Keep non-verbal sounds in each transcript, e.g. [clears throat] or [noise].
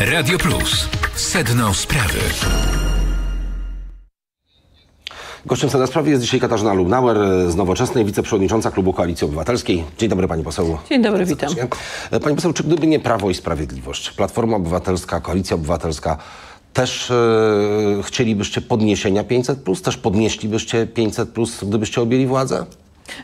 Radio Plus. Sedno sprawy. Gościem Sedna Sprawy jest dzisiaj Katarzyna Lubnauer z Nowoczesnej, wiceprzewodnicząca Klubu Koalicji Obywatelskiej. Dzień dobry Pani Poseł. Dzień dobry, witam. Pani Poseł, czy gdyby nie Prawo i Sprawiedliwość, Platforma Obywatelska, Koalicja Obywatelska, też e, chcielibyście podniesienia 500+, też podnieślibyście 500+, gdybyście objęli władzę?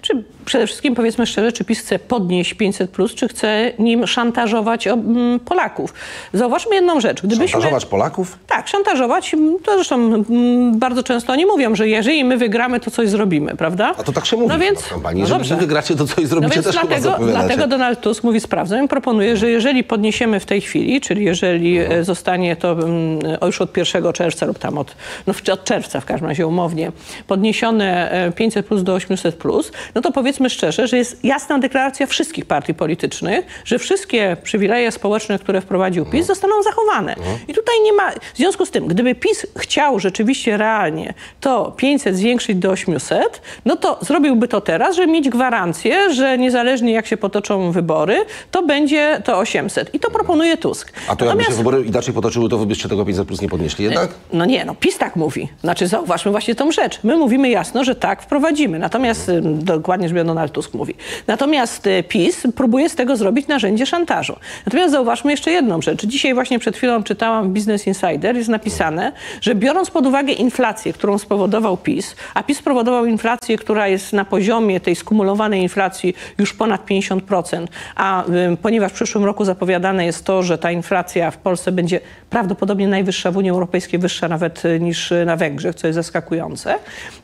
Czy przede wszystkim powiedzmy szczerze, czy PiS chce podnieść 500, czy chce nim szantażować o, m, Polaków? Zauważmy jedną rzecz. Gdybyśmy, Szantażować Polaków? Tak, szantażować. To zresztą m, bardzo często oni mówią, że jeżeli my wygramy, to coś zrobimy, prawda? A to tak się mówi No więc, w kampanii, no że dobrze. wygracie, to coś No zrobicie, więc też dlatego, dlatego Donald Tusk mówi sprawdzam i proponuje, że jeżeli podniesiemy w tej chwili, czyli jeżeli e, zostanie to mm, już od 1 czerwca lub tam od, no, od czerwca w każdym razie umownie, podniesione e, 500 plus do 800 plus, no to powiedzmy szczerze, że jest jasna deklaracja wszystkich partii politycznych, że wszystkie przywileje społeczne, które wprowadził PiS zostaną zachowane. I tutaj nie ma, w związku z tym, gdyby PiS chciał rzeczywiście realnie to 500 zwiększyć do 800, no to zrobiłby to teraz, żeby mieć gwarancję, że niezależnie jak się potoczą wybory, to będzie to 800. I to proponuje Tusk. A to jakby się wybory inaczej potoczyły, to wy byście tego 500 plus nie podnieśli jednak? No nie, no PiS tak mówi. Znaczy zauważmy właśnie tą rzecz. My mówimy jasno, że tak wprowadzimy. Natomiast, dokładnie biorąc, Donald Tusk mówi. Natomiast y, PiS próbuje z tego zrobić narzędzie szantażu. Natomiast zauważmy jeszcze jedną rzecz. Dzisiaj właśnie przed chwilą czytałam w Business Insider, jest napisane, że biorąc pod uwagę inflację, którą spowodował PiS, a PiS spowodował inflację, która jest na poziomie tej skumulowanej inflacji już ponad 50%, a ponieważ w przyszłym roku zapowiadane jest to, że ta inflacja w Polsce będzie prawdopodobnie najwyższa w Unii Europejskiej, wyższa nawet y, niż y, na Węgrzech, co jest zaskakujące,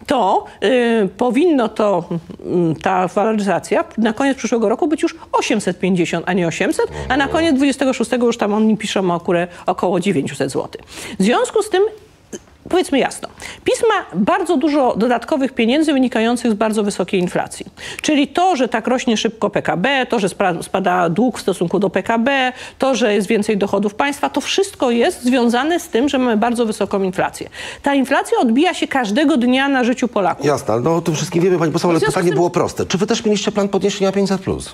to y, powinno to, ta waloryzacja na koniec przyszłego roku być już 850, a nie 800, a na koniec 26 już tam oni piszą o kurę około 900 zł. W związku z tym Powiedzmy jasno, PiS ma bardzo dużo dodatkowych pieniędzy wynikających z bardzo wysokiej inflacji. Czyli to, że tak rośnie szybko PKB, to, że spada dług w stosunku do PKB, to, że jest więcej dochodów państwa, to wszystko jest związane z tym, że mamy bardzo wysoką inflację. Ta inflacja odbija się każdego dnia na życiu Polaków. Jasne, no o tym wszystkim wiemy Pani Poseł, ale pytanie tym- było proste. Czy wy też mieliście plan podniesienia 500 plus?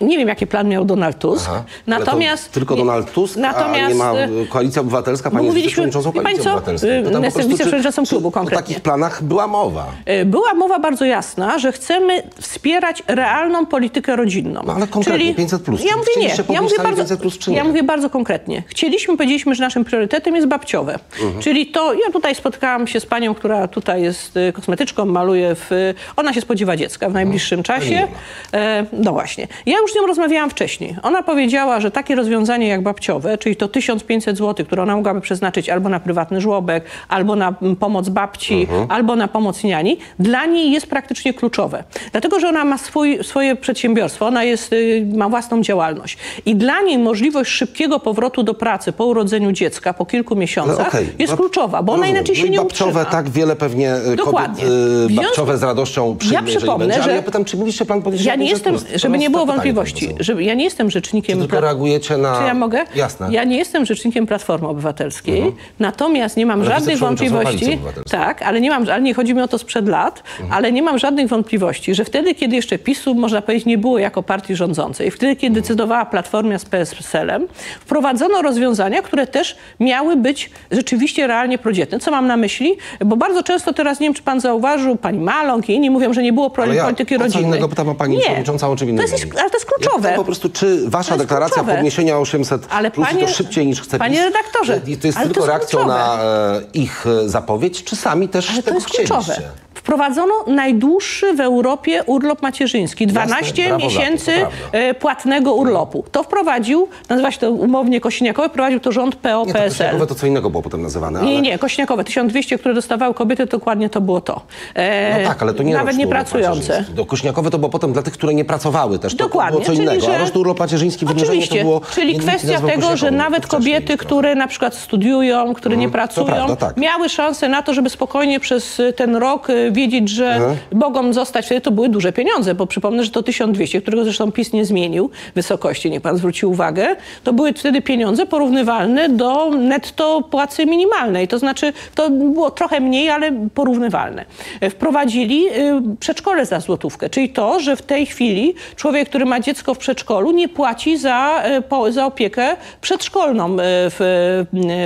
Nie wiem, jaki plan miał Donald Tusk. Aha. Natomiast to tylko Donald Tusk, natomiast, a nie ma y, y, Koalicja Obywatelska, Pani jest mówiliśmy- wiceprzewodniczącą wie pani Koalicji? Obywatelskiej. Pytam po jestem prostu, czy- wiceprzewodniczącą czy klubu O konkretnie. takich planach była mowa. Y, Była mowa bardzo jasna, że chcemy wspierać realną politykę rodzinną. No ale konkretnie, 500 plus. Ja mówię nie. Ja mówię, bardzo, 500 plus, nie? ja mówię bardzo konkretnie. Chcieliśmy, powiedzieliśmy, że naszym priorytetem jest babciowe. Mhm. Czyli to, ja tutaj spotkałam się z panią, która tutaj jest y, kosmetyczką, maluje w... Ona się spodziewa dziecka w najbliższym czasie. E, no właśnie. Ja już z nią rozmawiałam wcześniej. Ona powiedziała, że takie rozwiązanie jak babciowe, czyli to 1500 zł, które ona mogłaby przeznaczyć albo na prywatny żłobek, albo na pomoc babci, Mhm. albo na pomoc niani, dla niej jest praktycznie kluczowe. Dlatego, że ona ma swój, swoje przedsiębiorstwo, ona jest, y, ma własną działalność. I dla niej możliwość szybkiego powrotu do pracy po urodzeniu dziecka, po kilku miesiącach, okej, jest bab- kluczowa, bo ona inaczej się no i nie babciowe, utrzyma. tak wiele pewnie y, Dokładnie. kobiet y, babciowe z radością przyjmie, Ja przypomnę, będzie. Ale że- ja pytam, czy mieliście plan podniesienia Ja nie 500 jestem, żeby nie było wątpliwości, żeby, ja nie jestem rzecznikiem... Czy tylko reagujecie na... Czy ja mogę? Jasne. Ja nie jestem rzecznikiem Platformy Obywatelskiej, natomiast nie mam Ale żadnych wiceprzewodniczącą wątpliwości. Tak, ale nie mam, ale nie chodzi mi o to sprzed lat, ale nie mam żadnych wątpliwości, że wtedy, kiedy jeszcze PiSu, można powiedzieć, nie było jako partii rządzącej, wtedy, kiedy decydowała Platforma z PSL-em, wprowadzono rozwiązania, które też miały być rzeczywiście realnie prodzietne. Co mam na myśli? Bo bardzo często teraz, nie wiem, czy pan zauważył, pani Maląg i inni mówią, że nie było pro- ja polityki rodzinnej. innego pytam, pani nie. przewodnicząca o czym innym To jest, mówi. ale to jest Ja kluczowe. pytam po prostu, czy wasza deklaracja kluczowe. podniesienia 800 Ale plus panie- to szybciej niż chce panie PiS, redaktorze, i to jest tylko to jest reakcją kluczowe. na e, ich e, zapowiedź, czy sami też Ale to tego jest chcieliście? kluczowe. Wprowadzono najdłuższy w Europie urlop macierzyński. 12 brawo za to, miesięcy to prawda. e, płatnego urlopu. To wprowadził, nazywa się to umownie Kośniakowe, prowadził to rząd Nie, to PO-PSL. kośniakowe to co innego było potem nazywane. Nie, ale... nie, Kośniakowe. 1200, które dostawały kobiety, dokładnie to było to. E, No tak, ale to nie Nawet nie pracujące. Do Kośniakowe to było potem dla tych, które nie pracowały też. To Dokładnie, było co czyli innego. że- A urlop macierzyński Oczywiście, to było... czyli nie- kwestia tego, że nawet to kobiety, już które na przykład studiują, które nie pracują, prawda, tak. miały szansę na to, żeby spokojnie przez y, ten rok y, powiedzieć, że mogą zostać, wtedy to były duże pieniądze, bo przypomnę, że to 1200, którego zresztą PiS nie zmienił wysokości, niech pan zwróci uwagę, to były wtedy pieniądze porównywalne do netto płacy minimalnej. To znaczy, to było trochę mniej, ale porównywalne. Wprowadzili y, przedszkole za złotówkę, czyli to, że w tej chwili człowiek, który ma dziecko w przedszkolu, nie płaci za, po, za opiekę przedszkolną e, w,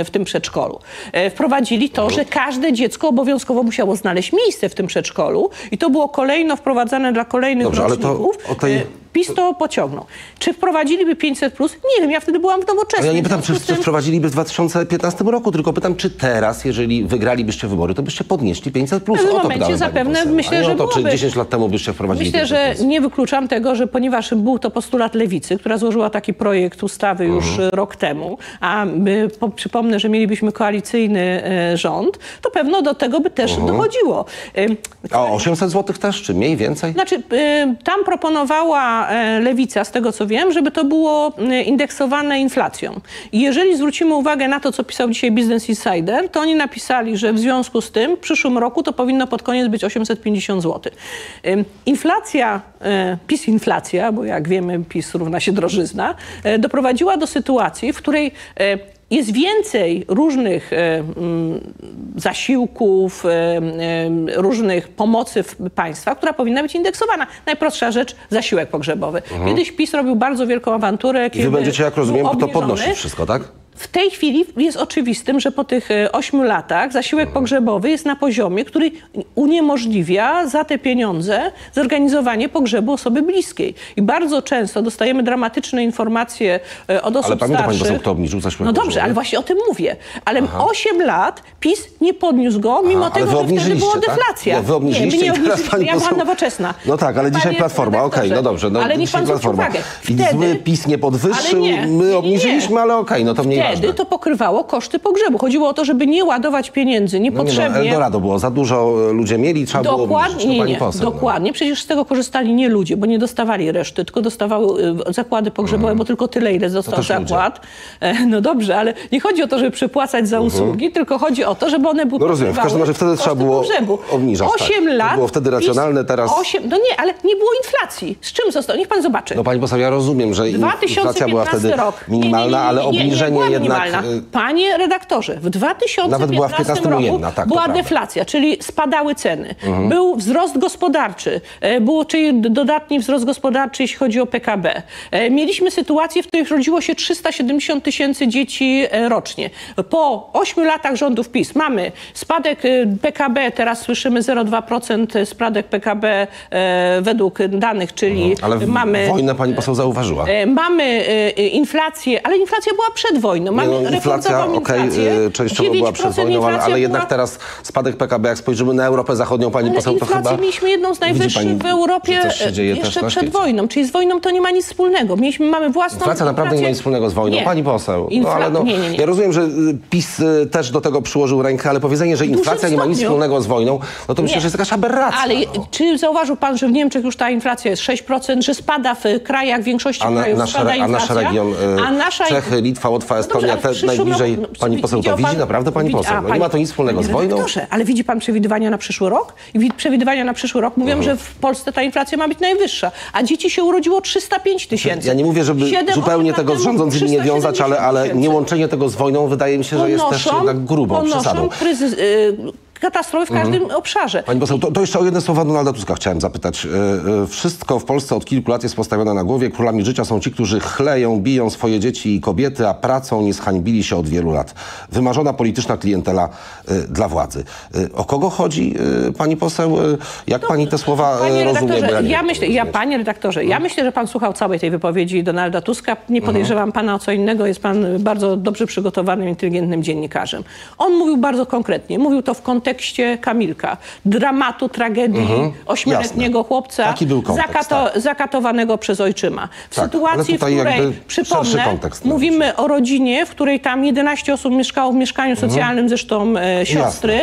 w tym przedszkolu. Wprowadzili to, że każde dziecko obowiązkowo musiało znaleźć miejsce w tym przedszkolu i to było kolejno wprowadzane dla kolejnych Dobrze, ale to roczników. o tej- E, PiS to pociągnął. Czy wprowadziliby 500 plus? Nie wiem, ja wtedy byłam w nowoczesnej. ja nie pytam, czy, czy tym- wprowadziliby w 2015 roku, tylko pytam, czy teraz, jeżeli wygralibyście wybory, to byście podnieśli 500 plus. W to momencie zapewne myślę, nie że to, czy byłoby. 10 lat temu byście wprowadzili Myślę, 500 że nie wykluczam tego, że ponieważ był to postulat lewicy, która złożyła taki projekt ustawy już Mhm. rok temu, a my, po, przypomnę, że mielibyśmy koalicyjny e, rząd, to pewno do tego by też Mhm. dochodziło. Ym, A o 800 zł też, czy mniej, więcej? Znaczy, y, tam proponowała e, lewica, z tego co wiem, żeby to było y, indeksowane inflacją. I jeżeli zwrócimy uwagę na to, co pisał dzisiaj Business Insider, to oni napisali, że w związku z tym w przyszłym roku to powinno pod koniec być 850 zł. Inflacja, e, PiS inflacja, bo jak wiemy PiS równa się drożyzna, e, doprowadziła do sytuacji, w której e, jest więcej różnych e, mm, zasiłków, e, e, różnych pomocy państwa, która powinna być indeksowana. Najprostsza rzecz, zasiłek pogrzebowy. Kiedyś PiS robił bardzo wielką awanturę. Mhm. I wy będziecie, jak rozumiem, to podnosić wszystko, tak? W tej chwili jest oczywistym, że po tych e, ośmiu latach zasiłek pogrzebowy jest na poziomie, który uniemożliwia za te pieniądze zorganizowanie pogrzebu osoby bliskiej. I bardzo często dostajemy dramatyczne informacje e, od osób Ale pamięta pani starszych. poseł, kto obniżył zasiłek No dobrze, pogrzebowy? ale właśnie o tym mówię. Ale 8 lat PiS nie podniósł go, mimo Aha, tego, że wtedy była tak? deflacja. Nie, wy obniżyliście nie, my i nie obniżyliśmy. pani Ja byłam poseł- nowoczesna. No tak, ale dzisiaj Panie Platforma, okej, redaktorze, no dobrze. No, ale niech dzisiaj pan Platforma. uwagę. I Wtedy, zły PiS nie podwyższył, nie, nie, my nie. obniżyliśmy, ale okej, no to mniej Wtedy to pokrywało koszty pogrzebu. Chodziło o to, żeby nie ładować pieniędzy No nie niepotrzebnie. no, Eldorado było, za dużo e, ludzie mieli, trzeba było obniżyć. Dokładnie, No, pani poseł, no. dokładnie. Przecież z tego korzystali nie ludzie, bo nie dostawali reszty, tylko dostawały y, zakłady pogrzebowe, bo tylko tyle, ile ludzie. zakład. E, No dobrze, ale nie chodzi o to, żeby przepłacać za usługi, tylko chodzi o to, żeby one były No rozumiem, w każdym razie wtedy trzeba było pogrzebu. obniżać, tak. Osiem To lat. było wtedy racjonalne, teraz- Osiem, no nie, ale nie było inflacji. Z czym zostało? Niech pan zobaczy. No pani poseł, ja rozumiem, że in- 2015 inflacja była wtedy rok. minimalna, ale nie, nie, nie, obniżenie była jednak... Minimalna. y, Panie redaktorze, w 2015 Nawet była w 15 roku tak, była deflacja, czyli spadały ceny. Mhm. Był wzrost gospodarczy, e, było czyli dodatni wzrost gospodarczy, jeśli chodzi o PKB. E, Mieliśmy sytuację, w której rodziło się 370 tysięcy dzieci e, rocznie. Po 8 latach rządów PiS mamy spadek PKB, teraz słyszymy 0,2% spadek PKB według danych, czyli Mhm. Ale mamy... wojnę pani poseł zauważyła. Mamy inflację, ale inflacja była przed wojną. Nie, Mamy no, inflacja, okej, inflację. y, częściowo była przed 9% wojną, ale, inflacja ale jednak była- teraz spadek PKB, jak spojrzymy na Europę Zachodnią, pani ale poseł, to chyba... mieliśmy jedną z najwyższych w Europie e, jeszcze przed wojną. Czyli z wojną to nie ma nic wspólnego. Mieliśmy, mamy własną Inflacja naprawdę nie ma nic wspólnego z wojną. Nie. Pani poseł. No, ale no, nie, nie, nie. Ja rozumiem, że y, PiS y, też do tego przyłożył rękę, ale powiedzenie, że inflacja nie ma nic wspólnego z wojną, no to myślę, że jest jakaś aberracja. Ale no. czy zauważył pan, że w Niemczech już ta inflacja jest 6%, że spada w krajach w większości A, na, krajów spada a nasz inflacja, region, y, a nasza... Czechy, Litwa, Łotwa, No Najbliżej, roku- no, pani poseł to widzi? pan- Naprawdę, pani widzi- poseł? No, nie ma to nic wspólnego z wojną? ale widzi pan przewidywania na przyszły rok? I wi- przewidywania na przyszły rok mówią, Mhm. że w Polsce ta inflacja ma być najwyższa, a dzieci się urodziło 305 tysięcy. Ja nie mówię, żeby Siedem, zupełnie osiem tego z rządzącymi nie wiązać, ale, ale 370 nie łączenie tego z wojną wydaje mi się, że jest też Ponoszą- jednak grubą ponoszą przesadą. kryzys, y, katastrofy w każdym obszarze. Pani poseł, to, to jeszcze o jedne słowa Donalda Tuska chciałem zapytać. E, e, Wszystko w Polsce od kilku lat jest postawione na głowie. Królami życia są ci, którzy chleją, biją swoje dzieci i kobiety, a pracą nie zhańbili się od wielu lat. Wymarzona polityczna klientela e, dla władzy. O kogo chodzi, pani poseł? Jak pani te słowa Panie rozumie? Ja wiem, myślę, ja, panie redaktorze, ja myślę, że pan słuchał całej tej wypowiedzi Donalda Tuska. Nie podejrzewam pana o co innego. Jest pan bardzo dobrze przygotowanym, inteligentnym dziennikarzem. On mówił bardzo konkretnie. Mówił to w kontekście Kamilka. Dramatu, tragedii ośmioletniego jasne. chłopca kontekst, tak. zakatowanego przez ojczyma. W Tak, sytuacji, w której, przypomnę, kontekst mówimy o rodzinie, w której tam 11 osób mieszkało w mieszkaniu socjalnym, zresztą e, siostry,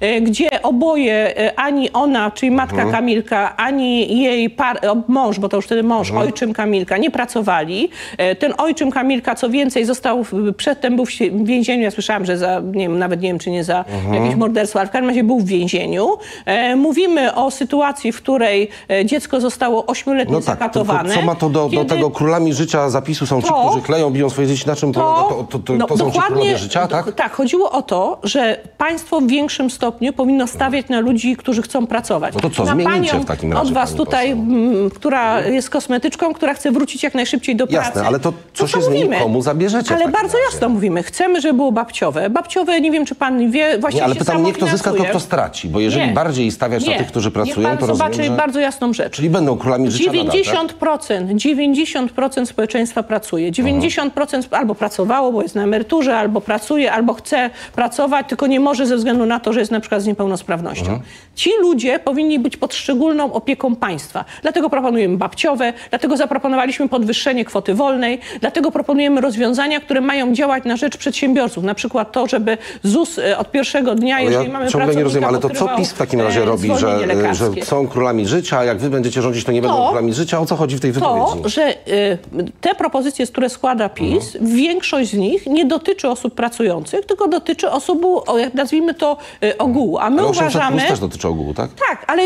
e, gdzie oboje, e, ani ona, czyli matka Mhm. Kamilka, ani jej par, o, mąż, bo to już wtedy mąż, Mhm. ojczym Kamilka, nie pracowali. E, Ten ojczym Kamilka, co więcej, został, przedtem był w więzieniu, ja słyszałam, że za, nie wiem, nawet nie wiem, czy nie za Mhm. jakieś morderstwo, ale każdym razie był w więzieniu. E, mówimy o sytuacji, w której e, dziecko zostało ośmioletnie No tak, zakatowane. co ma to do, do tego królami życia zapisu są ci, To- którzy kleją, biją swoje dzieci, na czym polega to, to, to, no, to są ci królowie życia, tak? tak, chodziło o to, że państwo w większym stopniu powinno stawiać na ludzi, którzy chcą pracować. No to co, na zmienicie panią w takim razie, od was tutaj, m, która jest kosmetyczką, która chce wrócić jak najszybciej do pracy. Jasne, ale to co No się zmieni, komu zabierzecie Ale bardzo razie? jasno mówimy, chcemy, żeby było babciowe. Babciowe, nie wiem, czy pan wie, właściwie Nie, ale się pytam nie kto zyska, samofinansuje. kto straci, bo jeżeli Nie. bardziej stawiać na Nie. tych, którzy pracują, pan to zobaczy rozumiem, że... bardzo jasną rzecz. Czyli będą królami życia nadal, tak? 90%, 90% społeczeństwa pracuje. 90% albo pracowało, bo jest na emeryturze, albo pracuje, albo chce pracować, tylko nie może ze względu na to, że jest na przykład z niepełnosprawnością. Ci ludzie powinni być pod szczególną opieką państwa. Dlatego proponujemy babciowe, dlatego zaproponowaliśmy podwyższenie kwoty wolnej, dlatego proponujemy rozwiązania, które mają działać na rzecz przedsiębiorców. Na przykład to, żeby ZUS e, od pierwszego dnia, jeżeli ja mamy ciągle nie rozumiem, ale to co PiS w takim e, razie robi, że, zwolnienie że są królami życia, a jak wy będziecie rządzić, to nie będą To- królami życia? O co chodzi w tej to, wypowiedzi? że y, te propozycje, które składa PiS, większość z nich nie dotyczy osób pracujących, tylko dotyczy osób, o, jak nazwijmy to, y, ogółu. A my Ale 800 uważamy... też dotyczy ogółu, tak? Tak, ale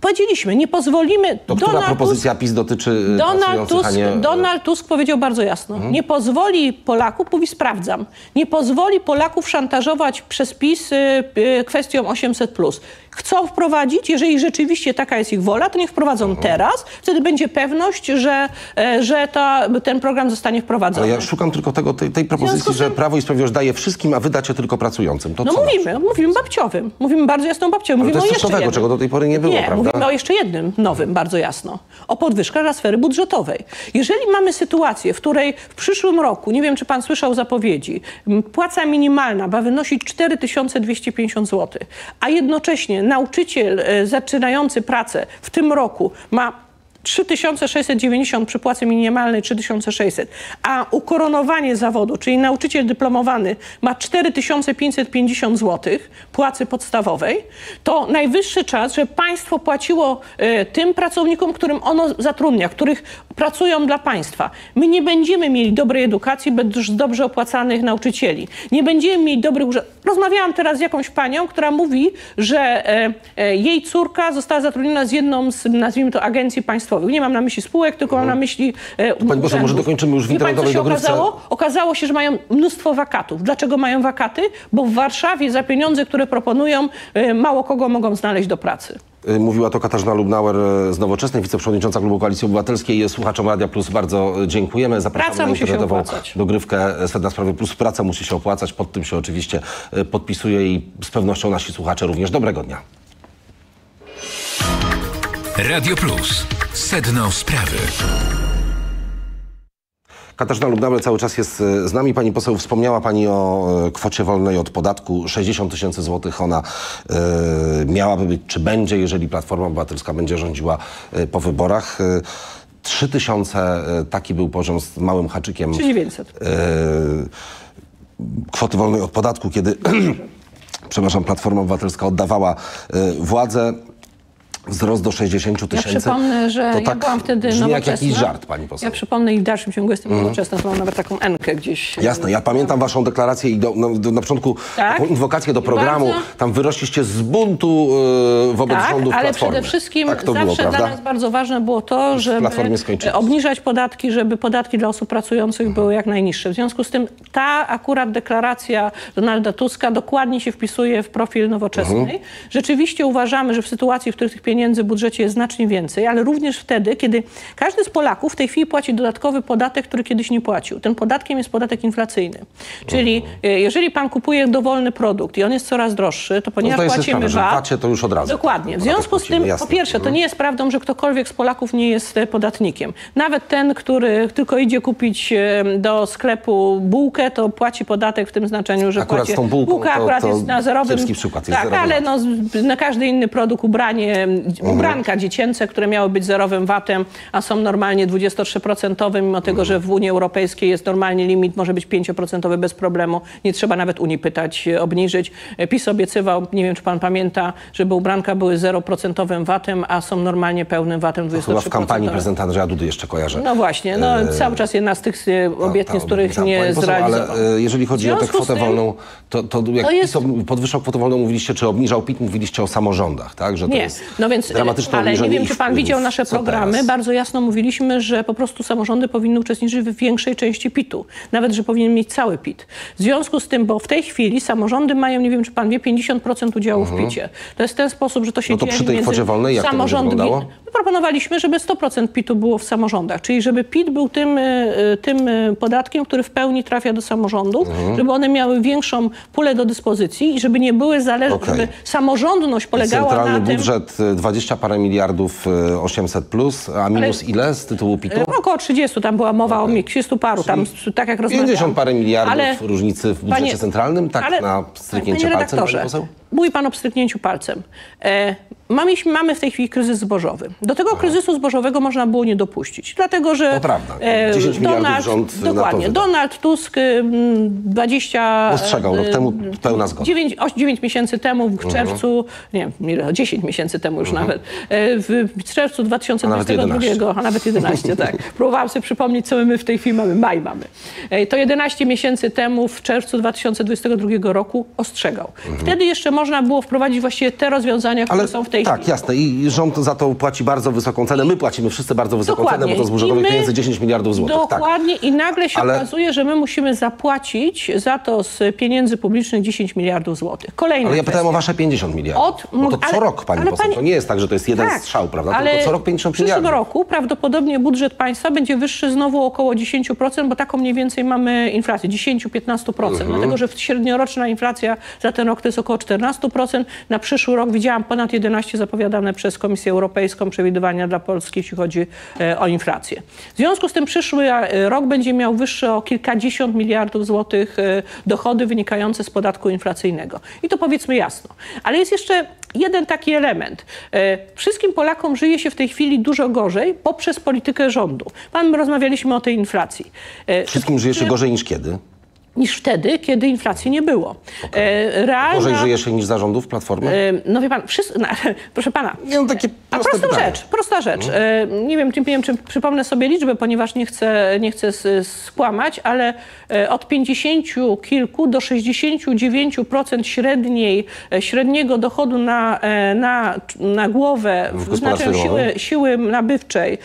powiedzieliśmy, nie pozwolimy... To która propozycja PiS dotyczy y, Donald Tusk, nie... Mhm. Donald Tusk powiedział bardzo jasno, nie pozwoli Polaków, mówi sprawdzam, nie pozwoli Polaków szantażować przez PiS y, y, kwestią 800+. Chcą wprowadzić, jeżeli rzeczywiście taka jest ich wola, to niech wprowadzą Mhm. teraz, wtedy będzie pewność, że, e, że ta, ten program zostanie wprowadzony. Ale ja szukam tylko tego, tej, tej propozycji, że Prawo i Sprawiedliwość daje wszystkim, a wy dacie tylko pracującym. To No mówimy, mówimy babciowym. Mówimy bardzo jasno babciowym. Ale to Mówimy jest o jeszcze czego do tej pory nie było, nie, prawda? Mówimy o jeszcze jednym nowym, bardzo jasno. O podwyżkach dla sfery budżetowej. Jeżeli mamy sytuację, w której w przyszłym roku, nie wiem, czy pan słyszał zapowiedzi, płaca minimalna ma wynosić 4250 zł, a jednocześnie nauczyciel e, zaczynający pracę w tym roku ma 3690 przy płacy minimalnej 3600, a ukoronowanie zawodu, czyli nauczyciel dyplomowany ma 4550 zł płacy podstawowej, to najwyższy czas, że państwo płaciło e, tym pracownikom, którym ono zatrudnia, których pracują dla państwa. My nie będziemy mieli dobrej edukacji bez dobrze opłacanych nauczycieli. Nie będziemy mieli dobrych urzędów. Rozmawiałam teraz z jakąś panią, która mówi, że e, e, jej córka została zatrudniona z jedną z, nazwijmy to, agencji państwowych. Nie mam na myśli spółek, tylko mam na myśli e, poseł, może urzędów. dokończymy już w Wie pani, co internetowej się okazało? Okazało się, że mają mnóstwo wakatów. Dlaczego mają wakaty? Bo w Warszawie za pieniądze, które proponują, e, mało kogo mogą znaleźć do pracy. Y, Mówiła to Katarzyna Lubnauer y, z Nowoczesnej, wiceprzewodnicząca Klubu Koalicji Obywatelskiej. Słuchaczom Radia Plus bardzo y, dziękujemy. Zapraszamy Praca na internetową dogrywkę Sedna Sprawy Plus. Praca musi się opłacać. Pod tym się oczywiście podpisuje i z pewnością nasi słuchacze również. Dobrego dnia. Radio Plus. Sedno sprawy. Katarzyna Lubnauer cały czas jest y, z nami. Pani poseł, wspomniała Pani o y, kwocie wolnej od podatku. 60 tysięcy złotych ona y, miałaby być, czy będzie, jeżeli Platforma Obywatelska będzie rządziła y, po wyborach. Y, 3 tysiące, y, taki był poziom z małym haczykiem. 3900. e, kwoty wolnej od podatku, kiedy [clears throat] przepraszam, Platforma Obywatelska oddawała e, władzę. Wzrost do 60 Ja tysięcy. przypomnę, że To ja tak byłam wtedy brzmi jak jakiś żart, pani poseł. Ja przypomnę i w dalszym ciągu jestem nowoczesna, to mam nawet taką enkę gdzieś. Jasne, ja pamiętam waszą deklarację i do, no, do, na początku Tak. taką inwokację do programu. bardzo- Tam wyrośliście z buntu e, wobec Tak, rządów ale Platformy. przede wszystkim tak zawsze było, prawda? dla nas bardzo ważne było to, żeby skończyliście. obniżać podatki, żeby podatki dla osób pracujących były jak najniższe. W związku z tym ta akurat deklaracja Donalda Tuska dokładnie się wpisuje w profil nowoczesnej. Mhm. Rzeczywiście uważamy, że w sytuacji, w której tych pieniędzy w budżecie jest znacznie więcej, ale również wtedy, kiedy każdy z Polaków w tej chwili płaci dodatkowy podatek, który kiedyś nie płacił. Ten podatkiem jest podatek inflacyjny. Czyli Mhm. e, jeżeli pan kupuje dowolny produkt i on jest coraz droższy, to ponieważ sobie płacimy VAT... to już od razu Dokładnie. W związku z tym, jasne. po pierwsze, to nie jest prawdą, że ktokolwiek z Polaków nie jest e, podatnikiem. Nawet ten, który tylko idzie kupić e, do sklepu bułkę, to płaci podatek w tym znaczeniu, że Akurat płaci... bułką bułka to- akurat to jest na zerowym... przykład, jest tak, zerowy ale no, na każdy inny produkt, ubranie, ubranka dziecięce, które miały być zerowym VAT-em, a są normalnie 23%, mimo tego, że w Unii Europejskiej jest normalnie limit, może być 5% bez problemu. Nie trzeba nawet Unii pytać, e, obniżyć. E, PiS obiecywał, nie wiem czy pan pamięta, żeby ubranka były 0% VAT-em, a są normalnie pełnym VAT-em 23%. Chyba w kampanii prezydenta Andrzeja Dudy jeszcze kojarzę. No właśnie, no cały czas jedna z tych e, obietnic, których nie zrealizował. Ale e, jeżeli chodzi o tę kwotę tym- wolną, to, to jak To jest- PiS podwyższał kwotę wolną, mówiliście, czy obniżał PIT, mówiliście o samorządach, tak? Że to Nie, jest no więc, dramatyczne ale nie wiem, czy pan widział nasze programy. teraz? Bardzo jasno mówiliśmy, że po prostu samorządy powinny uczestniczyć w większej części PIT-u. Nawet, że powinien mieć cały PIT. W związku z tym, bo w tej chwili samorządy mają, nie wiem, czy pan wie, 50% udziału w PIT-ie. To jest ten sposób, że to się Mhm. No to dzieje przy tej między kwocie wolnej jak to będzie wyglądało? My proponowaliśmy, żeby 100% PIT-u było w samorządach, czyli żeby PIT był tym, y, y, tym podatkiem, który w pełni trafia do samorządów, Mhm. żeby one miały większą pulę do dyspozycji i żeby nie były zależne, Okej. żeby samorządność polegała Centralny na tym... budżet 20 parę miliardów y, 800 plus, a minus ile z tytułu PIT-u? E, Około 30, tam była mowa o 30 paru, tam tak jak rozmawiałam. 50 parę miliardów Ale- różnicy w budżecie Panie- centralnym, tak ale- na stryknięcie palcem, pani poseł? Mówi pan o pstryknięciu palcem. E, mamy, mamy w tej chwili kryzys zbożowy. Do tego kryzysu zbożowego można było nie dopuścić, dlatego że... To prawda. 10 miliardów rząd na to Dokładnie. Donald Tusk mm, 20... Ostrzegał, rok e, temu pełna zgoda. 9, 9 miesięcy temu, w czerwcu, nie wiem, ile, 10 miesięcy temu już nawet, e, w, czerwcu 2022, 11. a nawet 11, tak. [laughs] Próbowałam sobie przypomnieć, co my w tej chwili mamy, maj mamy. E, To 11 miesięcy temu, w czerwcu 2022 roku ostrzegał. Wtedy jeszcze można było wprowadzić właściwie te rozwiązania, które Ale są w tej tak, chwili. jasne. I rząd za to płaci bardzo wysoką cenę. My płacimy wszyscy bardzo wysoką cenę, bo to z budżetowych my- pieniędzy 10 miliardów złotych. Tak. Dokładnie i nagle się Ale- okazuje, że my musimy zapłacić za to z pieniędzy publicznych 10 miliardów złotych. Kolejna Ale ja pytałem kwestia. o wasze 50 miliardów. Od- no to co ale- rok, pani poseł. pani- To nie jest tak, że to jest jeden Tak, strzał, prawda? ale Tylko co rok 50 przyszłego miliardów. roku prawdopodobnie budżet państwa będzie wyższy znowu około 10%, bo taką mniej więcej mamy inflację, 10-15%. Mhm. Dlatego, że średnioroczna inflacja za ten rok to jest około 14%. Na przyszły rok widziałam ponad 11 zapowiadane przez Komisję Europejską przewidywania dla Polski, jeśli chodzi e, o inflację. W związku z tym przyszły e, rok będzie miał wyższe o kilkadziesiąt miliardów złotych e, dochody wynikające z podatku inflacyjnego. I to powiedzmy jasno. Ale jest jeszcze jeden taki element. Wszystkim Polakom żyje się w tej chwili dużo gorzej poprzez politykę rządu. Pan, my rozmawialiśmy o tej inflacji. Wszystkim żyje się gorzej niż kiedy? Niż wtedy, kiedy inflacji nie było. E, Realna, Gorzej żyje się niż zarządów Platformy? e, No wie pan, wszyscy, no, [laughs] proszę pana. Nie, no takie A prostą pytanie. rzecz, prosta rzecz. E, Nie wiem, czy, nie wiem, czy przypomnę sobie liczbę, ponieważ nie chcę, nie chcę skłamać, ale od 50 kilku do 69% średniej, średniego dochodu na, na, na głowę, W w znaczeniu siły, siły nabywczej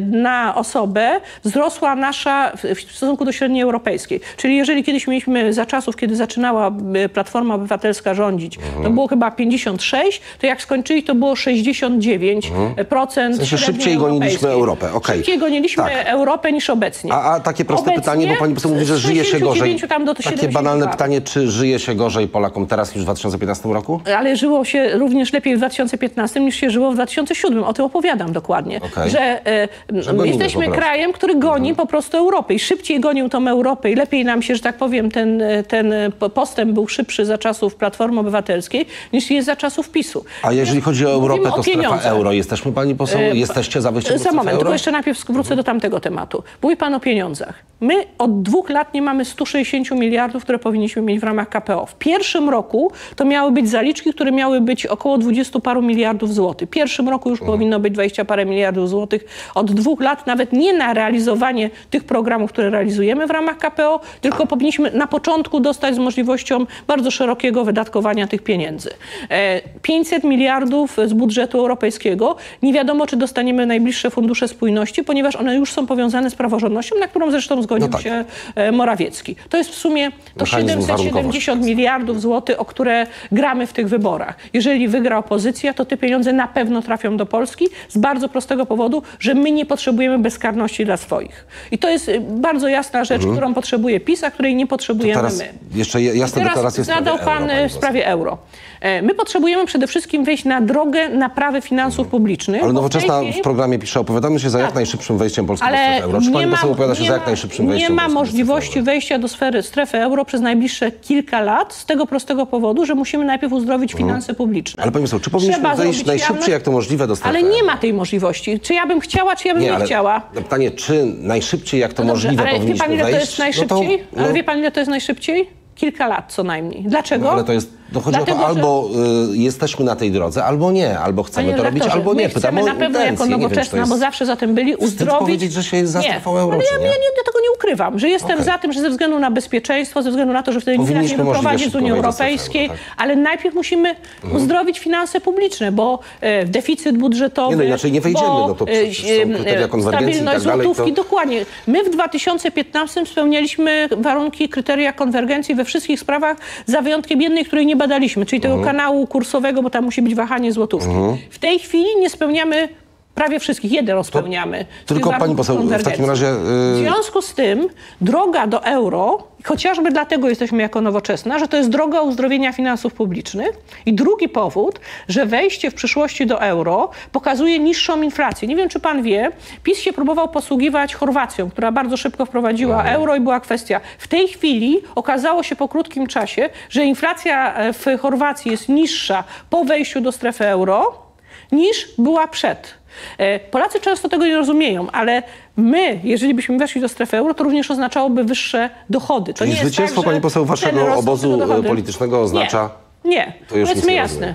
na osobę wzrosła nasza w, w stosunku do średniej europejskiej. Czyli jeżeli kiedyś mieliśmy za czasów, kiedy zaczynała e, Platforma Obywatelska rządzić, to było chyba 56, to jak skończyli, to było 69%. W sensie szybciej goniliśmy. Europę, okej. Szybciej goniliśmy Tak. Europę niż obecnie. A, a takie proste Obecnie pytanie, bo pani poseł mówi, że żyje się gorzej. 69 tam do Takie 72. banalne pytanie, czy żyje się gorzej Polakom teraz niż w 2015 roku? ale żyło się również lepiej w 2015 niż się żyło w 2007. O tym opowiadam dokładnie. Okej. Że e, Że jesteśmy. Mhm. krajem, który goni po prostu Europę i szybciej gonił tą Europę i lepiej nam się, że tak powiem, ten, ten postęp był szybszy za czasów Platformy Obywatelskiej niż jest za czasów PiSu. A jeżeli chodzi o Europę, Mówimy to o strefa euro. Jesteśmy, pani poseł? E, Jesteście za wyjściem Za moment, euro? tylko jeszcze najpierw wrócę do tamtego tematu. Mówi pan o pieniądzach. My od dwóch lat nie mamy 160 miliardów, które powinniśmy mieć w ramach KPO. W pierwszym roku to miały być zaliczki, które miały być około 20 paru miliardów złotych. W pierwszym roku już powinno być 20 parę miliardów złotych. Od dwóch lat nawet nie na realizowanie tych programów, które realizujemy w ramach KPO, tylko powinniśmy na początku dostać z możliwością bardzo szerokiego wydatkowania tych pieniędzy. E, 500 miliardów z budżetu europejskiego. Nie wiadomo, czy dostaniemy najbliższe fundusze spójności, ponieważ one już są powiązane z praworządnością, na którą zresztą zgodził No tak. się e, Morawiecki. To jest w sumie to Mechanizm 770 miliardów złotych, o które gramy w tych wyborach. Jeżeli wygra opozycja, to te pieniądze na pewno trafią do Polski z bardzo prostego powodu, że my nie potrzebujemy bezkarności dla swoich. I to jest y, bardzo jasna rzecz, którą potrzebuje PiS, a której której nie potrzebujemy Teraz my. jeszcze jasne Teraz deklaracje zadał pan e, w sprawie euro. E, My potrzebujemy przede wszystkim wejść na drogę naprawy finansów publicznych. Ale Nowoczesna chwili- w programie pisze, opowiadamy się za jak Tak. najszybszym wejściem Polski do ale strefy euro. Czy nie pani ma, poseł opowiada się nie za jak ma- najszybszym nie wejściem ma do strefy możliwości wejścia do sfery, strefy euro przez najbliższe kilka lat z tego prostego powodu, że musimy najpierw uzdrowić finanse publiczne. Mhm. Ale pani poseł, czy powinniśmy Trzeba wejść najszybciej jawność- jak to możliwe do strefy Ale nie ma tej możliwości. Czy ja bym chciała, czy ja bym nie, ale chciała. pytanie, czy najszybciej jak to No dobrze, możliwe ale wie powinniśmy pan, ile wejść? to jest najszybciej? No to, Ale wie pan, ile to jest najszybciej? Kilka lat co najmniej. Dlaczego? No, ale to jest, no chodzi Dlatego, o to, że- albo y, jesteśmy na tej drodze, albo nie, albo chcemy Panie to robić, albo nie. My Pytam chcemy o na pewno intencje. jako wiem, to nowoczesna, jest- bo zawsze za tym byli, uzdrowić... powiedzieć, że się jest za nie. strefą euro, Ale ja, nie? ja, tego nie ukrywam, że jestem Okej. za tym, że ze względu na bezpieczeństwo, ze względu na to, że wtedy nikt nas nie wyprowadzi z Unii Europejskiej, euro, tak. ale najpierw musimy uzdrowić finanse publiczne, bo e, deficyt budżetowy... Nie, no inaczej nie wejdziemy, bo, no to przecież są e, i stabilność tak to- złotówki, dokładnie. My w 2015 spełnialiśmy warunki, kryteria konwergencji we wszystkich sprawach, za wyjątkiem jednej, której nie badaliśmy, czyli Mhm. tego kanału kursowego, bo tam musi być wahanie złotówki. W tej chwili nie spełniamy prawie wszystkich, jeden spełniamy. tych tylko pani poseł, w takim razie, W yy, związku z tym droga do euro, chociażby dlatego jesteśmy jako nowoczesna, że to jest droga uzdrowienia finansów publicznych. I drugi powód, że wejście w przyszłości do euro pokazuje niższą inflację. Nie wiem, czy pan wie, PiS się próbował posługiwać Chorwacją, która bardzo szybko wprowadziła euro i była kwestia. W tej chwili okazało się po krótkim czasie, że inflacja e, w Chorwacji jest niższa po wejściu do strefy euro niż była przed. E, Polacy często tego nie rozumieją, ale my, jeżeli byśmy weszli do strefy euro, to również oznaczałoby wyższe dochody. To Czyli jest zwycięstwo, tak, pani poseł, waszego obozu, politycznego oznacza- Nie. Nie, To już powiedzmy nie jasne. My,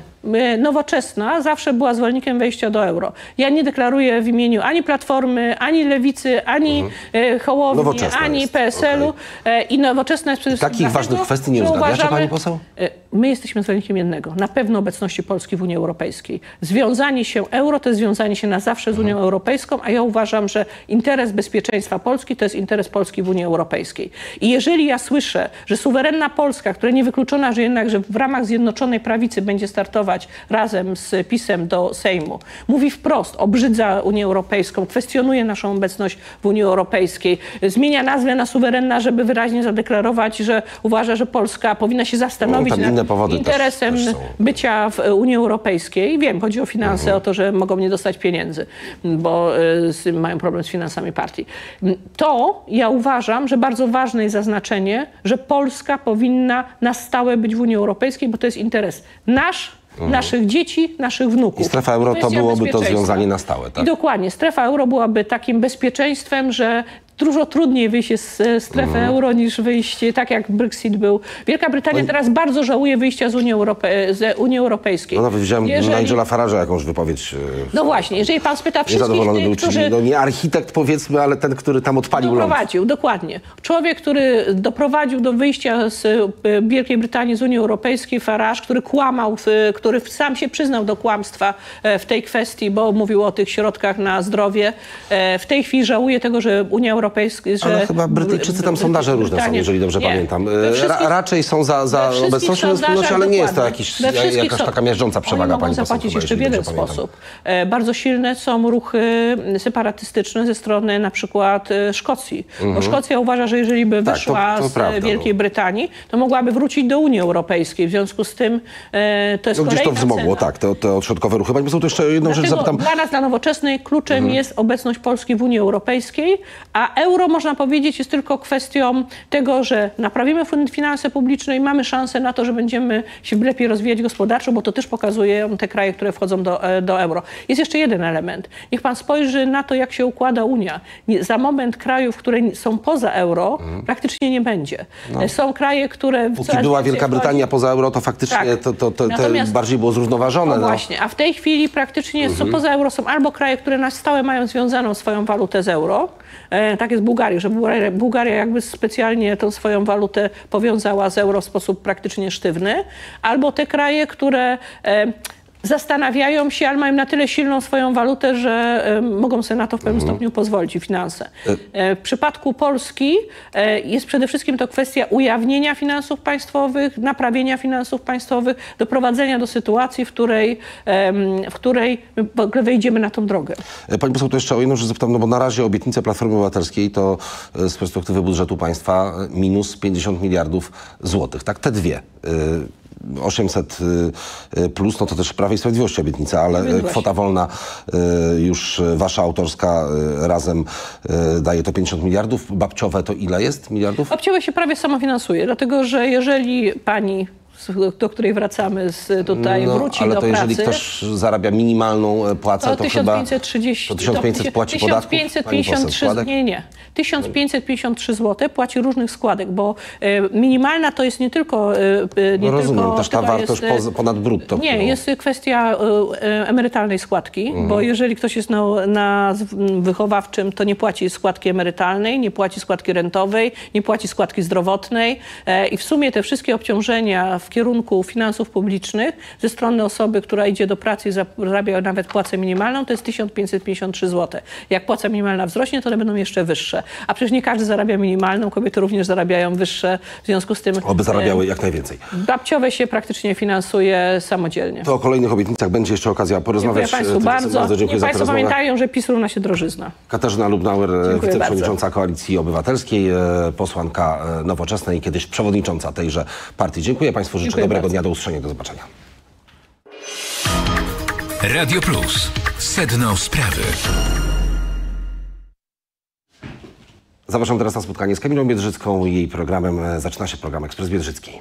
Nowoczesna zawsze była zwolennikiem wejścia do euro. Ja nie deklaruję w imieniu ani Platformy, ani Lewicy, ani e, Hołowni, Mhm. Nowoczesna ani PSL-u. E, I Nowoczesna jest przede wszystkim Takich dlatego, ważnych kwestii nie uzgadniacie, uważamy- pani poseł? E, My jesteśmy zwolennikiem jednego. Na pewno obecności Polski w Unii Europejskiej. Związanie się euro to jest związanie się na zawsze z Unią Europejską, a ja uważam, że interes bezpieczeństwa Polski to jest interes Polski w Unii Europejskiej. I jeżeli ja słyszę, że suwerenna Polska, która niewykluczona, że jednak, że w ramach Zjednoczonej Prawicy będzie startować razem z PiSem do Sejmu, mówi wprost, obrzydza Unię Europejską, kwestionuje naszą obecność w Unii Europejskiej, zmienia nazwę na suwerenna, żeby wyraźnie zadeklarować, że uważa, że Polska powinna się zastanowić No, nad też- interesem też są. bycia w Unii Europejskiej. Wiem, chodzi o finanse, Mhm. o to, że mogą nie dostać pieniędzy, bo y, mają problem z finansami partii. To ja uważam, że bardzo ważne jest zaznaczenie, że Polska powinna na stałe być w Unii Europejskiej, bo to jest interes nasz, naszych dzieci, naszych wnuków. Mhm. I strefa euro to byłoby to związanie na stałe, tak? I dokładnie. Strefa euro byłaby takim bezpieczeństwem, że dużo trudniej wyjść z e, strefy Mhm. euro niż wyjść tak jak Brexit był. Wielka Brytania teraz bardzo żałuje wyjścia z Unii, Europe- z Unii Europejskiej. No nawet widziałem Jeżeli- Nigela Farage'a jakąś wypowiedź. e, No właśnie, jeżeli pan spyta wszystkich tych, był, którzy czyli no nie architekt powiedzmy, ale ten, który tam odpalił ląd. doprowadził, dokładnie. Człowiek, który doprowadził do wyjścia z e, Wielkiej Brytanii z Unii Europejskiej, Farage, który kłamał, który sam się przyznał do kłamstwa e, w tej kwestii, bo mówił o tych środkach na zdrowie. E, W tej chwili żałuje tego, że Unia Europejska... Że Ale chyba Brytyjczycy tam sondaże różne są, jeżeli dobrze Nie. pamiętam. Ra, raczej są za, za obecnością sondażach ale nie jest to jakiś, jakaś taka miażdżąca przewaga Oni mogą pani poseł. zapłacić jeszcze w jeden pamiętam. sposób. E, Bardzo silne są ruchy separatystyczne ze strony na przykład e, Szkocji. Bo Szkocja uważa, że jeżeli by Mhm. Tak, wyszła to- to z prawda, Wielkiej no. Brytanii, to mogłaby wrócić do Unii Europejskiej. W związku z tym e, to jest No gdzieś to wzmogło, cena. tak, te, te odśrodkowe ruchy. Pani poseł, to jeszcze jedną rzecz Dlatego zapytam. dla nas, dla nowoczesnej, kluczem Mhm. jest obecność Polski w Unii Europejskiej, a euro, można powiedzieć, jest tylko kwestią tego, że naprawimy finanse publiczne i mamy szansę na to, że będziemy się lepiej rozwijać gospodarczo, bo to też pokazują te kraje, które wchodzą do, e, do euro. Jest jeszcze jeden element. Niech pan spojrzy na to, jak się układa Unia. Nie, za moment krajów, które są poza euro, praktycznie nie będzie. E, Są kraje, które... Mhm. Póki była Wielka Brytania poza euro, to faktycznie Tak. to, to, to, to Natomiast- bardziej było zrównoważone. no no. właśnie, a w tej chwili praktycznie Mhm. są poza euro są albo kraje, które na stałe mają związaną swoją walutę z euro. E, tak jest Bułgaria, że Bułgaria, Bułgaria jakby specjalnie tą swoją walutę powiązała z euro w sposób praktycznie sztywny. Albo te kraje, które e, zastanawiają się, ale mają na tyle silną swoją walutę, że e, mogą sobie na to w pewnym stopniu pozwolić i finanse. E, W przypadku Polski e, jest przede wszystkim to kwestia ujawnienia finansów państwowych, naprawienia finansów państwowych, doprowadzenia do sytuacji, w której, w której my w ogóle wejdziemy na tą drogę. E, Pani poseł, to jeszcze o jedną rzecz zapytam, no bo na razie obietnice Platformy Obywatelskiej to e, z perspektywy budżetu państwa e, minus 50 miliardów złotych. Tak, te dwie. E, 800 y, y, plus, no to też Prawie i Sprawiedliwości obietnica, ale Sprawiedliwości. kwota wolna y, już wasza autorska razem daje to 50 miliardów. Babciowe to ile jest miliardów? Obciąłe się prawie samofinansuje, dlatego że jeżeli pani, do której wracamy z, tutaj, wróci No, ale do to jeżeli ktoś zarabia minimalną e, płacę, To to, chyba... 1530. To 1500 płaci podatków? Pani poseł, 1553, składek? nie, nie. 1553 zł płaci różnych składek, bo e, minimalna to jest nie tylko... e, nie No rozumiem, tylko, też ta wartość jest, ponad brutto. Nie, no. jest kwestia e, emerytalnej składki, Mhm. bo jeżeli ktoś jest na, na wychowawczym, to nie płaci składki emerytalnej, nie płaci składki rentowej, nie płaci składki zdrowotnej i w sumie te wszystkie obciążenia w kierunku finansów publicznych ze strony osoby, która idzie do pracy i zarabia nawet płacę minimalną, to jest 1553 zł. Jak płaca minimalna wzrośnie, to one będą jeszcze wyższe. A przecież nie każdy zarabia minimalną, kobiety również zarabiają wyższe, w związku z tym... Oby zarabiały jak najwięcej. Babciowe się praktycznie finansuje samodzielnie. To o kolejnych obietnicach będzie jeszcze okazja porozmawiać. Dziękuję Państwu bardzo. bardzo dziękuję Niech Państwo pamiętają, że PiS równa się drożyzna. Katarzyna Lubnauer, Dziękuję wiceprzewodnicząca Koalicji Obywatelskiej, e, posłanka e, Nowoczesnej, kiedyś przewodnicząca tejże partii. Dziękuję Państwu, życzę Dziękuję dobrego bardzo. dnia, do usłyszenia, do zobaczenia. Radio Plus. Sedno sprawy. Zapraszam teraz na spotkanie z Kamilą Biedrzycką i jej programem. E, Zaczyna się program Ekspres Biedrzycki.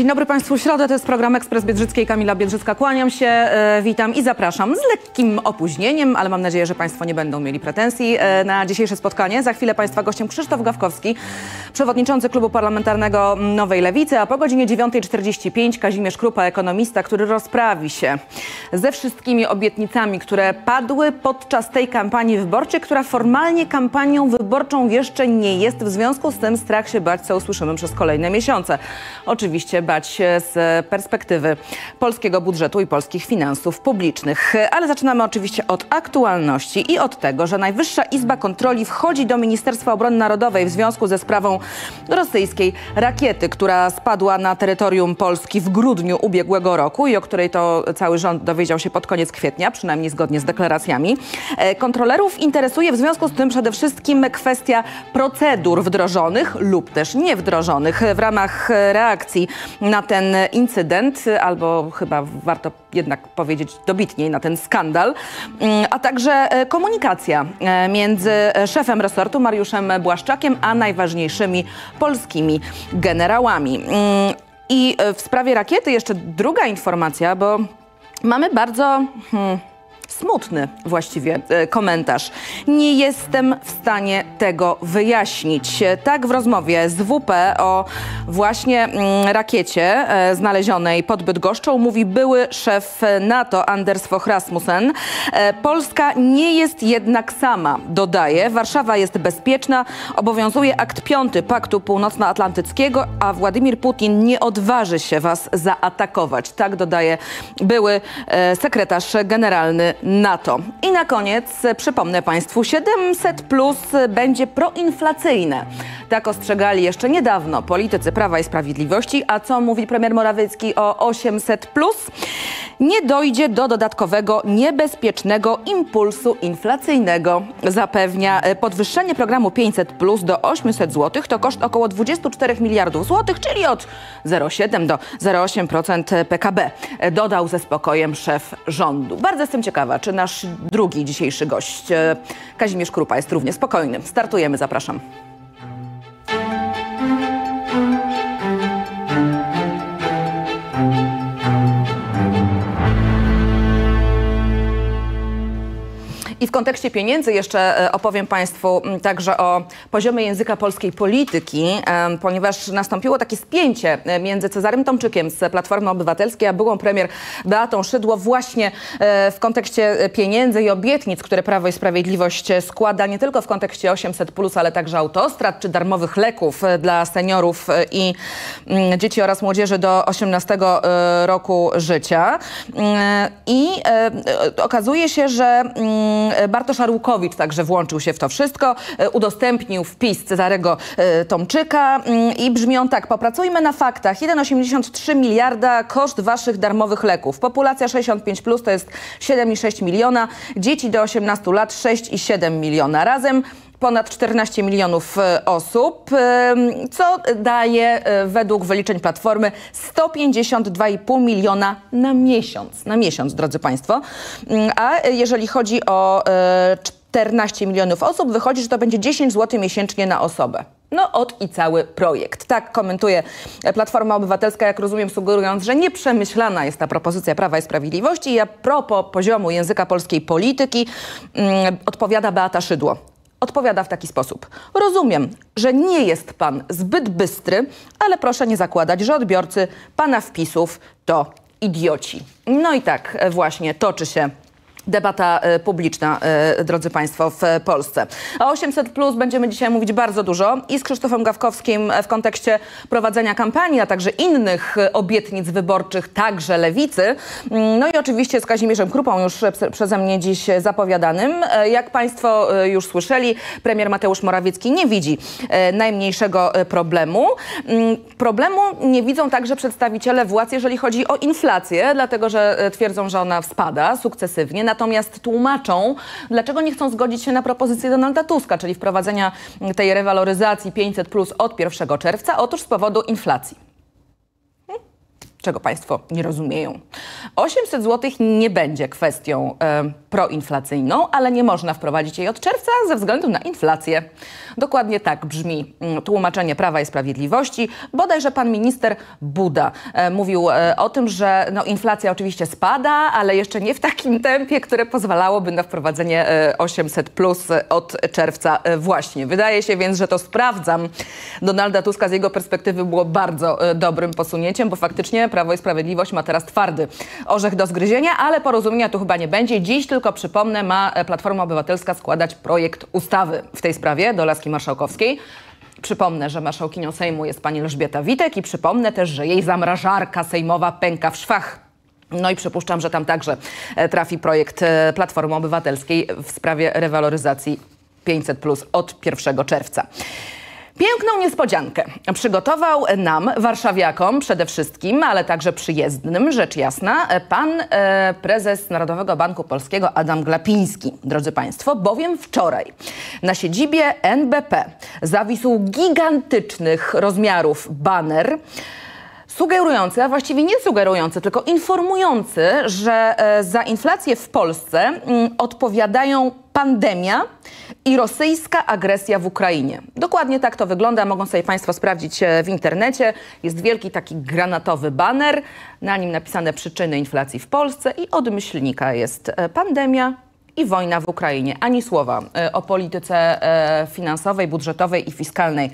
Dzień dobry Państwu. Środę to jest program Ekspres Biedrzyckiej. Kamila Biedrzycka. Kłaniam się, e, witam i zapraszam z lekkim opóźnieniem, ale mam nadzieję, że Państwo nie będą mieli pretensji e, na dzisiejsze spotkanie. Za chwilę Państwa gościem Krzysztof Gawkowski, przewodniczący Klubu Parlamentarnego Nowej Lewicy, a po godzinie 9.45 Kazimierz Krupa, ekonomista, który rozprawi się ze wszystkimi obietnicami, które padły podczas tej kampanii wyborczej, która formalnie kampanią wyborczą jeszcze nie jest. W związku z tym strach się bać, co usłyszymy przez kolejne miesiące. Oczywiście bać się z perspektywy polskiego budżetu i polskich finansów publicznych. Ale zaczynamy oczywiście od aktualności i od tego, że Najwyższa Izba Kontroli wchodzi do Ministerstwa Obrony Narodowej w związku ze sprawą rosyjskiej rakiety, która spadła na terytorium Polski w grudniu ubiegłego roku i o której to cały rząd dowiedział się pod koniec kwietnia, przynajmniej zgodnie z deklaracjami. E, Kontrolerów interesuje w związku z tym przede wszystkim kwestia procedur wdrożonych lub też niewdrożonych w ramach reakcji na ten incydent, albo chyba warto jednak powiedzieć dobitniej na ten skandal, Mm, a także e, komunikacja e, między szefem resortu Mariuszem Błaszczakiem, a najważniejszymi polskimi generałami. Mm, I e, w sprawie rakiety jeszcze druga informacja, bo mamy bardzo... Hmm, smutny właściwie e, komentarz. Nie jestem w stanie tego wyjaśnić. Tak w rozmowie z WP o właśnie mm, rakiecie e, znalezionej pod Bydgoszczą mówi były szef NATO Anders Fogh Rasmussen. E, Polska nie jest jednak sama, dodaje. Warszawa jest bezpieczna, obowiązuje akt piąty Paktu Północnoatlantyckiego, a Władimir Putin nie odważy się was zaatakować. Tak dodaje były sekretarz generalny NATO. I na koniec e, przypomnę Państwu, 700 plus będzie proinflacyjne. Tak ostrzegali jeszcze niedawno politycy Prawa i Sprawiedliwości. A co mówi premier Morawiecki o 800? Nie dojdzie do dodatkowego, niebezpiecznego impulsu inflacyjnego. Zapewnia e, podwyższenie programu 500 do 800 zł to koszt około 24 miliardów złotych, czyli od 0,7 do 0,8% PKB. E, Dodał ze spokojem szef rządu. Bardzo jestem ciekawa, czy nasz drugi dzisiejszy gość, e, Kazimierz Krupa, jest równie spokojny. Startujemy, zapraszam. I w kontekście pieniędzy jeszcze e, opowiem Państwu m, także o poziomie języka polskiej polityki, ponieważ nastąpiło takie spięcie e, między Cezarym Tomczykiem z Platformy Obywatelskiej, a byłą premier Beatą Szydło właśnie e, w kontekście pieniędzy i obietnic, które Prawo i Sprawiedliwość składa nie tylko w kontekście 800+, ale także autostrad czy darmowych leków dla seniorów i mm, dzieci oraz młodzieży do 18 e, roku życia. Mm, I okazuje się, że mm, Bartosz Arłukowicz także włączył się w to wszystko, e, udostępnił wpis Cezarego e, Tomczyka mm, i brzmi on tak. Popracujmy na faktach. 1,83 miliarda koszt waszych darmowych leków. Populacja 65 plus to jest 7,6 miliona. Dzieci do 18 lat 6,7 miliona. Razem ponad 14 milionów e, osób, e, co daje e, według wyliczeń Platformy 152,5 miliona na miesiąc. Na miesiąc, drodzy Państwo. Mm, A jeżeli chodzi o e, 14 milionów osób, wychodzi, że to będzie 10 zł miesięcznie na osobę. No od i cały projekt. Tak komentuje Platforma Obywatelska, jak rozumiem, sugerując, że nieprzemyślana jest ta propozycja Prawa i Sprawiedliwości. I a propos poziomu języka polskiej polityki mm, odpowiada Beata Szydło odpowiada w taki sposób. Rozumiem, że nie jest pan zbyt bystry, ale proszę nie zakładać, że odbiorcy pana wpisów to idioci. No i tak właśnie toczy się debata e, publiczna, e, drodzy Państwo, w Polsce. O 800 plus będziemy dzisiaj mówić bardzo dużo i z Krzysztofem Gawkowskim w kontekście prowadzenia kampanii, a także innych e, obietnic wyborczych, także lewicy. Mm, No i oczywiście z Kazimierzem Krupą już prze- przeze mnie dziś zapowiadanym. Jak Państwo już słyszeli, premier Mateusz Morawiecki nie widzi najmniejszego problemu. Mm, Problemu nie widzą także przedstawiciele władz, jeżeli chodzi o inflację, dlatego że twierdzą, że ona spada sukcesywnie, natomiast tłumaczą, dlaczego nie chcą zgodzić się na propozycję Donalda Tuska, czyli wprowadzenia tej rewaloryzacji 500 plus od 1 czerwca, otóż z powodu inflacji czego Państwo nie rozumieją. 800 zł nie będzie kwestią e, proinflacyjną, ale nie można wprowadzić jej od czerwca ze względu na inflację. Dokładnie tak brzmi mm, tłumaczenie Prawa i Sprawiedliwości. Bodajże pan minister Buda e, mówił e, o tym, że no, inflacja oczywiście spada, ale jeszcze nie w takim tempie, które pozwalałoby na wprowadzenie e, 800 plus od czerwca e, właśnie. Wydaje się więc, że to sprawdzam. Donalda Tuska z jego perspektywy było bardzo e, dobrym posunięciem, bo faktycznie Prawo i Sprawiedliwość ma teraz twardy orzech do zgryzienia, ale porozumienia tu chyba nie będzie. Dziś tylko przypomnę, ma e, Platforma Obywatelska składać projekt ustawy w tej sprawie do laski marszałkowskiej. Przypomnę, że marszałkinią Sejmu jest pani Elżbieta Witek i przypomnę też, że jej zamrażarka sejmowa pęka w szwach. No i przypuszczam, że tam także e, trafi projekt e, Platformy Obywatelskiej w sprawie rewaloryzacji 500 plus od 1 czerwca. Piękną niespodziankę przygotował nam, warszawiakom przede wszystkim, ale także przyjezdnym, rzecz jasna, pan e, prezes Narodowego Banku Polskiego Adam Glapiński, drodzy Państwo, bowiem wczoraj na siedzibie NBP zawisł gigantycznych rozmiarów baner, sugerujący, a właściwie nie sugerujący, tylko informujący, że e, za inflację w Polsce mm, odpowiadają pandemia i rosyjska agresja w Ukrainie. Dokładnie tak to wygląda, mogą sobie Państwo sprawdzić e, w internecie. Jest wielki taki granatowy baner, na nim napisane przyczyny inflacji w Polsce i od myślnika jest e, pandemia i wojna w Ukrainie. Ani słowa e, o polityce finansowej, budżetowej i fiskalnej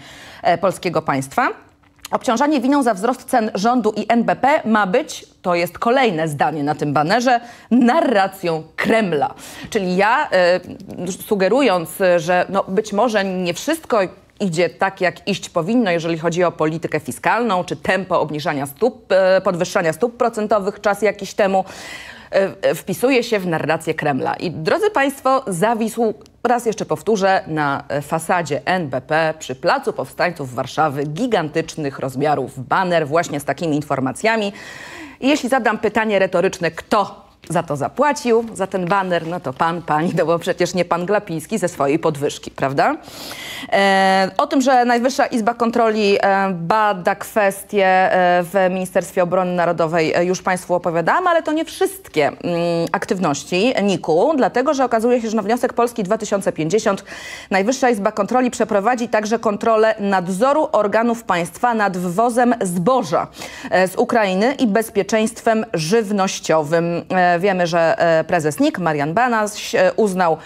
polskiego państwa. Obciążanie winą za wzrost cen rządu i NBP ma być, to jest kolejne zdanie na tym banerze, narracją Kremla. Czyli ja, e, sugerując, że no być może nie wszystko idzie tak, jak iść powinno, jeżeli chodzi o politykę fiskalną, czy tempo obniżania stóp, e, podwyższania stóp procentowych czas jakiś temu, wpisuje się w narrację Kremla. I drodzy Państwo, zawisł, raz jeszcze powtórzę, na fasadzie NBP przy Placu Powstańców Warszawy gigantycznych rozmiarów baner właśnie z takimi informacjami. Jeśli zadam pytanie retoryczne, kto za to zapłacił, za ten baner, no to pan, pani, no bo przecież nie pan Glapiński ze swojej podwyżki, prawda? E, o tym, że Najwyższa Izba Kontroli e, bada kwestie e, w Ministerstwie Obrony Narodowej e, już Państwu opowiadałam, ale to nie wszystkie mm, aktywności NIK-u, dlatego że okazuje się, że na wniosek Polski 2050 Najwyższa Izba Kontroli przeprowadzi także kontrolę nadzoru organów państwa nad wwozem zboża e, z Ukrainy i bezpieczeństwem żywnościowym. Wiemy, że e, prezes NIK, Marian Banaś, e, uznał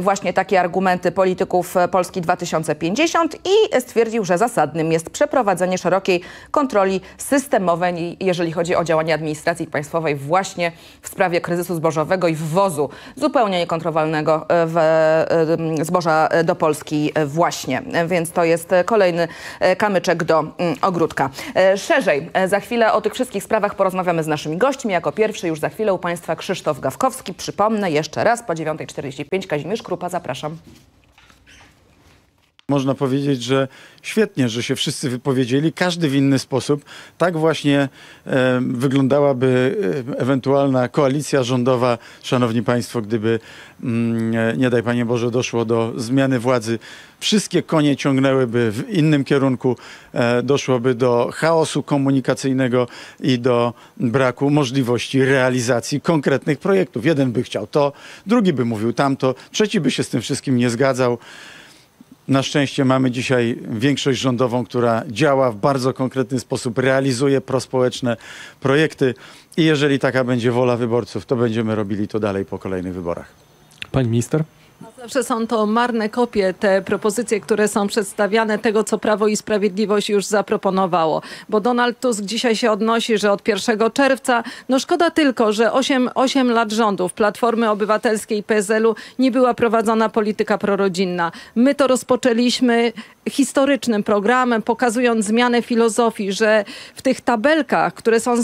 właśnie takie argumenty polityków e, Polski 2050 i stwierdził, że zasadnym jest przeprowadzenie szerokiej kontroli systemowej, jeżeli chodzi o działania administracji państwowej właśnie w sprawie kryzysu zbożowego i wwozu zupełnie e, zboża do Polski właśnie. Więc to jest kolejny kamyczek do mm, ogródka. Szerzej, za chwilę o tych wszystkich sprawach porozmawiamy z naszymi gośćmi. Jako pierwszy już za chwilę Państwa Krzysztof Gawkowski. Przypomnę jeszcze raz po 9.45 Kazimierz Krupa, zapraszam. Można powiedzieć, że świetnie, że się wszyscy wypowiedzieli, każdy w inny sposób. Tak właśnie e, wyglądałaby e, ewentualna koalicja rządowa, szanowni państwo, gdyby, mm, e, nie daj Panie Boże, doszło do zmiany władzy. Wszystkie konie ciągnęłyby w innym kierunku, e, doszłoby do chaosu komunikacyjnego i do braku możliwości realizacji konkretnych projektów. Jeden by chciał to, drugi by mówił tamto, trzeci by się z tym wszystkim nie zgadzał. Na szczęście mamy dzisiaj większość rządową, która działa w bardzo konkretny sposób, realizuje prospołeczne projekty i jeżeli taka będzie wola wyborców, to będziemy robili to dalej po kolejnych wyborach. Pani minister? Zawsze są to marne kopie, te propozycje, które są przedstawiane, tego co Prawo i Sprawiedliwość już zaproponowało. Bo Donald Tusk dzisiaj się odnosi, że od 1 czerwca, no szkoda tylko, że 8, 8 lat rządów Platformy Obywatelskiej i PSL-u nie była prowadzona polityka prorodzinna. My to rozpoczęliśmy historycznym programem, pokazując zmianę filozofii, że w tych tabelkach, które są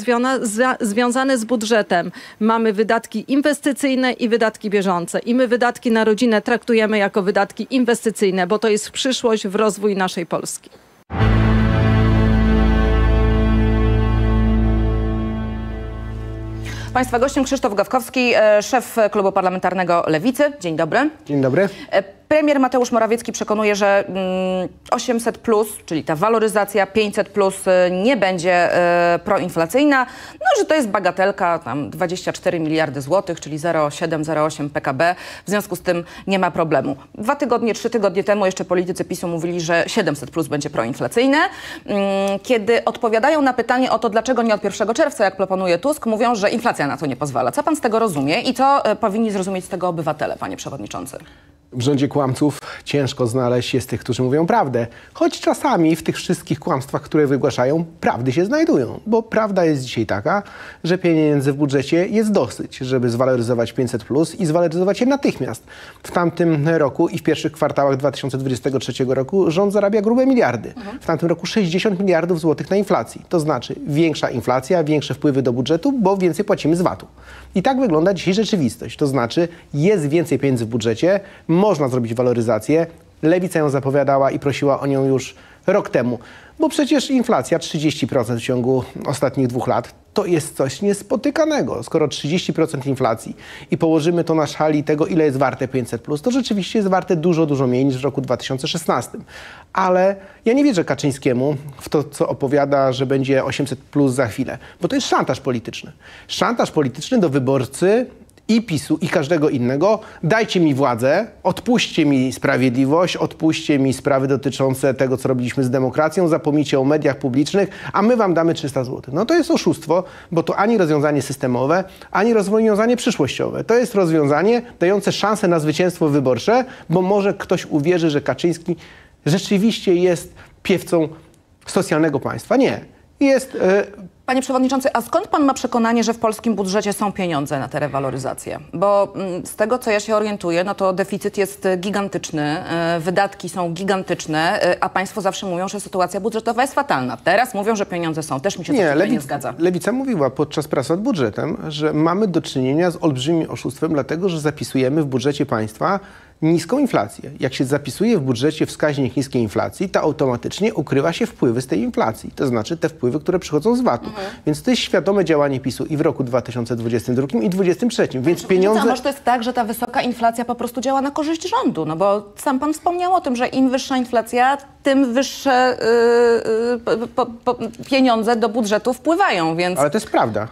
związane z budżetem, mamy wydatki inwestycyjne i wydatki bieżące. I my wydatki na rodzinę traktujemy jako wydatki inwestycyjne, bo to jest przyszłość w rozwój naszej Polski. Państwa gościem Krzysztof Gawkowski, e, szef klubu parlamentarnego Lewicy. Dzień dobry. Dzień dobry. Premier Mateusz Morawiecki przekonuje, że mm, 800, plus, czyli ta waloryzacja 500 plus e, nie będzie e, proinflacyjna, no że to jest bagatelka, tam 24 miliardy złotych, czyli 0,7-0,8 PKB. W związku z tym nie ma problemu. Dwa tygodnie, trzy tygodnie temu jeszcze politycy PiSu mówili, że 700 plus będzie proinflacyjne. Mm, Kiedy odpowiadają na pytanie o to, dlaczego nie od 1 czerwca, jak proponuje Tusk, mówią, że inflacja na to nie pozwala. Co pan z tego rozumie i co e, powinni zrozumieć z tego obywatele, panie przewodniczący? W rządzie kłamców ciężko znaleźć jest tych, którzy mówią prawdę. Choć czasami w tych wszystkich kłamstwach, które wygłaszają, prawdy się znajdują. Bo prawda jest dzisiaj taka, że pieniędzy w budżecie jest dosyć, żeby zwaloryzować 500 plus i zwaloryzować je natychmiast. W tamtym roku i w pierwszych kwartałach 2023 roku rząd zarabia grube miliardy. W tamtym roku 60 miliardów złotych na inflacji. To znaczy większa inflacja, większe wpływy do budżetu, bo więcej płacimy z VAT-u. I tak wygląda dzisiaj rzeczywistość. To znaczy jest więcej pieniędzy w budżecie, można zrobić waloryzację. Lewica ją zapowiadała i prosiła o nią już rok temu. Bo przecież inflacja 30% w ciągu ostatnich dwóch lat to jest coś niespotykanego. Skoro 30% inflacji i położymy to na szali tego, ile jest warte 500, to rzeczywiście jest warte dużo, dużo mniej niż w roku 2016. Ale ja nie wierzę Kaczyńskiemu w to, co opowiada, że będzie 800 plus za chwilę, bo to jest szantaż polityczny. Szantaż polityczny do wyborcy i PiSu, i każdego innego, dajcie mi władzę, odpuśćcie mi sprawiedliwość, odpuśćcie mi sprawy dotyczące tego, co robiliśmy z demokracją, zapomnijcie o mediach publicznych, a my wam damy 300 zł. No to jest oszustwo, bo to ani rozwiązanie systemowe, ani rozwiązanie przyszłościowe. To jest rozwiązanie dające szansę na zwycięstwo wyborcze, bo może ktoś uwierzy, że Kaczyński rzeczywiście jest piewcą socjalnego państwa. Nie. Jest e, Panie Przewodniczący, a skąd Pan ma przekonanie, że w polskim budżecie są pieniądze na te rewaloryzacje? Bo mm, z tego, co ja się orientuję, no to deficyt jest gigantyczny, e, wydatki są gigantyczne, e, a Państwo zawsze mówią, że sytuacja budżetowa jest fatalna. Teraz mówią, że pieniądze są. Też mi się to Nie, tutaj nie zgadza. Lewica mówiła podczas prac nad budżetem, że mamy do czynienia z olbrzymim oszustwem, dlatego że zapisujemy w budżecie państwa niską inflację. Jak się zapisuje w budżecie wskaźnik niskiej inflacji, to automatycznie ukrywa się wpływy z tej inflacji. To znaczy te wpływy, które przychodzą z VAT-u. Więc to jest świadome działanie PiSu i w roku 2022 i 2023. Więc A pieniądze... może to jest tak, że ta wysoka inflacja po prostu działa na korzyść rządu? No bo sam pan wspomniał o tym, że im wyższa inflacja, tym wyższe yy, yy, po, po, pieniądze do budżetu wpływają, więc Ale to jest prawda.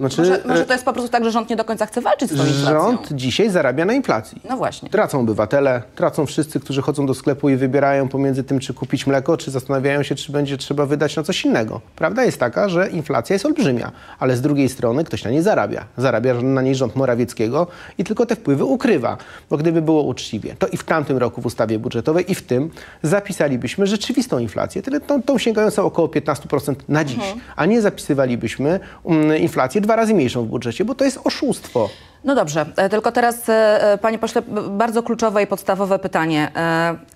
Znaczy, może, może e, to jest po prostu tak, że rząd nie do końca chce walczyć z tą inflacją. Rząd dzisiaj zarabia na inflacji. No właśnie. Tracą obywatele, tracą wszyscy, którzy chodzą do sklepu i wybierają pomiędzy tym, czy kupić mleko, czy zastanawiają się, czy będzie trzeba wydać na coś innego. Prawda jest taka, że inflacja jest olbrzymia, ale z drugiej strony ktoś na niej zarabia. Zarabia na niej rząd Morawieckiego i tylko te wpływy ukrywa. Bo gdyby było uczciwie, to i w tamtym roku w ustawie budżetowej, i w tym zapisalibyśmy rzeczywistą inflację, tyle tą, tą sięgającą około 15% na dziś, a nie zapisywalibyśmy um, inflację dwa razy mniejszą w budżecie, bo to jest oszustwo. No dobrze, e, tylko teraz, e, e, panie pośle, bardzo kluczowe i podstawowe pytanie.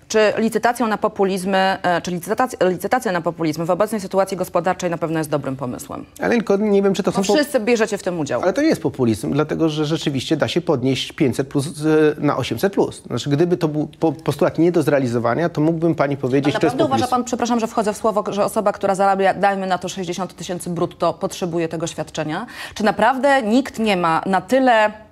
Czy licytacją na populizmy, e, czy licytacja, licytacja na populizmy w obecnej sytuacji gospodarczej na pewno jest dobrym pomysłem? Ale tylko nie wiem, czy to są... wszyscy bierzecie w tym udział. Ale to nie jest populizm, dlatego że rzeczywiście da się podnieść 500 plus na 800 plus. Znaczy, gdyby to był po- postulat nie do zrealizowania, to mógłbym pani powiedzieć, że to jest populizm. uważa pan, przepraszam, że wchodzę w słowo, że osoba, która zarabia, dajmy na to 60 tysięcy brutto, potrzebuje tego świadczenia? Czy naprawdę nikt nie ma na tyle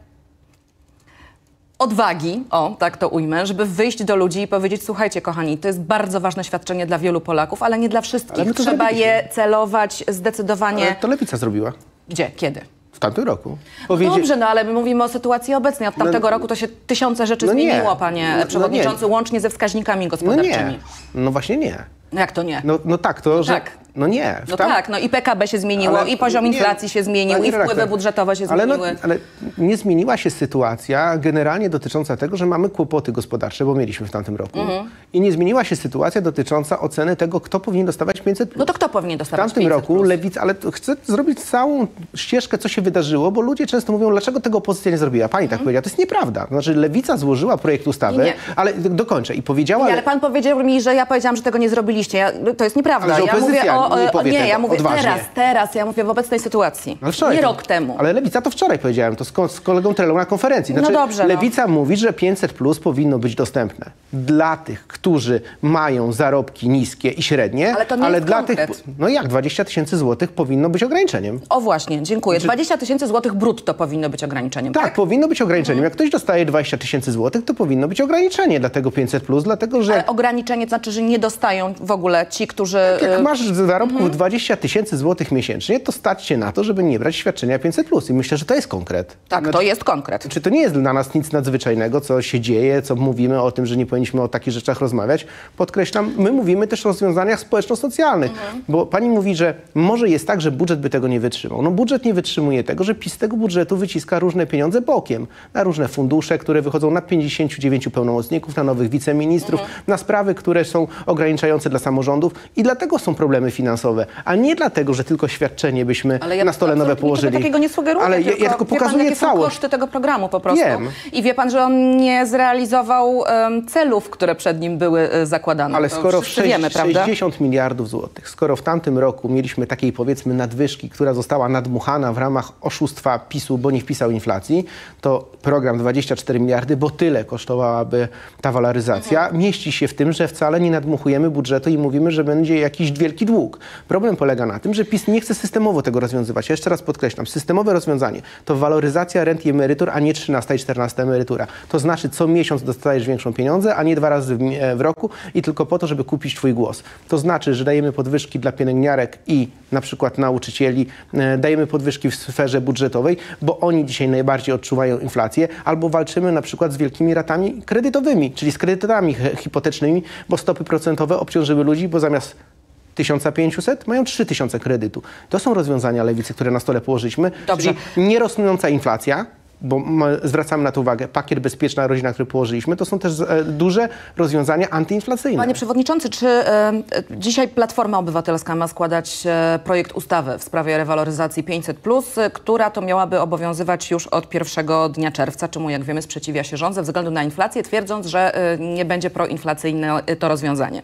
odwagi, o, tak to ujmę, żeby wyjść do ludzi i powiedzieć, słuchajcie kochani, to jest bardzo ważne świadczenie dla wielu Polaków, ale nie dla wszystkich. Trzeba je celować zdecydowanie... Ale to Lewica zrobiła Gdzie? Kiedy? w tamtym roku. No Powiedzie- Dobrze, no ale my mówimy o sytuacji obecnej. Od tamtego roku to się tysiące rzeczy no nie. zmieniło, panie No- no przewodniczący, nie. łącznie ze wskaźnikami No gospodarczymi. nie, no właśnie nie. No Jak to nie? No, no tak, to, że... tak. No nie. w No tam- tak, no i PKB się zmieniło, Ale i poziom nie, inflacji się zmienił, i wpływy budżetowe się ale, zmieniły. no, ale nie zmieniła się sytuacja generalnie dotycząca tego, że mamy kłopoty gospodarcze, bo mieliśmy w tamtym roku. Mhm. I nie zmieniła się sytuacja dotycząca oceny tego, kto powinien dostawać 500 No to kto powinien W dostawać tamtym 500 roku plus? lewica, ale chcę zrobić całą ścieżkę, co się wydarzyło, bo ludzie często mówią, dlaczego tego opozycja nie zrobiła. Pani tak powiedziała, to jest nieprawda. Znaczy lewica złożyła projekt ustawy, Mhm. Nie. ale dokończę i powiedziała... Nie, ale pan powiedział mi, że ja powiedziałam, że tego nie zrobiliście. Ja, to jest nieprawda. Ale ja mówię o, nie o, powie nie, tego ja mówię odważnie. teraz, teraz, ja mówię w obecnej sytuacji. Ale wczoraj nie rok temu. Ale Lewica to wczoraj powiedziałem, to z, z kolegą Trelą na konferencji. No Znaczy, dobrze, no. Lewica mówi, że 500 plus powinno być dostępne dla tych, którzy mają zarobki niskie i średnie, Ale to nie jest dla konkret. tych, no jak 20 tysięcy złotych powinno być ograniczeniem. O właśnie, dziękuję. 20 tysięcy złotych brutto powinno być ograniczeniem, Tak, tak? powinno być ograniczeniem. Jak ktoś dostaje 20 tysięcy złotych, to powinno być ograniczenie dla tego 500 plus, dlatego że Ale ograniczenie to znaczy, że nie dostają w ogóle ci, którzy... jak y, masz zarobków 20 tysięcy złotych miesięcznie, to stać się na to, żeby nie brać świadczenia 500 plus. I myślę, że to jest konkret. Tak, to jest konkret. Czy to nie jest dla nas nic nadzwyczajnego, co się dzieje, co mówimy o tym, że nie powinniśmy o takich rzeczach rozmawiać? Podkreślam, my mówimy też o rozwiązaniach społeczno-socjalnych, bo pani mówi, że może jest tak, że budżet by tego nie wytrzymał. No budżet nie wytrzymuje tego, że PiS z tego budżetu wyciska różne pieniądze bokiem, na różne fundusze, które wychodzą na 59 pełnomocników, na nowych wiceministrów, na sprawy, które są ograniczające dla samorządów i dlatego są problemy finansowe, a nie dlatego, że tylko świadczenie byśmy ja na stole nowe położyli. takiego nie sugeruję, Ale tylko, ja tylko wie pan, pokazuję jakie są całość. koszty tego programu po prostu. Wiem. I wie pan, że on nie zrealizował em, celów, które przed nim były e, zakładane. Ale To skoro w wszyscy sześć- wiemy, prawda? 60 miliardów złotych, skoro w tamtym roku mieliśmy takiej powiedzmy nadwyżki, która została nadmuchana w ramach oszustwa PiSu, bo nie wpisał inflacji, to program 24 miliardy, bo tyle kosztowałaby ta waloryzacja, Mhm. mieści się w tym, że wcale nie nadmuchujemy budżetu i mówimy, że będzie jakiś wielki dług. Problem polega na tym, że PiS nie chce systemowo tego rozwiązywać. Ja jeszcze raz podkreślam, systemowe rozwiązanie to waloryzacja rent i emerytur, a nie 13 i 14 emerytura. To znaczy co miesiąc dostajesz większą pieniądze, a nie dwa razy w, e, w roku i tylko po to, żeby kupić twój głos. To znaczy, że dajemy podwyżki dla pielęgniarek i na przykład nauczycieli, e, dajemy podwyżki w sferze budżetowej, bo oni dzisiaj najbardziej odczuwają inflację, albo walczymy na przykład z wielkimi ratami kredytowymi, czyli z kredytami hi- hipotecznymi, bo stopy procentowe obciążyły ludzi, bo zamiast 1500 mają 3000 kredytu. To są rozwiązania lewicy, które na stole położyliśmy. Dobrze. Czyli nierosnąca inflacja, bo zwracamy na to uwagę, pakiet Bezpieczna Rodzina, który położyliśmy, to są też e, duże rozwiązania antyinflacyjne. Panie Przewodniczący, czy e, e, dzisiaj Platforma Obywatelska ma składać e, projekt ustawy w sprawie rewaloryzacji 500+, e, która to miałaby obowiązywać już od pierwszego dnia czerwca, czemu jak wiemy sprzeciwia się rząd ze względu na inflację, twierdząc, że e, nie będzie proinflacyjne e, to rozwiązanie.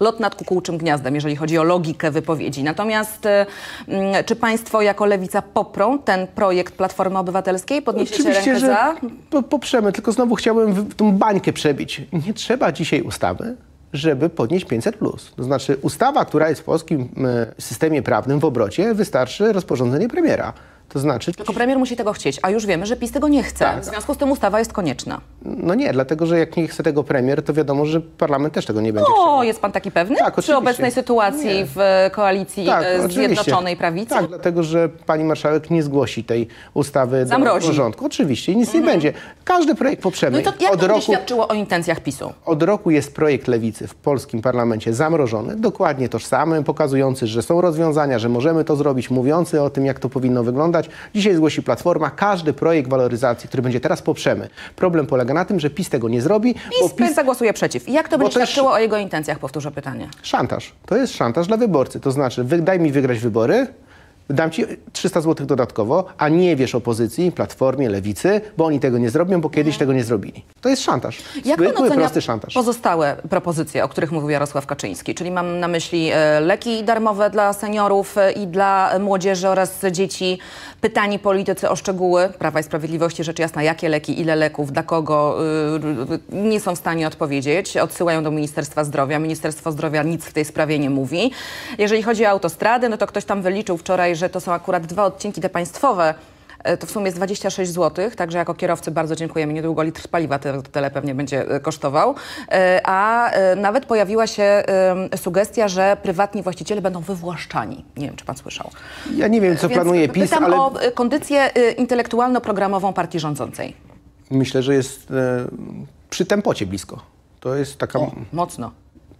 Lot nad kukułczym gniazdem, jeżeli chodzi o logikę wypowiedzi. Natomiast e, mm, czy państwo jako Lewica poprą ten projekt Platformy Obywatelskiej? Podniesiecie Oczywiście, rękę za? po- poprzemy, tylko znowu chciałbym tą bańkę przebić. Nie trzeba dzisiaj ustawy, żeby podnieść 500. To znaczy, ustawa, która jest w polskim e, systemie prawnym w obrocie, wystarczy rozporządzenie premiera. To znaczy, Tylko premier musi tego chcieć, a już wiemy, że PiS tego nie chce. Tak. W związku z tym ustawa jest konieczna. no nie, dlatego że jak nie chce tego premier, to wiadomo, że parlament też tego nie będzie chciał. O, jest pan taki pewny? Tak, Przy oczywiście. obecnej sytuacji Nie. w e, koalicji Tak, e, oczywiście. Zjednoczonej Prawicy? Tak, dlatego że pani marszałek nie zgłosi tej ustawy Zamrozi. Mhm. do porządku. Oczywiście, nic nie będzie. Każdy projekt poprzemy. No to jak Od to roku, świadczyło o intencjach PiSu? Od roku jest projekt lewicy w polskim parlamencie zamrożony, dokładnie tożsamy, pokazujący, że są rozwiązania, że możemy to zrobić, mówiący o tym, jak to powinno wyglądać. Dzisiaj zgłosi Platforma, każdy projekt waloryzacji, który będzie teraz poprzemy. Problem polega na tym, że PiS tego nie zrobi, bo PiS, zagłosuje przeciw. I jak to będzie też- świadczyło o jego intencjach? Powtórzę pytanie. Szantaż. To jest szantaż dla wyborcy. To znaczy, wy, daj mi wygrać wybory, dam ci 300 zł dodatkowo, a nie wiesz opozycji, Platformie, Lewicy, bo oni tego nie zrobią, bo kiedyś tego nie zrobili. To jest szantaż. Jak Zwykły, prosty szantaż. pozostałe propozycje, o których mówił Jarosław Kaczyński? Czyli mam na myśli e, leki darmowe dla seniorów e, i dla młodzieży oraz dzieci. Pytani politycy o szczegóły Prawa i Sprawiedliwości, rzecz jasna, jakie leki, ile leków, dla kogo, y, nie są w stanie odpowiedzieć. Odsyłają do Ministerstwa Zdrowia. Ministerstwo Zdrowia nic w tej sprawie nie mówi. Jeżeli chodzi o autostrady, no to ktoś tam wyliczył wczoraj, że to są akurat dwa odcinki te państwowe. E, To w sumie jest 26 zł, także jako kierowcy bardzo dziękujemy. Niedługo litr paliwa tyle pewnie będzie e, kosztował. E, A nawet pojawiła się sugestia, że prywatni właściciele będą wywłaszczani. Nie wiem, czy pan słyszał. Ja nie wiem, co Więc planuje PiS, pytam ale o kondycję intelektualno-programową partii rządzącej. myślę, że jest przy tempocie blisko. To jest taka... Mocno.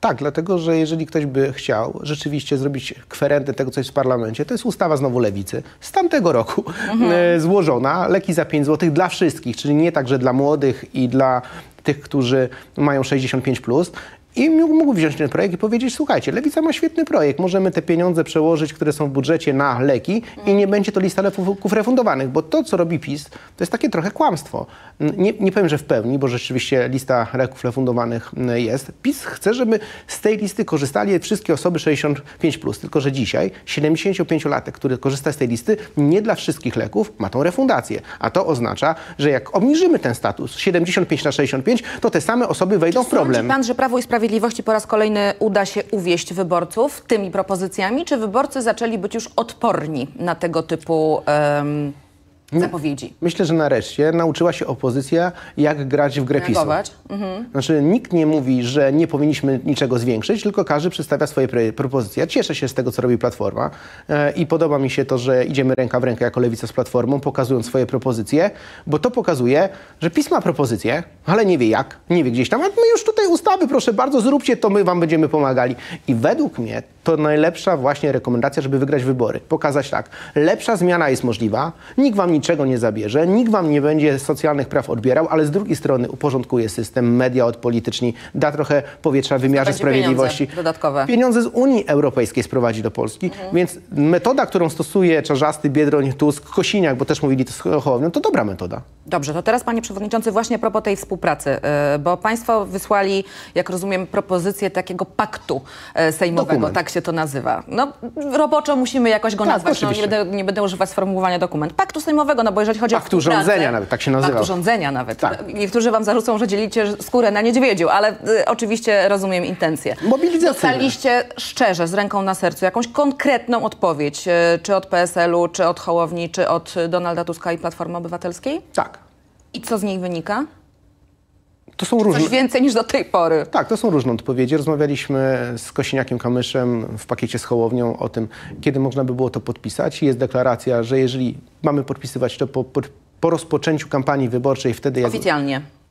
Tak, dlatego, że jeżeli ktoś by chciał rzeczywiście zrobić kwerentę tego, co jest w parlamencie, to jest ustawa znowu lewicy z tamtego roku e, złożona, leki za 5 zł dla wszystkich, czyli nie także dla młodych i dla tych, którzy mają 65+. Plus. I mógł mógł wziąć ten projekt i powiedzieć, słuchajcie, Lewica ma świetny projekt, możemy te pieniądze przełożyć, które są w budżecie na leki i nie będzie to lista leków refundowanych, bo to, co robi PiS, to jest takie trochę kłamstwo. Nie, nie powiem, że w pełni, bo rzeczywiście lista leków refundowanych jest. PiS chce, żeby z tej listy korzystali wszystkie osoby 65+, plus, tylko że dzisiaj 75-latek, który korzysta z tej listy, nie dla wszystkich leków ma tą refundację. A to oznacza, że jak obniżymy ten status 75 na 65, to te same osoby wejdą w problem. Pan, że Prawo i Sprawiedliwości po raz kolejny uda się uwieść wyborców tymi propozycjami, czy wyborcy zaczęli być już odporni na tego typu em, zapowiedzi? Myślę, że nareszcie nauczyła się opozycja, jak grać w grę PiSu. Mhm. Znaczy, nikt nie mówi, że nie powinniśmy niczego zwiększyć, tylko każdy przedstawia swoje propozycje. Ja cieszę się z tego, co robi Platforma e, i podoba mi się to, że idziemy ręka w rękę jako Lewica z Platformą, pokazując swoje propozycje, bo to pokazuje, że PiS ma propozycje, ale nie wie jak, nie wie gdzieś tam. A my już tutaj ustawy, proszę bardzo, zróbcie to, my wam będziemy pomagali. I według mnie to najlepsza właśnie rekomendacja, żeby wygrać wybory. Pokazać tak, lepsza zmiana jest możliwa, nikt wam niczego nie zabierze, nikt wam nie będzie socjalnych praw odbierał, ale z drugiej strony uporządkuje system, media odpolityczni, da trochę powietrza w wymiarze sprawiedliwości. pieniądze dodatkowe. Pieniądze z Unii Europejskiej sprowadzi do Polski, więc metoda, którą stosuje Czarzasty, Biedroń, Tusk, Kosiniak, bo też mówili to z Hołownią, to dobra metoda. Dobrze, to teraz panie przewodniczący właśnie a propos tej współpracy, y, bo państwo wysłali, jak rozumiem, propozycję takiego paktu y, sejmowego, Dokument. tak się to nazywa. No roboczo musimy jakoś go Tak, nazwać, no, nie, będę, nie będę używać sformułowania dokument. Paktu sejmowego, no bo jeżeli chodzi Paktu o współpracę... rządzenia nawet, tak się nazywał. Paktu rządzenia nawet. Tak. Niektórzy wam zarzucą, że dzielicie skórę na niedźwiedziu, ale y, oczywiście rozumiem intencje. Mobilizacyjne. Dostaliście szczerze, z ręką na sercu, jakąś konkretną odpowiedź, y, czy od PSL-u, czy od Hołowni, czy od Donalda Tuska i Platformy Obywatelskiej? Tak. I co z niej wynika? To są różne... Coś więcej niż do tej pory. Tak, to są różne odpowiedzi. Rozmawialiśmy z Kosiniakiem Kamyszem w pakiecie z Hołownią o tym, kiedy można by było to podpisać. Jest deklaracja, że jeżeli mamy podpisywać to po, po, po rozpoczęciu kampanii wyborczej, wtedy jak...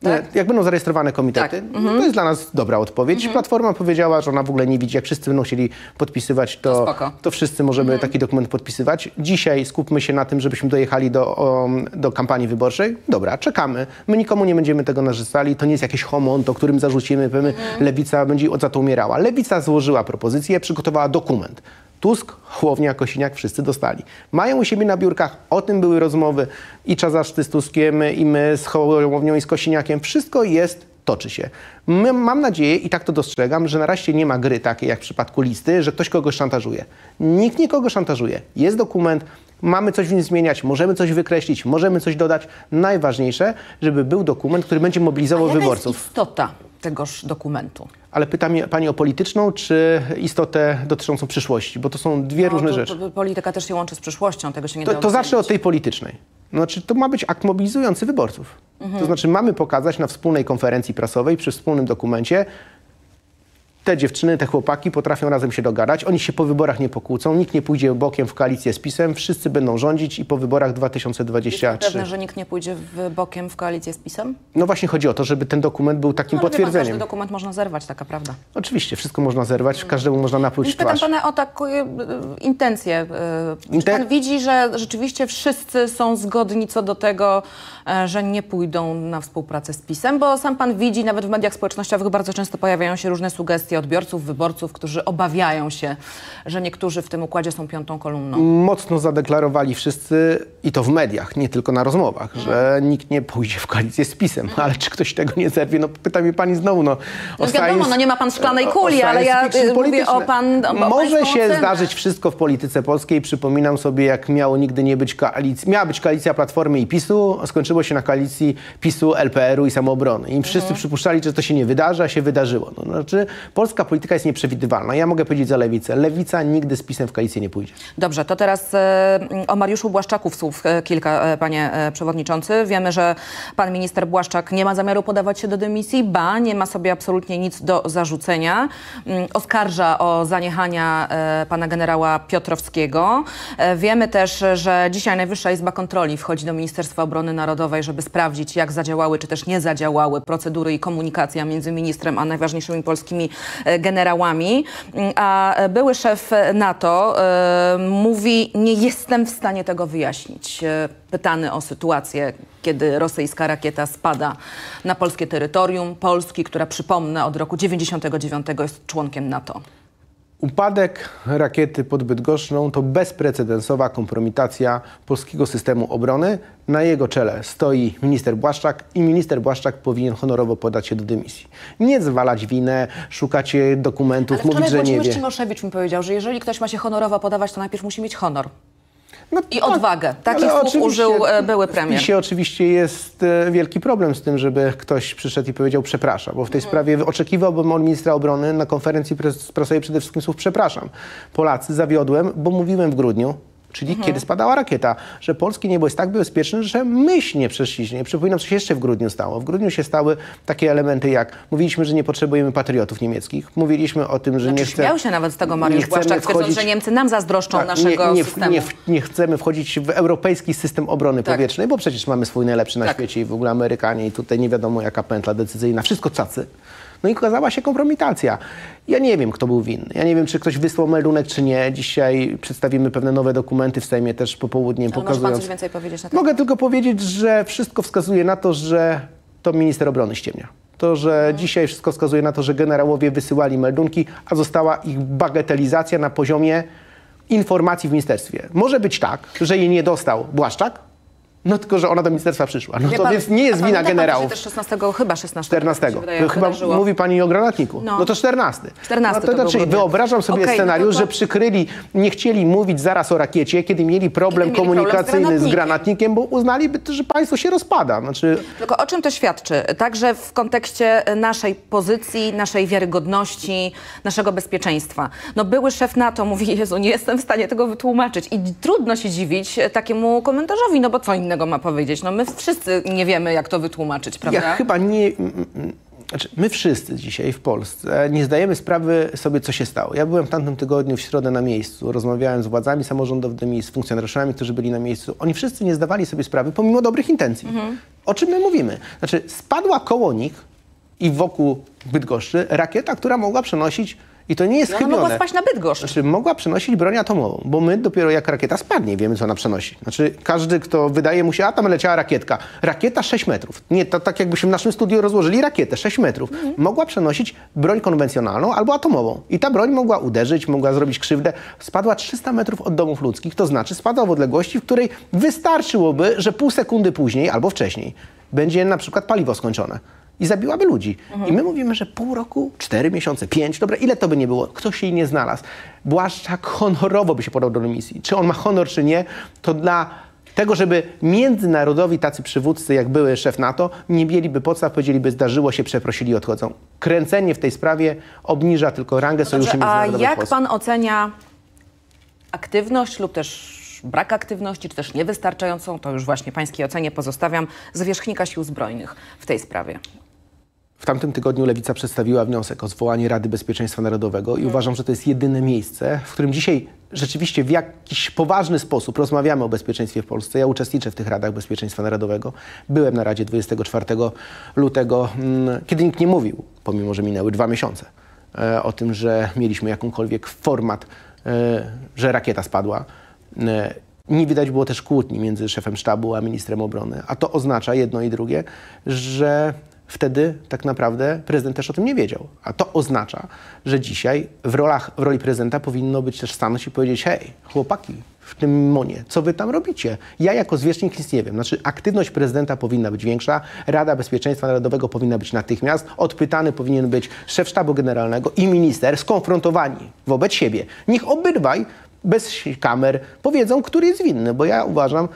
Tak? Jak będą zarejestrowane komitety, Tak. to jest dla nas dobra odpowiedź. Platforma powiedziała, że ona w ogóle nie widzi, jak wszyscy będą chcieli podpisywać, To to, to wszyscy możemy taki dokument podpisywać. Dzisiaj skupmy się na tym, żebyśmy dojechali do, o, do kampanii wyborczej. Dobra, czekamy. My nikomu nie będziemy tego narzucali. To nie jest jakiś homont, o którym zarzucimy, powiemy, lewica będzie za to umierała. Lewica złożyła propozycję, przygotowała dokument. Tusk, Hołownia, Kosiniak, wszyscy dostali. Mają u siebie na biurkach, o tym były rozmowy i Czazaszty z Tuskiem, i my z Hołownią i z Kosiniakiem. Wszystko jest, toczy się. My, mam nadzieję, i tak to dostrzegam, że na razie nie ma gry takiej jak w przypadku listy, że ktoś kogoś szantażuje. Nikt nikogo szantażuje. Jest dokument, mamy coś w nim zmieniać, możemy coś wykreślić, możemy coś dodać. Najważniejsze, żeby był dokument, który będzie mobilizował Jaka wyborców. jest istota tegoż dokumentu? Ale pyta mnie pani o polityczną, czy istotę dotyczącą przyszłości? Bo to są dwie różne No, to, rzeczy. to, polityka też się łączy z przyszłością, tego się nie To, da to oddzielić. od tej politycznej. Znaczy, to ma być akt mobilizujący wyborców. To znaczy, mamy pokazać na wspólnej konferencji prasowej, przy wspólnym dokumencie, te dziewczyny, te chłopaki potrafią razem się dogadać. Oni się po wyborach nie pokłócą, nikt nie pójdzie bokiem w koalicję z PiSem, wszyscy będą rządzić i po wyborach Jest 2023. pewne, że nikt nie pójdzie w bokiem w koalicję z PiSem? No właśnie chodzi o to, żeby ten dokument był takim No, wie pan, potwierdzeniem. każdy dokument można zerwać, taka prawda. Oczywiście, wszystko można zerwać, każdemu można napluć w pytam twarz. pana o taką y, intencję. y, Czy Inte- pan widzi, że rzeczywiście wszyscy są zgodni co do tego, e, że nie pójdą na współpracę z PiSem? Bo sam pan widzi, nawet w mediach społecznościowych bardzo często pojawiają się różne sugestie odbiorców, wyborców, którzy obawiają się, że niektórzy w tym układzie są piątą kolumną. mocno zadeklarowali wszyscy, i to w mediach, nie tylko na rozmowach, że nikt nie pójdzie w koalicję z PiSem. Ale czy ktoś tego nie zerwie? No pyta mnie pani znowu, no... No wiadomo, no nie ma pan szklanej o- o kuli, ale ja, science y, mówię o pan- o Może się zdarzyć wszystko w polityce polskiej. Przypominam sobie, jak miało nigdy nie być koalicji, miała być koalicja Platformy i PiSu, a skończyło się na koalicji PiSu, LPR-u i Samoobrony. I wszyscy Mhm. przypuszczali, że to się nie wydarzy, a się wydarzyło. No, znaczy, polska polityka jest nieprzewidywalna. Ja mogę powiedzieć za lewicę. Lewica nigdy z PiSem w koalicję nie pójdzie. Dobrze, to teraz e, o Mariuszu Błaszczaku słów e, kilka, e, panie przewodniczący. Wiemy, że pan minister Błaszczak nie ma zamiaru podawać się do dymisji, ba, nie ma sobie absolutnie nic do zarzucenia. Mm, Oskarża o zaniechania pana generała Piotrowskiego. Wiemy też, że dzisiaj Najwyższa Izba Kontroli wchodzi do Ministerstwa Obrony Narodowej, żeby sprawdzić, jak zadziałały, czy też nie zadziałały procedury i komunikacja między ministrem a najważniejszymi polskimi generałami. Mm, A e, były szef NATO e, mówi, nie jestem w stanie tego wyjaśnić. E, Pytany o sytuację, kiedy rosyjska rakieta spada na polskie terytorium. Polski, która przypomnę od roku 99 jest członkiem NATO. Upadek rakiety pod Bydgoszczą to bezprecedensowa kompromitacja polskiego systemu obrony. Na jego czele stoi minister Błaszczak i minister Błaszczak powinien honorowo podać się do dymisji. Nie zwalać winę, szukać e, dokumentów, Ale mówić, wczoraj że nie Włodzimierz wie. Cimoszewicz mi powiedział, że jeżeli ktoś ma się honorowo podawać, to najpierw musi mieć honor. No, I tak, odwagę. Takich słów użył e, były premier. W PiSie oczywiście jest e, wielki problem z tym, żeby ktoś przyszedł i powiedział przepraszam, bo w tej Mhm. sprawie oczekiwałbym od ministra obrony na konferencji prasowej przede wszystkim słów przepraszam. Polacy zawiodłem, bo mówiłem w grudniu, czyli Mhm. kiedy spadała rakieta, że polskie niebo jest tak bezpieczne, że myśl nie przeszliśmy. Nie przypominam, co się jeszcze w grudniu stało. W grudniu się stały takie elementy jak mówiliśmy, że nie potrzebujemy patriotów niemieckich, mówiliśmy o tym, że Znaczy, nie chcemy... śmiał się nawet z tego Mariusz Błaszczak, twierdząc, wchodzić- że Niemcy nam zazdroszczą tak, naszego nie, nie, systemu. Nie, nie chcemy wchodzić w europejski system obrony Tak. powietrznej, bo przecież mamy swój najlepszy na Tak. świecie i w ogóle Amerykanie i tutaj nie wiadomo jaka pętla decyzyjna, wszystko cacy. No i okazała się kompromitacja. Ja nie wiem, kto był winny. Ja nie wiem, czy ktoś wysłał meldunek, czy nie. Dzisiaj przedstawimy pewne nowe dokumenty w Sejmie też popołudniem Ale może pan pokazując. coś więcej powiedzieć na ten Mogę tylko powiedzieć, że wszystko wskazuje na to, że to minister obrony ściemnia. To, że Mhm. dzisiaj wszystko wskazuje na to, że generałowie wysyłali meldunki, a została ich bagatelizacja na poziomie informacji w ministerstwie. Może być tak, że jej nie dostał Błaszczak, no tylko, że ona do ministerstwa przyszła. No Wie to pan- więc nie jest wina pan, generałów. że też 16, chyba 16. 14. mi się wydaje, chyba wydarzyło. mówi pani o granatniku. No. No, to 14. 14 No to to, wyobrażam sobie Okej, no scenariusz, to- że przykryli, nie chcieli mówić zaraz o rakiecie, kiedy mieli problem Kiedy mieli problem z komunikacyjny z granatnikiem. granatnikiem, bo uznaliby, że państwo się rozpada. Znaczy, Tylko o czym to świadczy? Także w kontekście naszej pozycji, naszej wiarygodności, naszego bezpieczeństwa. No były szef NATO mówi, Jezu, nie jestem w stanie tego wytłumaczyć. I trudno się dziwić takiemu komentarzowi, no bo co innego ma powiedzieć? No my wszyscy nie wiemy, jak to wytłumaczyć, prawda? Ja chyba nie. znaczy my wszyscy dzisiaj w Polsce nie zdajemy sprawy sobie, co się stało. Ja byłem w tamtym tygodniu w środę na miejscu, rozmawiałem z władzami samorządowymi, z funkcjonariuszami, którzy byli na miejscu. Oni wszyscy nie zdawali sobie sprawy, pomimo dobrych intencji. O czym my mówimy? Znaczy spadła koło nich i wokół Bydgoszczy rakieta, która mogła przenosić i to nie jest Ona chybione. mogła spaść na Bydgoszcz. Znaczy, mogła przenosić broń atomową, bo my dopiero jak rakieta spadnie, wiemy, co ona przenosi. Znaczy, każdy, kto wydaje mu się, a tam leciała rakietka. Rakieta 6 metrów. Nie, to tak jakbyśmy w naszym studiu rozłożyli rakietę 6 metrów. Mogła przenosić broń konwencjonalną albo atomową. I ta broń mogła uderzyć, mogła zrobić krzywdę. Spadła 300 metrów od domów ludzkich, to znaczy spadła w odległości, w której wystarczyłoby, że pół sekundy później albo wcześniej będzie na przykład paliwo skończone. I zabiłaby ludzi. I my mówimy, że pół roku, cztery miesiące, pięć, dobra, ile to by nie było? Ktoś jej nie znalazł. Błaszczak honorowo by się podał do dymisji. Czy on ma honor, czy nie, to dla tego, żeby międzynarodowi tacy przywódcy, jak były szef NATO, nie mieliby podstaw, powiedzieliby, zdarzyło się, przeprosili i odchodzą. Kręcenie w tej sprawie obniża tylko rangę sojuszy Dobrze, a międzynarodowych jak Polski. pan ocenia aktywność lub też brak aktywności, czy też niewystarczającą, to już właśnie pańskiej ocenie pozostawiam, zwierzchnika sił zbrojnych w tej sprawie? W tamtym tygodniu Lewica przedstawiła wniosek o zwołanie Rady Bezpieczeństwa Narodowego i uważam, że to jest jedyne miejsce, w którym dzisiaj rzeczywiście w jakiś poważny sposób rozmawiamy o bezpieczeństwie w Polsce. Ja uczestniczę w tych Radach Bezpieczeństwa Narodowego. Byłem na Radzie 24 lutego, mm, kiedy nikt nie mówił, pomimo że minęły dwa miesiące, e, o tym, że mieliśmy jakąkolwiek format, e, że rakieta spadła. E, Nie widać było też kłótni między szefem sztabu a ministrem obrony. A to oznacza jedno i drugie, że wtedy tak naprawdę prezydent też o tym nie wiedział. A to oznacza, że dzisiaj w, rolach, w roli prezydenta powinno być też stanąć i powiedzieć: hej, chłopaki, w tym monie, co wy tam robicie? Ja jako zwierzchnik nic nie wiem. Znaczy aktywność prezydenta powinna być większa, Rada Bezpieczeństwa Narodowego powinna być natychmiast, odpytany powinien być szef sztabu generalnego i minister skonfrontowani wobec siebie. Niech obydwaj bez kamer powiedzą, który jest winny, bo ja uważam,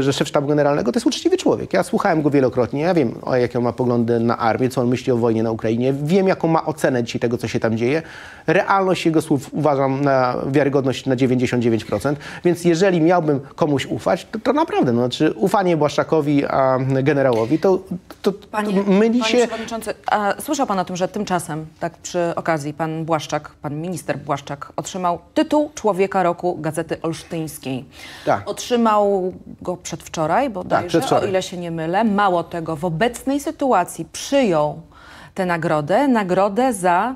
że szef sztabu generalnego to jest uczciwy człowiek. Ja słuchałem go wielokrotnie, ja wiem, o jakie on ma poglądy na armię, co on myśli o wojnie na Ukrainie, wiem, jaką ma ocenę dzisiaj tego, co się tam dzieje. Realność jego słów uważam na wiarygodność na 99%, więc jeżeli miałbym komuś ufać, to, to naprawdę, no, znaczy ufanie Błaszczakowi, a generałowi, to, to, to Panie, myli panie się... Przewodniczący, a słyszał Pan o tym, że tymczasem, tak przy okazji, Pan Błaszczak, Pan Minister Błaszczak otrzymał tytuł Człowieka Roku Gazety Olsztyńskiej. Tak. Otrzymał go przedwczoraj, bodajże, przedwczoraj. o ile się nie mylę. Mało tego, w obecnej sytuacji przyjął tę nagrodę, nagrodę za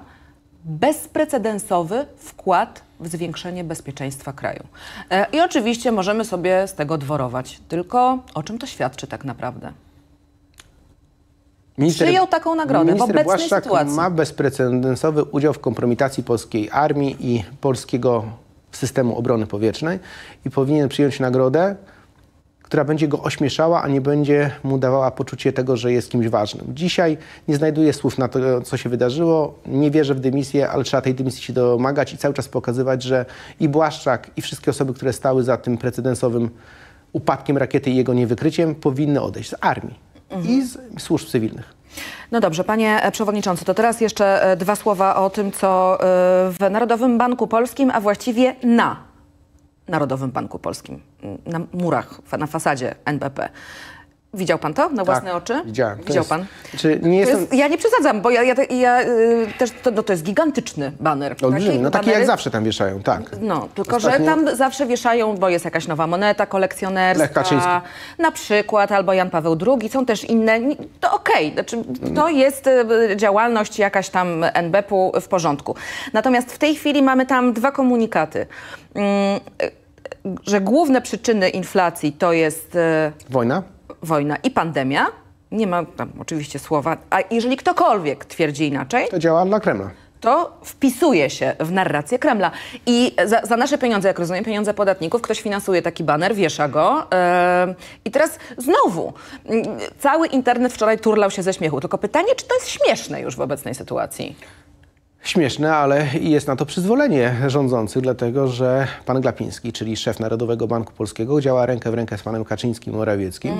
bezprecedensowy wkład w zwiększenie bezpieczeństwa kraju. E, I oczywiście możemy sobie z tego dworować. Tylko o czym to świadczy tak naprawdę? Przyjął taką nagrodę w minister obecnej Błaszczak sytuacji. ma bezprecedensowy udział w kompromitacji polskiej armii i polskiego systemu obrony powietrznej i powinien przyjąć nagrodę, która będzie go ośmieszała, a nie będzie mu dawała poczucie tego, że jest kimś ważnym. Dzisiaj nie znajduję słów na to, co się wydarzyło. Nie wierzę w dymisję, ale trzeba tej dymisji się domagać i cały czas pokazywać, że i Błaszczak, i wszystkie osoby, które stały za tym precedensowym upadkiem rakiety i jego niewykryciem, powinny odejść z armii i z służb cywilnych. No dobrze, panie przewodniczący, to teraz jeszcze e, dwa słowa o tym, co e, w Narodowym Banku Polskim, a właściwie na Narodowym Banku Polskim, na murach, na fasadzie NBP. Widział pan to na własne oczy? Tak, Widziałem. To Widział jest- pan? Czy nie jestem... jest, ja nie przesadzam, bo ja, ja, ja y, też, to, no, to jest gigantyczny baner. Olbrzymi, no taki banery- jak zawsze tam wieszają, tak. No, tylko Ostatnio- że tam zawsze wieszają, bo jest jakaś nowa moneta Lech kolekcjonerska, Kaczyński. na przykład, albo Jan Paweł II, są też inne. To okej, znaczy, to jest e, działalność jakaś tam NBP-u w porządku. Natomiast w tej chwili mamy tam dwa komunikaty. Mm, e, że główne przyczyny inflacji to jest e, Wojna? Wojna i pandemia. Nie ma tam oczywiście słowa, a jeżeli ktokolwiek twierdzi inaczej, To działa dla Kremla. to wpisuje się w narrację Kremla. I za, za nasze pieniądze, jak rozumiem, pieniądze podatników, ktoś finansuje taki baner, wiesza go. em, I teraz znowu, mm, cały internet wczoraj turlał się ze śmiechu. Tylko pytanie, czy to jest śmieszne już w obecnej sytuacji? Śmieszne, ale jest na to przyzwolenie rządzących, dlatego że pan Glapiński, czyli szef Narodowego Banku Polskiego, działa rękę w rękę z panem Kaczyńskim Morawieckim,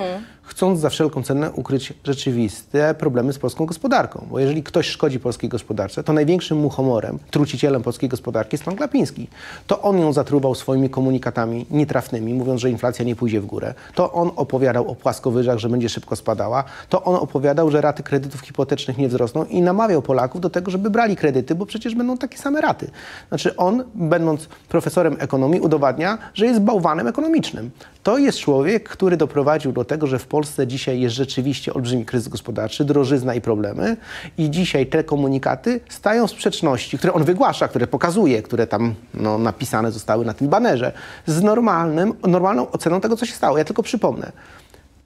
chcąc za wszelką cenę ukryć rzeczywiste problemy z polską gospodarką. Bo jeżeli ktoś szkodzi polskiej gospodarce, to największym muchomorem, trucicielem polskiej gospodarki jest pan Glapiński. To on ją zatruwał swoimi komunikatami nietrafnymi, mówiąc, że inflacja nie pójdzie w górę. To on opowiadał o płaskowyżach, że będzie szybko spadała. To on opowiadał, że raty kredytów hipotecznych nie wzrosną i namawiał Polaków do tego, żeby brali kredyty, bo przecież będą takie same raty. Znaczy on, będąc profesorem ekonomii, udowadnia, że jest bałwanem ekonomicznym. To jest człowiek, który doprowadził do tego, że w Polsce dzisiaj jest rzeczywiście olbrzymi kryzys gospodarczy, drożyzna i problemy. I dzisiaj te komunikaty stają w sprzeczności, które on wygłasza, które pokazuje, które tam no, napisane zostały na tym banerze, z normalnym, normalną oceną tego, co się stało. Ja tylko przypomnę.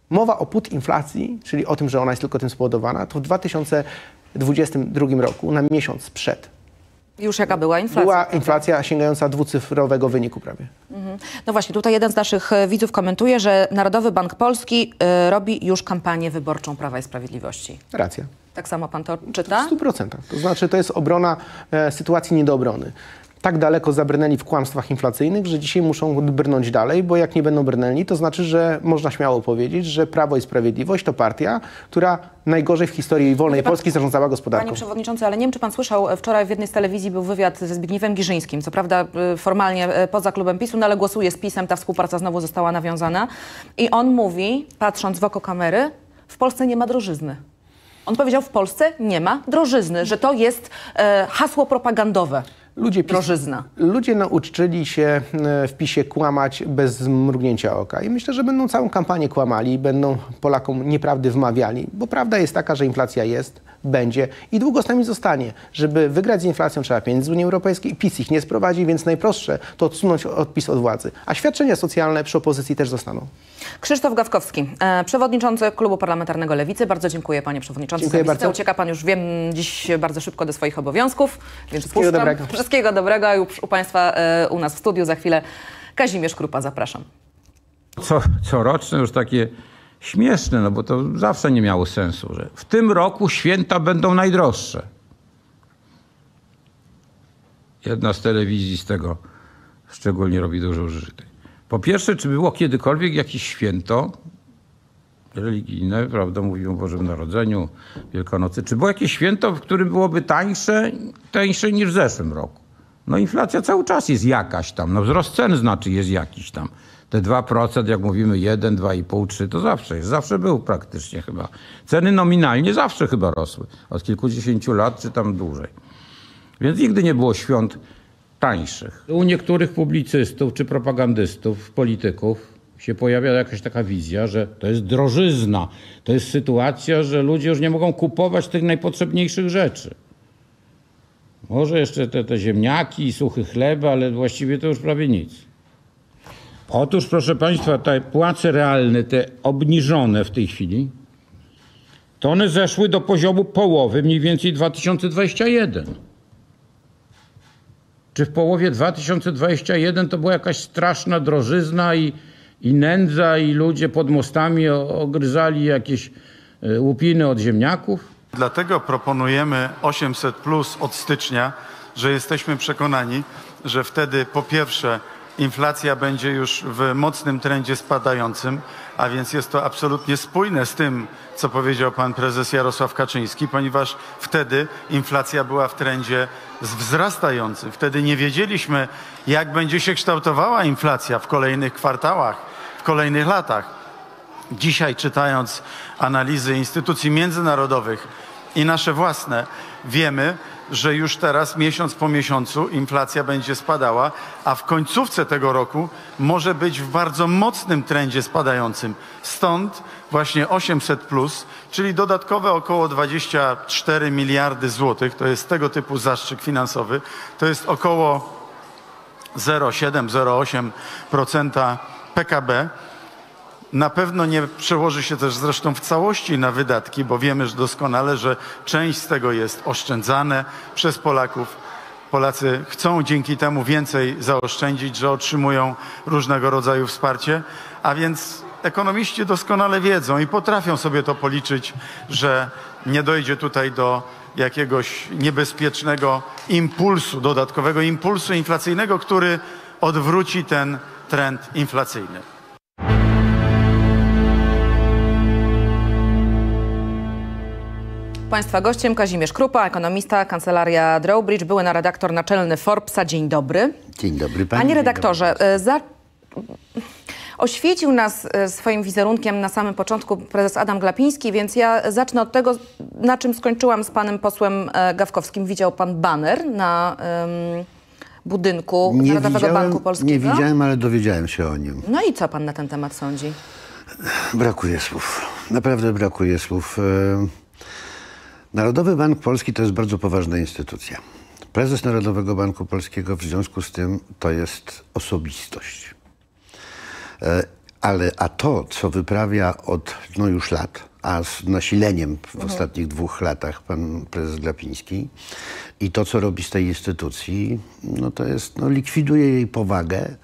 Mowa o put inflacji, czyli o tym, że ona jest tylko tym spowodowana, to w 2022 roku, na miesiąc przed, Już jaka była inflacja? była inflacja sięgająca dwucyfrowego wyniku prawie. No właśnie, tutaj jeden z naszych e, widzów komentuje, że Narodowy Bank Polski e, robi już kampanię wyborczą Prawa i Sprawiedliwości. Racja. Tak samo pan to czyta? W 100%. To znaczy, to jest obrona e, sytuacji nie do obrony. Tak daleko zabrnęli w kłamstwach inflacyjnych, że dzisiaj muszą brnąć dalej, bo jak nie będą brnęli, to znaczy, że można śmiało powiedzieć, że Prawo i Sprawiedliwość to partia, która najgorzej w historii wolnej pan- Polski zarządzała gospodarką. Panie Przewodniczący, ale nie wiem, czy Pan słyszał, e, wczoraj w jednej z telewizji był wywiad ze Zbigniewem Giżyńskim, co prawda e, formalnie e, poza klubem PiSu, no ale głosuje z PiSem, ta współpraca znowu została nawiązana. I on mówi, patrząc w oko kamery, w Polsce nie ma drożyzny. On powiedział, w Polsce nie ma drożyzny, że to jest e, hasło propagandowe. Ludzie PiS- Drożyzna. Ludzie nauczyli się e, w PiSie kłamać bez mrugnięcia oka i myślę, że będą całą kampanię kłamali, będą Polakom nieprawdy wmawiali, bo prawda jest taka, że inflacja jest, będzie i długo z nami zostanie. Żeby wygrać z inflacją trzeba pieniędzy z Unii Europejskiej, PiS ich nie sprowadzi, więc najprostsze to odsunąć odpis od władzy. A świadczenia socjalne przy opozycji też zostaną. Krzysztof Gawkowski, e, przewodniczący Klubu Parlamentarnego Lewicy. Bardzo dziękuję panie przewodniczący Dziękuję bardzo. Ucieka pan już, wiem, dziś bardzo szybko do swoich obowiązków, więc Wszystkiego puszczam. dobrego. Wszystkiego dobrego i u, u państwa e, u nas w studiu za chwilę Kazimierz Krupa, zapraszam. co, coroczne, już takie śmieszne, no bo to zawsze nie miało sensu, że w tym roku święta będą najdroższe. Jedna z telewizji z tego szczególnie robi dużo użytek. Po pierwsze, czy było kiedykolwiek jakieś święto religijne, prawda, mówimy o Bożym Narodzeniu, Wielkanocy, czy było jakieś święto, w którym byłoby tańsze, tańsze niż w zeszłym roku? No inflacja cały czas jest jakaś tam, no wzrost cen znaczy jest jakiś tam. Te 2%, jak mówimy 1, 2,5, 3, to zawsze jest, zawsze był praktycznie chyba. Ceny nominalnie zawsze chyba rosły, od kilkudziesięciu lat czy tam dłużej. Więc nigdy nie było świąt tańszych. U niektórych publicystów czy propagandystów, polityków się pojawia jakaś taka wizja, że to jest drożyzna. To jest sytuacja, że ludzie już nie mogą kupować tych najpotrzebniejszych rzeczy. Może jeszcze te, te ziemniaki i suchy chleb, ale właściwie to już prawie nic. Otóż, proszę Państwa, te płace realne, te obniżone w tej chwili, to one zeszły do poziomu połowy mniej więcej 2021. Czy w połowie 2021 to była jakaś straszna drożyzna i, i nędza i ludzie pod mostami ogryzali jakieś e, łupiny od ziemniaków? Dlatego proponujemy 800 plus od stycznia, że jesteśmy przekonani, że wtedy po pierwsze inflacja będzie już w mocnym trendzie spadającym, a więc jest to absolutnie spójne z tym, co powiedział pan prezes Jarosław Kaczyński, ponieważ wtedy inflacja była w trendzie wzrastającym. Wtedy nie wiedzieliśmy, jak będzie się kształtowała inflacja w kolejnych kwartałach, w kolejnych latach. Dzisiaj czytając analizy instytucji międzynarodowych i nasze własne, wiemy, że już teraz miesiąc po miesiącu inflacja będzie spadała, a w końcówce tego roku może być w bardzo mocnym trendzie spadającym. Stąd właśnie 800 plus, czyli dodatkowe około 24 miliardy złotych, to jest tego typu zastrzyk finansowy, to jest około 0,7-0,8% PKB. Na pewno nie przełoży się też zresztą w całości na wydatki, bo wiemy że doskonale, że część z tego jest oszczędzane przez Polaków. Polacy chcą dzięki temu więcej zaoszczędzić, że otrzymują różnego rodzaju wsparcie, a więc ekonomiści doskonale wiedzą i potrafią sobie to policzyć, że nie dojdzie tutaj do jakiegoś niebezpiecznego impulsu, dodatkowego impulsu inflacyjnego, który odwróci ten trend inflacyjny. Państwa gościem Kazimierz Krupa, ekonomista, kancelaria Drawbridge, były na redaktor naczelny Forbesa. Dzień dobry. Dzień dobry pani. Panie dzień redaktorze, e, za... oświecił nas e, swoim wizerunkiem na samym początku prezes Adam Glapiński, więc ja zacznę od tego, na czym skończyłam z panem posłem e, Gawkowskim. Widział pan baner na em, budynku Nie Narodowego widziałem, Banku Polskiego? nie widziałem, ale dowiedziałem się o nim. No i co pan na ten temat sądzi? Brakuje słów. Naprawdę brakuje słów. Narodowy Bank Polski to jest bardzo poważna instytucja. Prezes Narodowego Banku Polskiego w związku z tym to jest osobistość. E, Ale a to, co wyprawia od no już lat, a z nasileniem w ostatnich dwóch latach pan prezes Glapiński i to, co robi z tej instytucji, no to jest, no likwiduje jej powagę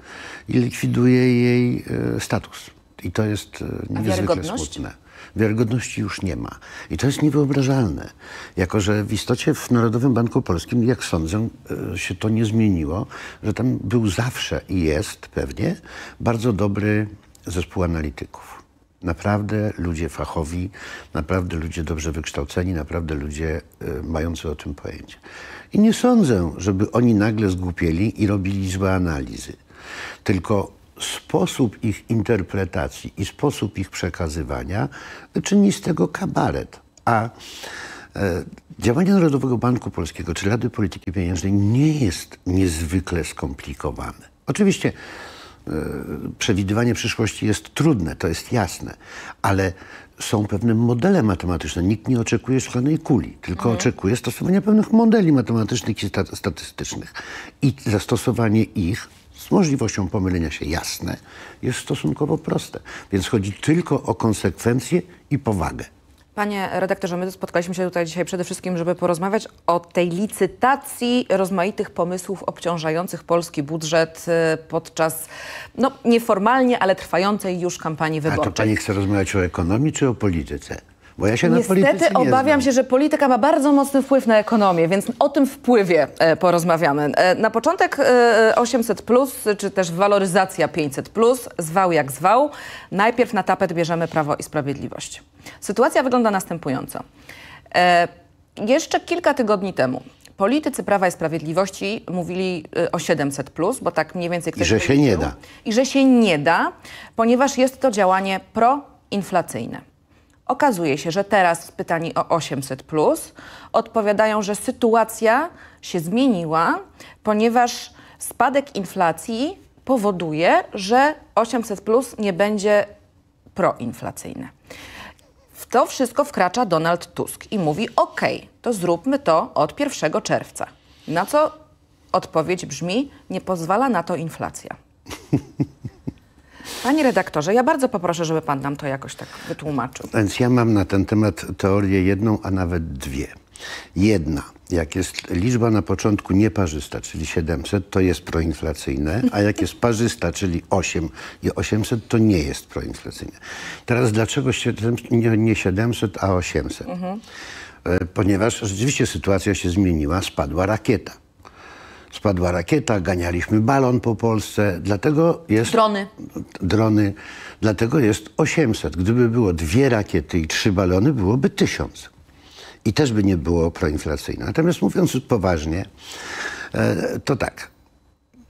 i likwiduje jej e, status. I to jest e, niezwykle smutne. Wiarygodności już nie ma. I to jest niewyobrażalne. Jako, że w istocie w Narodowym Banku Polskim, jak sądzę, e, się to nie zmieniło, że tam był zawsze i jest pewnie bardzo dobry zespół analityków. Naprawdę ludzie fachowi, naprawdę ludzie dobrze wykształceni, naprawdę ludzie e, mający o tym pojęcie. I nie sądzę, żeby oni nagle zgłupieli i robili złe analizy. Tylko sposób ich interpretacji i sposób ich przekazywania czyni z tego kabaret. A e, działanie Narodowego Banku Polskiego czy Rady Polityki Pieniężnej nie jest niezwykle skomplikowane. Oczywiście e, przewidywanie przyszłości jest trudne, to jest jasne, ale są pewne modele matematyczne. Nikt nie oczekuje szklanej kuli, tylko oczekuje stosowania pewnych modeli matematycznych i sta- statystycznych. I zastosowanie ich z możliwością pomylenia się jasne jest stosunkowo proste. Więc chodzi tylko o konsekwencje i powagę. Panie redaktorze, my spotkaliśmy się tutaj dzisiaj przede wszystkim, żeby porozmawiać o tej licytacji rozmaitych pomysłów obciążających polski budżet y, podczas no, nieformalnie, ale trwającej już kampanii A to wyborczej. pani chce rozmawiać o ekonomii czy o polityce? Bo ja się na Niestety obawiam się, że polityka ma bardzo mocny wpływ na ekonomię, więc o tym wpływie e, porozmawiamy. E, na początek e, 800, plus, czy też waloryzacja 500, plus, zwał jak zwał. Najpierw na tapet bierzemy Prawo i Sprawiedliwość. Sytuacja wygląda następująco. E, jeszcze kilka tygodni temu politycy Prawa i Sprawiedliwości mówili e, o 700, plus, bo tak mniej więcej ktoś że się nie da. I że się nie da, ponieważ jest to działanie proinflacyjne. Okazuje się, że teraz pytani o 800 plus odpowiadają, że sytuacja się zmieniła, ponieważ spadek inflacji powoduje, że 800 plus nie będzie proinflacyjne. W to wszystko wkracza Donald Tusk i mówi: OK, to zróbmy to od 1 czerwca. Na co odpowiedź brzmi: Nie pozwala na to inflacja. [laughs] Panie redaktorze, ja bardzo poproszę, żeby pan nam to jakoś tak wytłumaczył. Więc ja mam na ten temat teorię jedną, a nawet dwie. Jedna, jak jest liczba na początku nieparzysta, czyli 700, to jest proinflacyjne, a jak jest parzysta, czyli 8 i 800, to nie jest proinflacyjne. Teraz dlaczego 7, nie, nie 700, a 800? E, Ponieważ rzeczywiście sytuacja się zmieniła, spadła rakieta. Spadła rakieta, ganialiśmy balon po Polsce, dlatego jest Drony. drony. Dlatego jest 800. Gdyby było dwie rakiety i trzy balony, byłoby 1000. I też by nie było proinflacyjne. Natomiast mówiąc poważnie, e, to tak.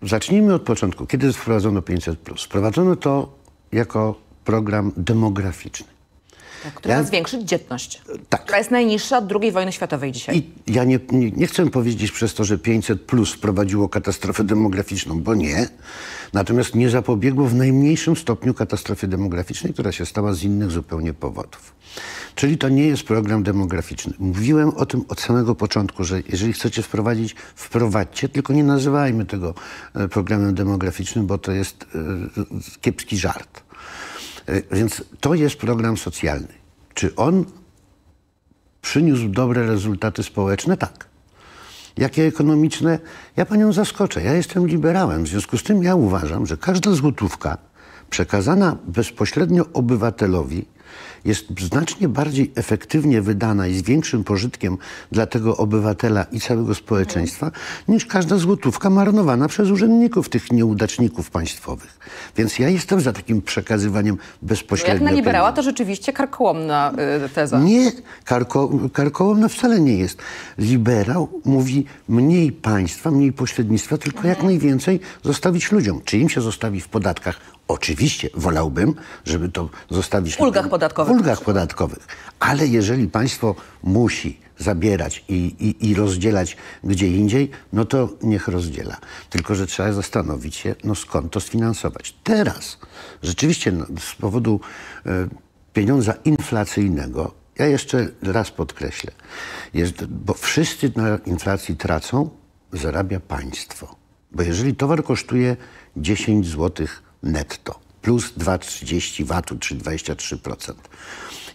Zacznijmy od początku. Kiedy wprowadzono 500? Wprowadzono to jako program demograficzny. Który Ja- ma zwiększyć dzietność. Tak. Która jest najniższa od II wojny światowej dzisiaj. I ja nie, nie, nie chcę powiedzieć przez to, że 500 plus wprowadziło katastrofę demograficzną, bo nie. Natomiast nie zapobiegło w najmniejszym stopniu katastrofie demograficznej, która się stała z innych zupełnie powodów. Czyli to nie jest program demograficzny. Mówiłem o tym od samego początku, że jeżeli chcecie wprowadzić, wprowadźcie, tylko nie nazywajmy tego e, programem demograficznym, bo to jest e, kiepski żart. E, Więc to jest program socjalny. Czy on przyniósł dobre rezultaty społeczne? Tak. Jakie ekonomiczne? Ja panią zaskoczę. Ja jestem liberałem. W związku z tym ja uważam, że każda złotówka przekazana bezpośrednio obywatelowi, jest znacznie bardziej efektywnie wydana i z większym pożytkiem dla tego obywatela i całego społeczeństwa, niż każda złotówka marnowana przez urzędników, tych nieudaczników państwowych. Więc ja jestem za takim przekazywaniem bezpośrednio Jak na liberała to rzeczywiście karkołomna y, teza. Nie, karko, karkołomna wcale nie jest. Liberał mówi mniej państwa, mniej pośrednictwa, tylko Mhm. jak najwięcej zostawić ludziom. Czy im się zostawi w podatkach? Oczywiście wolałbym, żeby to zostawić... W ulgach podatkowych W ulgach podatkowych. Ale jeżeli państwo musi zabierać i, i, i rozdzielać gdzie indziej, no to niech rozdziela. Tylko, że trzeba zastanowić się, no skąd to sfinansować. Teraz rzeczywiście no, z powodu e, pieniądza inflacyjnego, ja jeszcze raz podkreślę, jest, bo wszyscy na inflacji tracą, zarabia państwo. Bo jeżeli towar kosztuje 10 zł netto. Plus 2,30 VAT-u, czy 23%,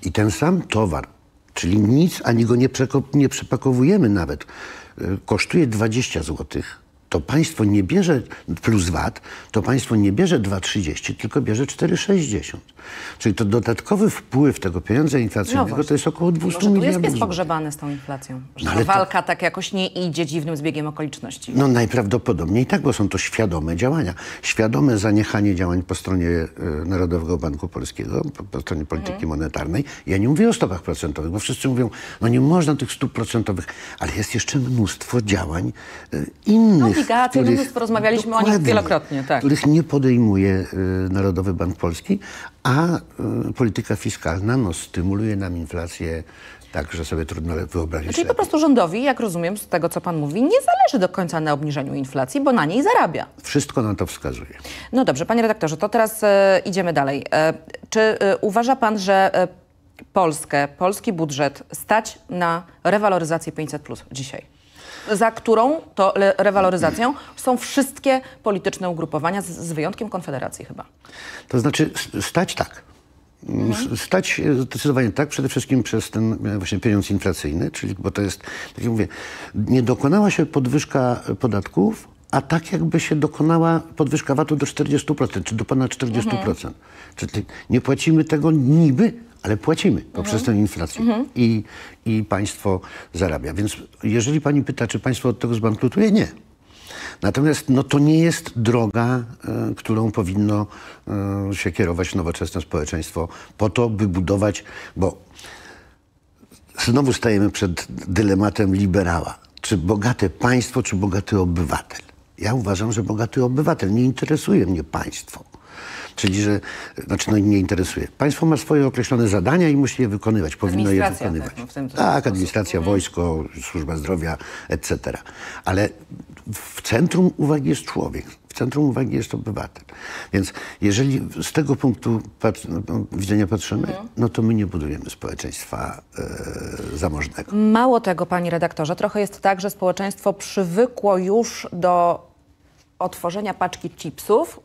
i ten sam towar, czyli nic, ani go nie, nie przepakowujemy nawet, y, kosztuje 20 zł, to państwo nie bierze, plus VAT, to państwo nie bierze 2,30, tylko bierze 4,60. Czyli to dodatkowy wpływ tego pieniądza inflacyjnego właśnie. to jest około 200 Może jest miliardów pies złotych. pogrzebany z tą inflacją. Że No ta ale to- walka tak jakoś nie idzie dziwnym zbiegiem okoliczności. No najprawdopodobniej tak, bo są to świadome działania. Świadome zaniechanie działań po stronie e, Narodowego Banku Polskiego, po, po stronie polityki Mhm. monetarnej. Ja nie mówię o stopach procentowych, bo wszyscy mówią, no nie można tych stóp procentowych, ale jest jeszcze mnóstwo działań e, innych. Obligacje, no mnóstwo, rozmawialiśmy o nich wielokrotnie, tak. Których nie podejmuje e, Narodowy Bank Polski, a e, polityka fiskalna no, stymuluje nam inflację tak, że sobie trudno wyobrazić. Czyli po lepiej. prostu rządowi, jak rozumiem z tego, co pan mówi, nie zależy do końca na obniżeniu inflacji, bo na niej zarabia. Wszystko na to wskazuje. No dobrze, panie redaktorze, to teraz e, idziemy dalej. E, czy e, uważa pan, że e, Polskę, polski budżet stać na rewaloryzację 500 plus dzisiaj? Za którą to rewaloryzacją są wszystkie polityczne ugrupowania, z, z wyjątkiem Konfederacji chyba. To znaczy stać tak. S- Stać e, zdecydowanie tak, przede wszystkim przez ten e, właśnie pieniądz inflacyjny, czyli, bo to jest, tak jak mówię, nie dokonała się podwyżka podatków, a tak jakby się dokonała podwyżka VAT-u do 40%, czy do ponad 40%. Czyli nie płacimy tego niby, ale płacimy poprzez tę inflację I, i państwo zarabia. Więc jeżeli pani pyta, czy państwo od tego zbankrutuje, nie. Natomiast no, to nie jest droga, e, którą powinno e, się kierować nowoczesne społeczeństwo po to, by budować, bo znowu stajemy przed dylematem liberała. Czy bogate państwo, czy bogaty obywatel? Ja uważam, że bogaty obywatel. Nie interesuje mnie państwo. Czyli, że, znaczy, no nie interesuje. Państwo ma swoje określone zadania i musi je wykonywać, powinno je wykonywać. tak, no w tym tak, sposób. administracja, wojsko, służba zdrowia, etc. Ale w centrum uwagi jest człowiek, w centrum uwagi jest obywatel. Więc jeżeli z tego punktu pat- no, widzenia patrzymy, Mhm. no to my nie budujemy społeczeństwa e, zamożnego. Mało tego, panie redaktorze, trochę jest tak, że społeczeństwo przywykło już do otworzenia paczki chipsów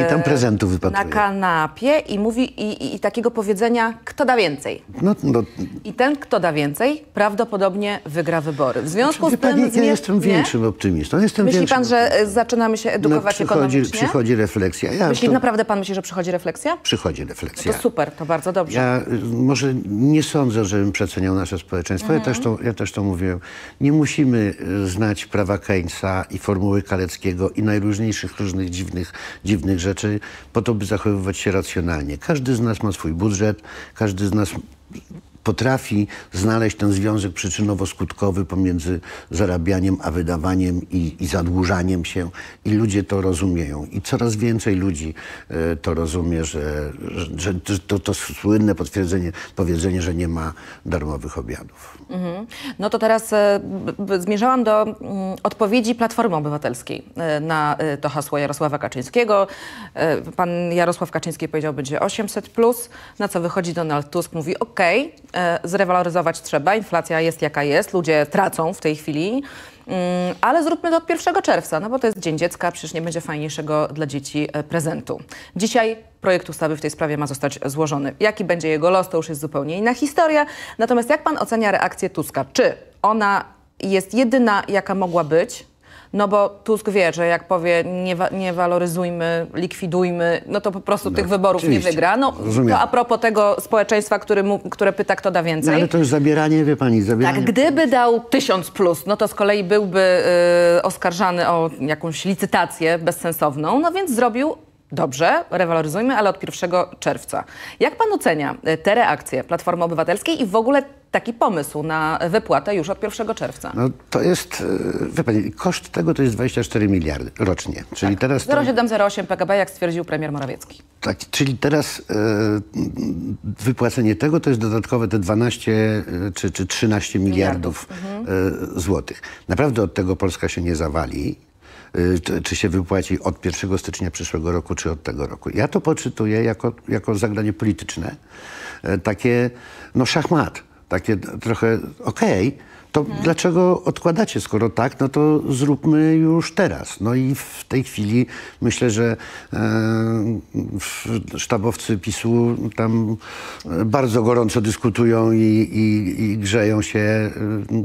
I tam prezentów na wypatruje. kanapie i mówi i, i, i takiego powiedzenia, kto da więcej. No, no, I ten, kto da więcej, prawdopodobnie wygra wybory. W związku wie z tym... pani, ja jestem nie? większym optymistą. Jestem Myśli większym pan, że e, zaczynamy się no, edukować przychodzi, ekonomicznie? przychodzi refleksja. Ja Myśli, to- naprawdę pan myśli, że przychodzi refleksja? Przychodzi To refleksja. super, to bardzo dobrze. Ja y, może nie sądzę, żebym przeceniał nasze społeczeństwo. Ja, też to, ja też to mówiłem. Nie musimy y, znać prawa Keynesa i formuły Kaleckiego i najróżniejszych różnych dziwnych, dziwnych rzeczy po to, by zachowywać się racjonalnie. Każdy z nas ma swój budżet, każdy z nas potrafi znaleźć ten związek przyczynowo-skutkowy pomiędzy zarabianiem a wydawaniem i, i zadłużaniem się i ludzie to rozumieją. I coraz więcej ludzi e, to rozumie, że, że, że to, to słynne potwierdzenie, powiedzenie, że nie ma darmowych obiadów. No to teraz b, zmierzałam do mm, odpowiedzi Platformy Obywatelskiej e, na to hasło Jarosława Kaczyńskiego. Pan Jarosław Kaczyński powiedział, będzie 800 plus, na co wychodzi Donald Tusk, mówi okej, zrewaloryzować trzeba, inflacja jest jaka jest, ludzie tracą w tej chwili, mm, ale zróbmy to od 1 czerwca, no bo to jest Dzień Dziecka, przecież nie będzie fajniejszego dla dzieci e, prezentu. Dzisiaj projekt ustawy w tej sprawie ma zostać złożony. Jaki będzie jego los, to już jest zupełnie inna historia. Natomiast jak pan ocenia reakcję Tuska? Czy ona jest jedyna, jaka mogła być? No bo Tusk wie, że jak powie nie, wa- nie waloryzujmy, likwidujmy, no to po prostu tych wyborów nie oczywiście. wygra. No, Rozumiem. to a propos tego społeczeństwa, który mu, które pyta, kto da No, więcej. ale to już zabieranie, wie pani, zabieranie... Tak, gdyby dał tysiąc plus, no to z kolei byłby y, oskarżany o jakąś licytację bezsensowną, no więc zrobił dobrze, rewaloryzujmy, ale od 1 czerwca. Jak pan ocenia y, te reakcje Platformy Obywatelskiej i w ogóle taki pomysł na wypłatę już od 1 czerwca? No to jest, e, wie pani, koszt tego to jest 24 miliardy rocznie. Czyli teraz... to- 0,708 PKB, jak stwierdził premier Morawiecki. Tak, czyli teraz e, wypłacenie tego to jest dodatkowe te 12 e, czy, czy 13 miliardów e, złotych. Naprawdę od tego Polska się nie zawali. E, Czy, się wypłaci od 1 stycznia przyszłego roku, czy od tego roku. Ja to poczytuję jako, jako zagranie polityczne, e, takie no szachmat, takie trochę okej, to dlaczego odkładacie? Skoro tak, no to zróbmy już teraz. No i w tej chwili myślę, że e, w- sztabowcy PiSu tam e, bardzo gorąco dyskutują i, i, i grzeją się e,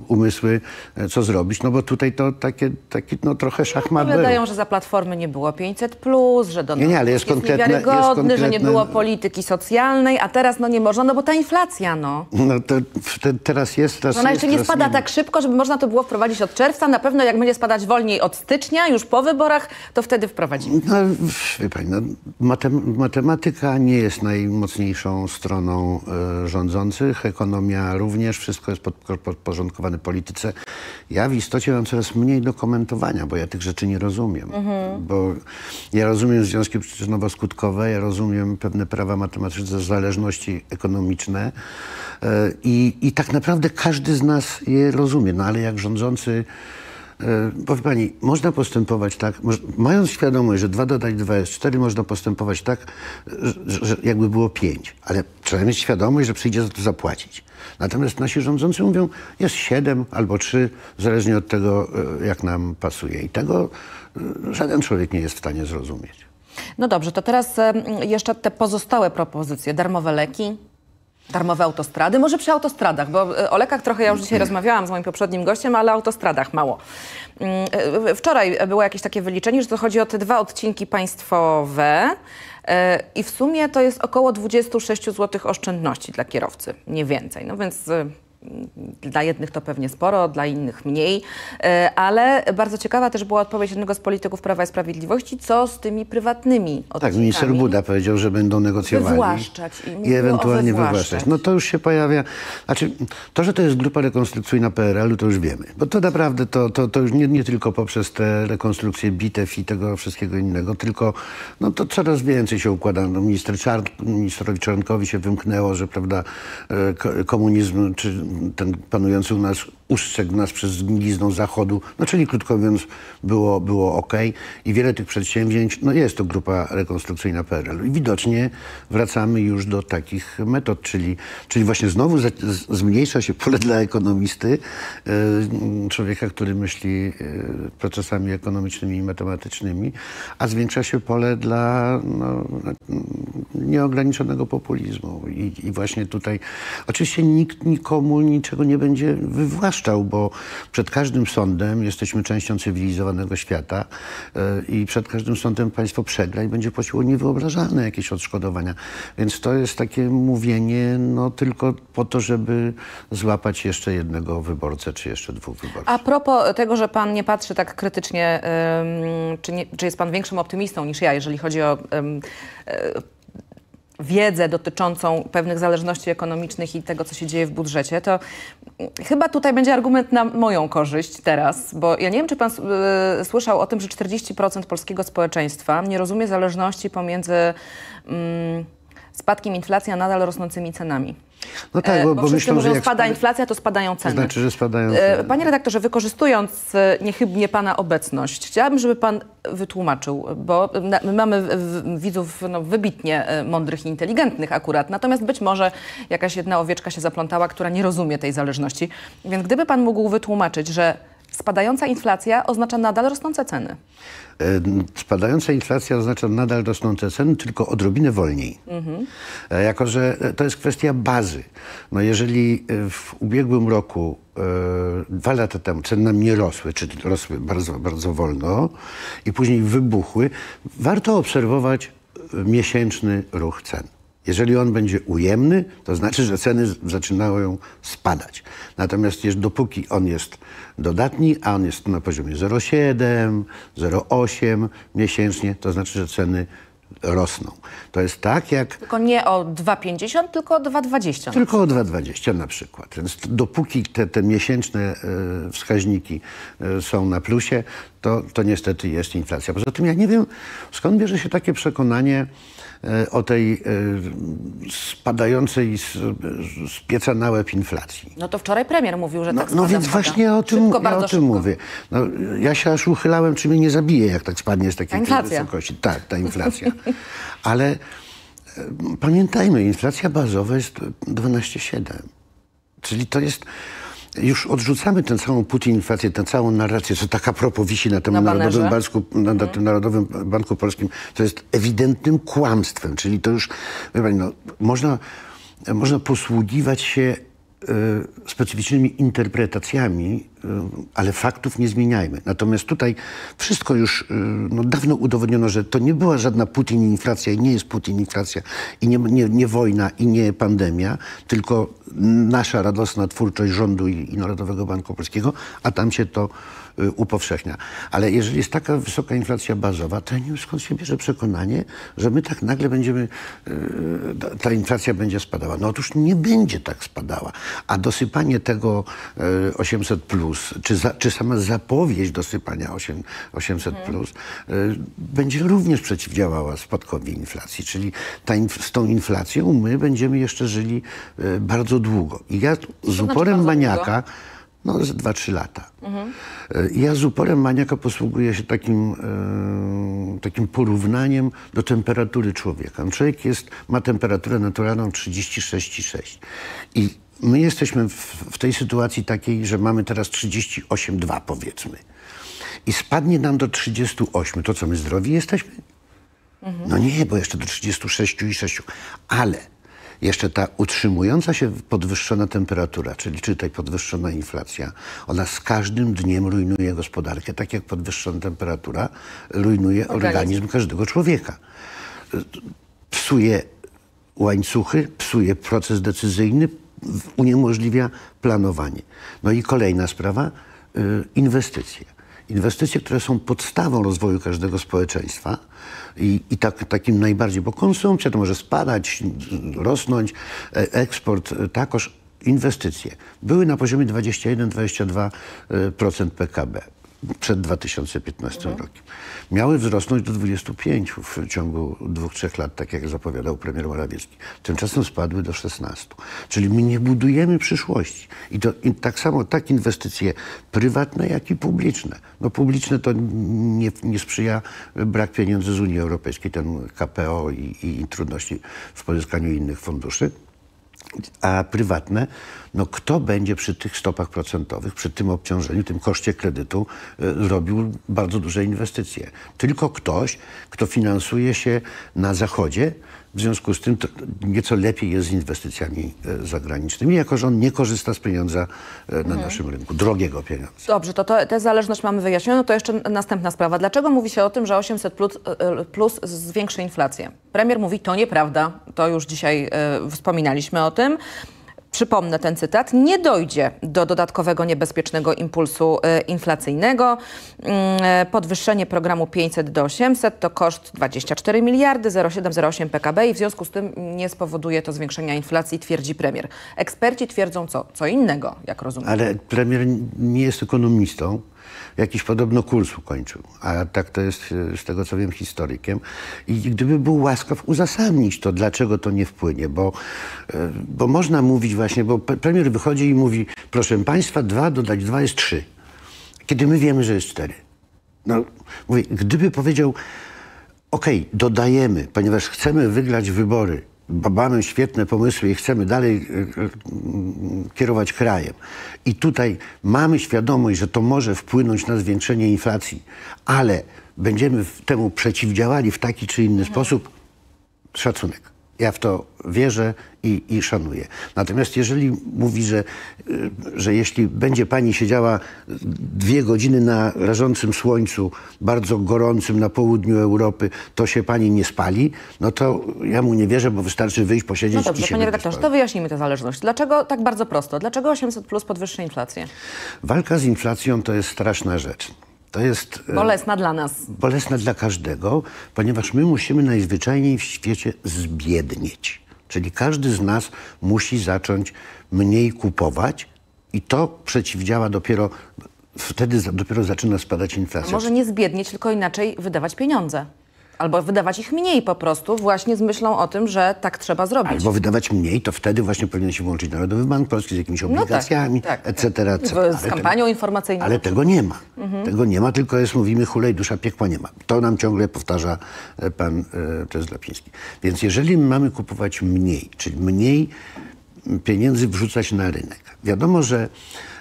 umysły, e, co zrobić. No bo tutaj to takie, taki no trochę szachmat był. Wydają, że za Platformy nie było 500, plus, że Donald Nie, nie, ale jest jest niewiarygodny, że nie było polityki socjalnej, a teraz no nie można, no bo ta inflacja, no. No to te, teraz jest, teraz Ona jest, jeszcze nie spada. Tak szybko, żeby można to było wprowadzić od czerwca. Na pewno jak będzie spadać wolniej od stycznia, już po wyborach, to wtedy wprowadzimy. No, wie pani, no, matem, matematyka nie jest najmocniejszą stroną e, rządzących, ekonomia również, wszystko jest pod, podporządkowane polityce. Ja w istocie mam coraz mniej do komentowania, bo ja tych rzeczy nie rozumiem. Bo ja rozumiem związki przyczynowo-skutkowe, ja rozumiem pewne prawa matematyczne, zależności ekonomiczne e, i, i tak naprawdę każdy z nas je rozumie. No ale jak rządzący E, Powie pani, można postępować tak, mając świadomość, że 2 dodać 2 jest 4, można postępować tak, że, że jakby było 5. Ale trzeba mieć świadomość, że przyjdzie za to zapłacić. Natomiast nasi rządzący mówią, jest 7 albo 3, zależnie od tego, e, jak nam pasuje. I tego e, żaden człowiek nie jest w stanie zrozumieć. No dobrze, to teraz jeszcze te pozostałe propozycje. Darmowe leki, darmowe autostrady. Może przy autostradach, bo e, o lekach trochę ja już dzisiaj rozmawiałam z moim poprzednim gościem, ale o autostradach mało. Mm, e, Wczoraj było jakieś takie wyliczenie, że to chodzi o te dwa odcinki państwowe e, i w sumie to jest około 26 zł oszczędności dla kierowcy, nie więcej. No więc e, dla jednych to pewnie sporo, dla innych mniej, E, ale bardzo ciekawa też była odpowiedź jednego z polityków Prawa i Sprawiedliwości, co z tymi prywatnymi odcinkami. Tak, minister Buda powiedział, że będą negocjowali. Wywłaszczać i I, ewentualnie wywłaszczać. No to już się pojawia. Znaczy, to, że to jest grupa rekonstrukcyjna PRL-u, to już wiemy. Bo to naprawdę to, to, to już nie, nie tylko poprzez te rekonstrukcje bitew i tego wszystkiego innego, tylko no to coraz więcej się układa. No, minister Czarn, ministrowi Czarnkowi się wymknęło, że prawda, e, ko- komunizm, czy ten panujący u nas ustrzegł nas przed zgnilizną Zachodu, no czyli krótko mówiąc było, było ok i wiele tych przedsięwzięć, no jest to grupa rekonstrukcyjna PRL. I widocznie wracamy już do takich metod, czyli, czyli właśnie znowu z, zmniejsza się pole dla ekonomisty, e, człowieka, który myśli e, procesami ekonomicznymi i matematycznymi, a zwiększa się pole dla no, nieograniczonego populizmu. I, I właśnie tutaj oczywiście nikt nikomu niczego nie będzie wywłaszczał, bo przed każdym sądem jesteśmy częścią cywilizowanego świata e, i przed każdym sądem państwo przegra i będzie płaciło niewyobrażalne jakieś odszkodowania. Więc to jest takie mówienie no, tylko po to, żeby złapać jeszcze jednego wyborcę, czy jeszcze dwóch wyborców. A propos tego, że pan nie patrzy tak krytycznie, czy, nie, czy jest pan większym optymistą niż ja, jeżeli chodzi o e, wiedzę dotyczącą pewnych zależności ekonomicznych i tego, co się dzieje w budżecie, to chyba tutaj będzie argument na moją korzyść teraz, bo ja nie wiem, czy pan y, słyszał o tym, że 40% polskiego społeczeństwa nie rozumie zależności pomiędzy mm, spadkiem inflacji, a nadal rosnącymi cenami. No tak, E, bo, bo myślą, że jak spada inflacja, to spadają To ceny. znaczy, że spadają E, ceny. Panie redaktorze, wykorzystując e, niechybnie Pana obecność, chciałabym, żeby Pan wytłumaczył, bo my mamy widzów no, wybitnie mądrych i inteligentnych akurat, natomiast być może jakaś jedna owieczka się zaplątała, która nie rozumie tej zależności. Więc gdyby Pan mógł wytłumaczyć, że spadająca inflacja oznacza nadal rosnące ceny. E, Spadająca inflacja oznacza nadal rosnące ceny, tylko odrobinę wolniej. E, Jako, że e, to jest kwestia bazy. No jeżeli w ubiegłym roku, dwa lata temu ceny nam nie rosły, czy rosły bardzo, bardzo wolno i później wybuchły, warto obserwować miesięczny ruch cen. Jeżeli on będzie ujemny, to znaczy, że ceny zaczynają spadać. Natomiast jest, dopóki on jest dodatni, a on jest na poziomie 0,7, 0,8 miesięcznie, to znaczy, że ceny rosną. To jest tak, jak Tylko nie o 2,50, tylko o 2,20. tylko o 2,20 na przykład. Więc dopóki te, te miesięczne e, wskaźniki e, są na plusie, to, to niestety jest inflacja. Poza tym ja nie wiem, skąd bierze się takie przekonanie o tej e, spadającej z, z pieca na łeb inflacji. No to wczoraj premier mówił, że No, tak no spada, więc spada. właśnie o tym, Szybko, ja o tym szybko. mówię. No, ja się aż uchylałem, czy mnie nie zabije, jak tak spadnie z takiej wysokości. Tak, ta inflacja. Ale e, pamiętajmy, inflacja bazowa jest 12,7. Czyli to jest... Już odrzucamy tę całą putinflację, tę całą narrację, co taka propos wisi na tym, Na Narodowym. Banku, na, na tym Narodowym Banku Polskim. To jest ewidentnym kłamstwem. Czyli to już, wie pani, no, można, można posługiwać się specyficznymi interpretacjami, e, ale faktów nie zmieniajmy. Natomiast tutaj wszystko już e, no, dawno udowodniono, że to nie była żadna Putin-inflacja i nie jest Putin-inflacja i nie, nie, nie wojna i nie pandemia, tylko nasza radosna twórczość rządu i, i Narodowego Banku Polskiego, a tam się to upowszechnia. Ale jeżeli jest taka wysoka inflacja bazowa, to ja nie wiem skąd się bierze przekonanie, że my tak nagle będziemy, y, ta- inflacja będzie spadała. No otóż nie będzie tak spadała. A dosypanie tego y, 800 plus, czy, za, czy sama zapowiedź dosypania 8, 800 plus y, będzie również przeciwdziałała spadkowi inflacji. Czyli ta z tą inflacją my będziemy jeszcze żyli y, bardzo długo. I ja z znaczy uporem maniaka no, z 2-3 lata. E, Ja z uporem maniaka posługuję się takim, e, takim porównaniem do temperatury człowieka. Człowiek jest, ma temperaturę naturalną 36,6. I my jesteśmy w, w tej sytuacji takiej, że mamy teraz 38,2 powiedzmy. I spadnie nam do 38. To co, my zdrowi jesteśmy? No nie, bo jeszcze do 36,6. Ale jeszcze ta utrzymująca się podwyższona temperatura, czyli czytaj podwyższona inflacja, ona z każdym dniem rujnuje gospodarkę, tak jak podwyższona temperatura rujnuje Organizm. organizm każdego człowieka. Psuje łańcuchy, psuje proces decyzyjny, uniemożliwia planowanie. No i kolejna sprawa, y, inwestycje. Inwestycje, które są podstawą rozwoju każdego społeczeństwa i, i tak, takim najbardziej, bo konsumpcja to może spadać, rosnąć, e, eksport y, takoż, inwestycje. Były na poziomie 21-22% PKB przed 2015 rokiem. Miały wzrosnąć do 25 w ciągu dwóch, trzech lat, tak jak zapowiadał premier Morawiecki. Tymczasem spadły do 16. Czyli my nie budujemy przyszłości. I to i tak samo tak inwestycje prywatne, jak i publiczne. No publiczne to nie, nie sprzyja brak pieniędzy z Unii Europejskiej, ten KPO i, i trudności w pozyskaniu innych funduszy a prywatne, no kto będzie przy tych stopach procentowych, przy tym obciążeniu, tym koszcie kredytu y, robił bardzo duże inwestycje? Tylko ktoś, kto finansuje się na Zachodzie, w związku z tym to nieco lepiej jest z inwestycjami y, zagranicznymi, jako że on nie korzysta z pieniądza y, na naszym rynku, drogiego pieniądza. Dobrze, to, to tę zależność mamy wyjaśnioną. To jeszcze następna sprawa. Dlaczego mówi się o tym, że 800 plus, e, plus zwiększy inflację? Premier mówi, to nieprawda. To już dzisiaj e, wspominaliśmy o tym. Przypomnę ten cytat. Nie dojdzie do dodatkowego niebezpiecznego impulsu e, inflacyjnego. Mm, e, Podwyższenie programu 500 do 800 to koszt 24 miliardy, 0,708 PKB i w związku z tym nie spowoduje to zwiększenia inflacji, twierdzi premier. Eksperci twierdzą co? Co innego, jak rozumiem. Ale premier nie jest ekonomistą. Jakiś podobno kurs ukończył, a tak to jest e, z tego co wiem historykiem. I gdyby był łaskaw uzasadnić to, dlaczego to nie wpłynie, bo, e, bo można mówić właśnie, bo premier wychodzi i mówi, proszę państwa, dwa dodać dwa jest trzy. Kiedy my wiemy, że jest cztery. No, mówię, gdyby powiedział, okej, dodajemy, ponieważ chcemy wygrać wybory mamy świetne pomysły i chcemy dalej e, e, kierować krajem i tutaj mamy świadomość, że to może wpłynąć na zwiększenie inflacji, ale będziemy temu przeciwdziałali w taki czy inny sposób, szacunek. Ja w to wierzę i, i szanuję. Natomiast jeżeli mówi, że, y, że jeśli będzie pani siedziała dwie godziny na rażącym słońcu, bardzo gorącym na południu Europy, to się pani nie spali, no to ja mu nie wierzę, bo wystarczy wyjść, posiedzieć No i dobrze, się panie redaktorze, to wyjaśnijmy tę zależność. Dlaczego tak bardzo prosto? Dlaczego 800 plus podwyższy inflację? Walka z inflacją to jest straszna rzecz. To jest e, Bolesna dla nas. bolesne dla każdego, ponieważ my musimy najzwyczajniej w świecie zbiednieć. Czyli każdy z nas musi zacząć mniej kupować i to przeciwdziała dopiero, wtedy dopiero zaczyna spadać inflacja. Może nie zbiednieć, tylko inaczej wydawać pieniądze. Albo wydawać ich mniej po prostu, właśnie z myślą o tym, że tak trzeba zrobić. Albo wydawać mniej, to wtedy właśnie powinien się włączyć Narodowy Bank Polski z jakimiś obligacjami, tak, tak. etc., etc. Z kampanią informacyjną. Ale tego nie ma. Mhm. Tego nie ma, tylko jest, mówimy, hulej dusza, piekła nie ma. To nam ciągle powtarza e, pan e, Czes Glapiński. Więc jeżeli mamy kupować mniej, czyli mniej pieniędzy wrzucać na rynek, wiadomo, że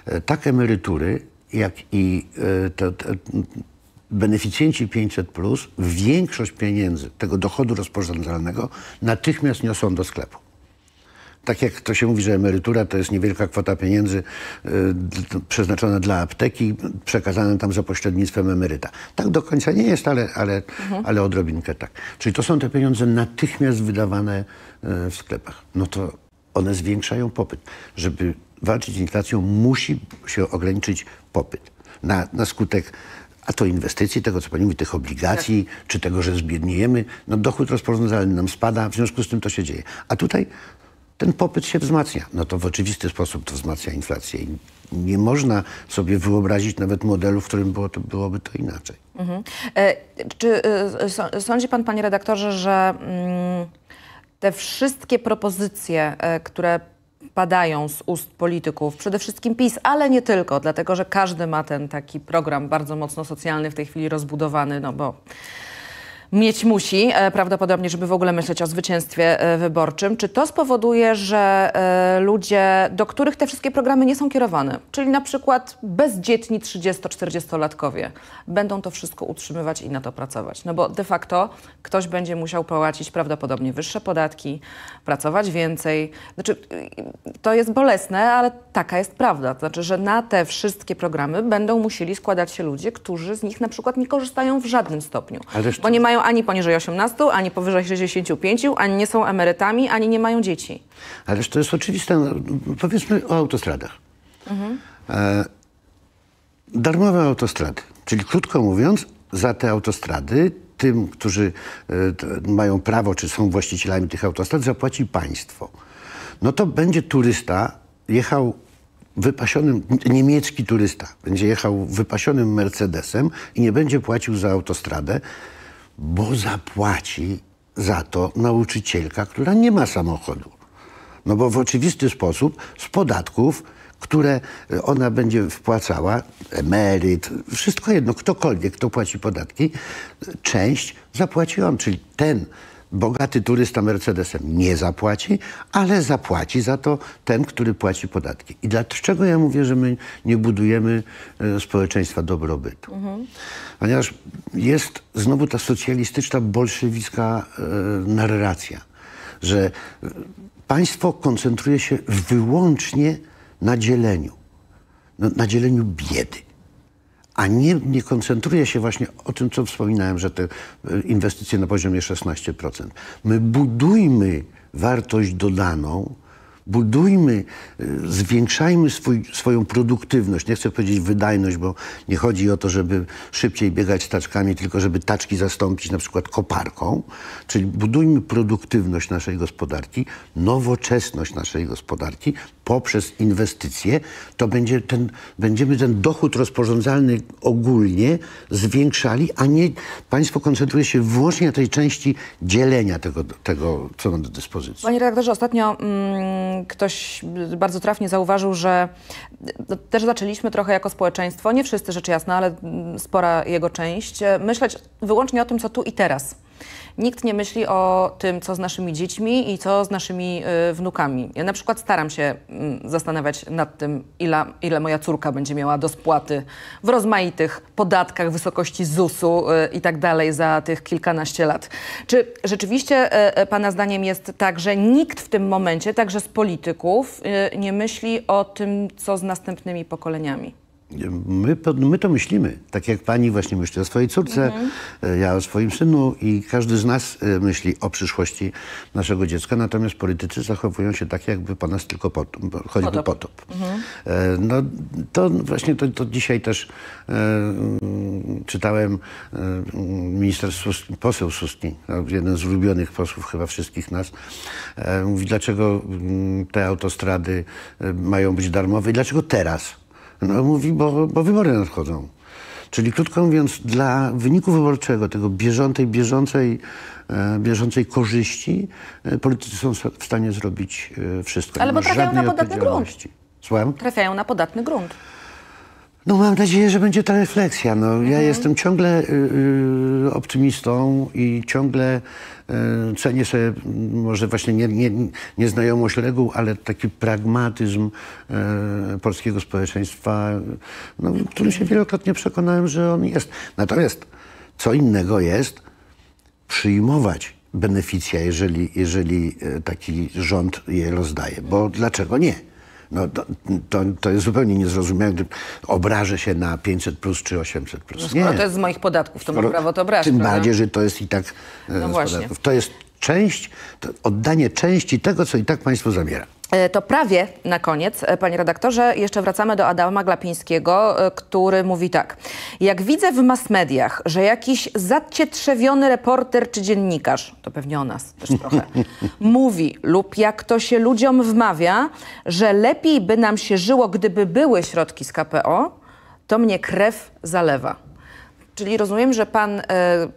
e, tak emerytury, jak i e, te, te, beneficjenci 500 plus większość pieniędzy tego dochodu rozporządzalnego natychmiast niosą do sklepu. Tak jak to się mówi, że emerytura to jest niewielka kwota pieniędzy y, przeznaczona dla apteki, przekazana tam za pośrednictwem emeryta. Tak do końca nie jest, ale, ale, ale odrobinkę tak. Czyli to są te pieniądze natychmiast wydawane y, w sklepach. No to one zwiększają popyt. Żeby walczyć z inflacją, musi się ograniczyć popyt na, na skutek a to inwestycji, tego co pani mówi, tych obligacji, czy tego, że zbiedniejemy, no dochód rozporządzalny nam spada, w związku z tym to się dzieje. A tutaj ten popyt się wzmacnia. No to w oczywisty sposób to wzmacnia inflację. I nie można sobie wyobrazić nawet modelu, w którym było to, byłoby to inaczej. E, Czy e, sądzi pan, panie redaktorze, że mm, te wszystkie propozycje, e, które padają z ust polityków, przede wszystkim PiS, ale nie tylko, dlatego że każdy ma ten taki program bardzo mocno socjalny w tej chwili rozbudowany, no bo mieć musi, e, prawdopodobnie, żeby w ogóle myśleć o zwycięstwie e, wyborczym. Czy to spowoduje, że e, ludzie, do których te wszystkie programy nie są kierowane, czyli na przykład bezdzietni 30-40-latkowie, będą to wszystko utrzymywać i na to pracować? No bo de facto ktoś będzie musiał płacić prawdopodobnie wyższe podatki, pracować więcej. Znaczy, y, to jest bolesne, ale taka jest prawda. Znaczy, że na te wszystkie programy będą musieli składać się ludzie, którzy z nich na przykład nie korzystają w żadnym stopniu. Bo nie mają ani poniżej 18, ani powyżej 65, ani nie są emerytami, ani nie mają dzieci. Ależ to jest oczywiste. No, powiedzmy o autostradach. E, darmowe autostrady. Czyli krótko mówiąc, za te autostrady tym, którzy e, mają prawo, czy są właścicielami tych autostrad, zapłaci państwo. No to będzie turysta jechał wypasionym, niemiecki turysta będzie jechał wypasionym Mercedesem i nie będzie płacił za autostradę, bo zapłaci za to nauczycielka, która nie ma samochodu. No bo w oczywisty sposób z podatków, które e, ona będzie wpłacała, emeryt, wszystko jedno, ktokolwiek, kto płaci podatki, część zapłaci on, czyli ten bogaty turysta Mercedesem nie zapłaci, ale zapłaci za to ten, który płaci podatki. I dlaczego ja mówię, że my nie budujemy e, społeczeństwa dobrobytu? Ponieważ jest znowu ta socjalistyczna, bolszewicka e, narracja, że e, państwo koncentruje się wyłącznie na dzieleniu, na, na dzieleniu biedy a nie, nie koncentruje się właśnie o tym, co wspominałem, że te e, inwestycje na poziomie 16%. My budujmy wartość dodaną, budujmy, e, zwiększajmy swój, swoją produktywność. Nie chcę powiedzieć wydajność, bo nie chodzi o to, żeby szybciej biegać taczkami, tylko żeby taczki zastąpić na przykład koparką. Czyli budujmy produktywność naszej gospodarki, nowoczesność naszej gospodarki poprzez inwestycje. To będzie ten, będziemy ten dochód rozporządzalny ogólnie zwiększali, a nie państwo koncentruje się wyłącznie na tej części dzielenia tego, tego co ma do dyspozycji. Panie redaktorze, ostatnio mm, ktoś bardzo trafnie zauważył, że no, też zaczęliśmy trochę jako społeczeństwo, nie wszyscy rzecz jasna, ale mm, spora jego część, e, myśleć wyłącznie o tym, co tu i teraz. Nikt nie myśli o tym, co z naszymi dziećmi i co z naszymi y, wnukami. Ja na przykład staram się mm, zastanawiać nad tym, ile, ile moja córka będzie miała do spłaty w rozmaitych podatkach, wysokości ZUS-u y, i tak dalej za tych kilkanaście lat. Czy rzeczywiście y, y, Pana zdaniem jest tak, że nikt w tym momencie, także z polityków, y, nie myśli o tym, co z następnymi pokoleniami? My, my to myślimy, tak jak pani właśnie myśli o swojej córce, e, ja o swoim synu i każdy z nas e, myśli o przyszłości naszego dziecka, natomiast politycy zachowują się tak, jakby po nas tylko pot, choćby Potop. potop. E, No to właśnie to, to dzisiaj też e, czytałem e, minister Sus, poseł Suski, no, jeden z ulubionych posłów chyba wszystkich nas, e, mówi dlaczego mm, te autostrady mają być darmowe i dlaczego teraz? No mówi, bo, bo wybory nadchodzą. Czyli krótko mówiąc, dla wyniku wyborczego, tego bieżącej, bieżącej, e, bieżącej korzyści, e, politycy są w stanie zrobić e, wszystko. Ale bo trafiają na podatny grunt. Słucham? Trafiają na podatny grunt. No mam nadzieję, że będzie ta refleksja. No, Ja jestem ciągle y, y, optymistą i ciągle cenię sobie może właśnie nie, nie, nieznajomość reguł, ale taki pragmatyzm y, polskiego społeczeństwa, no, którym się wielokrotnie przekonałem, że on jest. Natomiast co innego jest przyjmować beneficja, jeżeli, jeżeli e, taki rząd je rozdaje. Bo dlaczego nie? No, to, to, to jest zupełnie niezrozumiałe, gdy obrażę się na 500 plus czy 800 plus. No skoro to jest z moich podatków, to mam prawo to brać. Tym prawda? bardziej, że to jest i tak e, No z właśnie. podatków. To jest część, to oddanie części tego, co i tak państwo zabiera. E, To prawie na koniec, e, panie redaktorze, jeszcze wracamy do Adama Glapińskiego, e, który mówi tak. Jak widzę w mass mediach, że jakiś zacietrzewiony reporter czy dziennikarz, to pewnie o nas też trochę, [laughs] mówi lub jak to się ludziom wmawia, że lepiej by nam się żyło, gdyby były środki z KPO, to mnie krew zalewa. Czyli rozumiem, że pan e,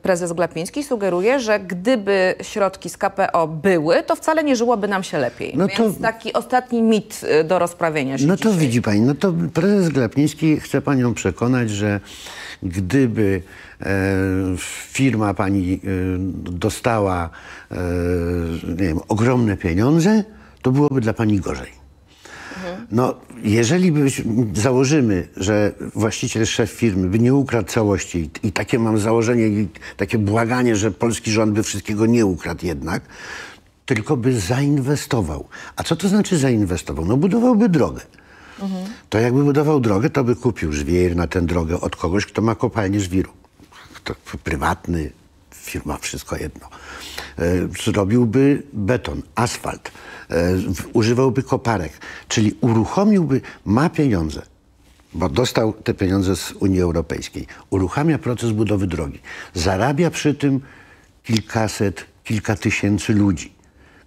prezes Glapiński sugeruje, że gdyby środki z KPO były, to wcale nie żyłoby nam się lepiej. No Więc to- taki ostatni mit e, do rozprawienia się No to dzisiaj. widzi pani, no to prezes Glapiński chce panią przekonać, że gdyby e, firma pani e, dostała e, nie wiem, ogromne pieniądze, to byłoby dla pani gorzej. No, jeżeli byś, założymy, że właściciel, szef firmy by nie ukradł całości i, i takie mam założenie i takie błaganie, że polski rząd by wszystkiego nie ukradł jednak, tylko by zainwestował. A co to znaczy zainwestował? No budowałby drogę. To jakby budował drogę, to by kupił żwir na tę drogę od kogoś, kto ma kopalnię żwiru. To prywatny, firma, wszystko jedno. E, Zrobiłby beton, asfalt, e, używałby koparek, czyli uruchomiłby, ma pieniądze, bo dostał te pieniądze z Unii Europejskiej, uruchamia proces budowy drogi, zarabia przy tym kilkaset, kilka tysięcy ludzi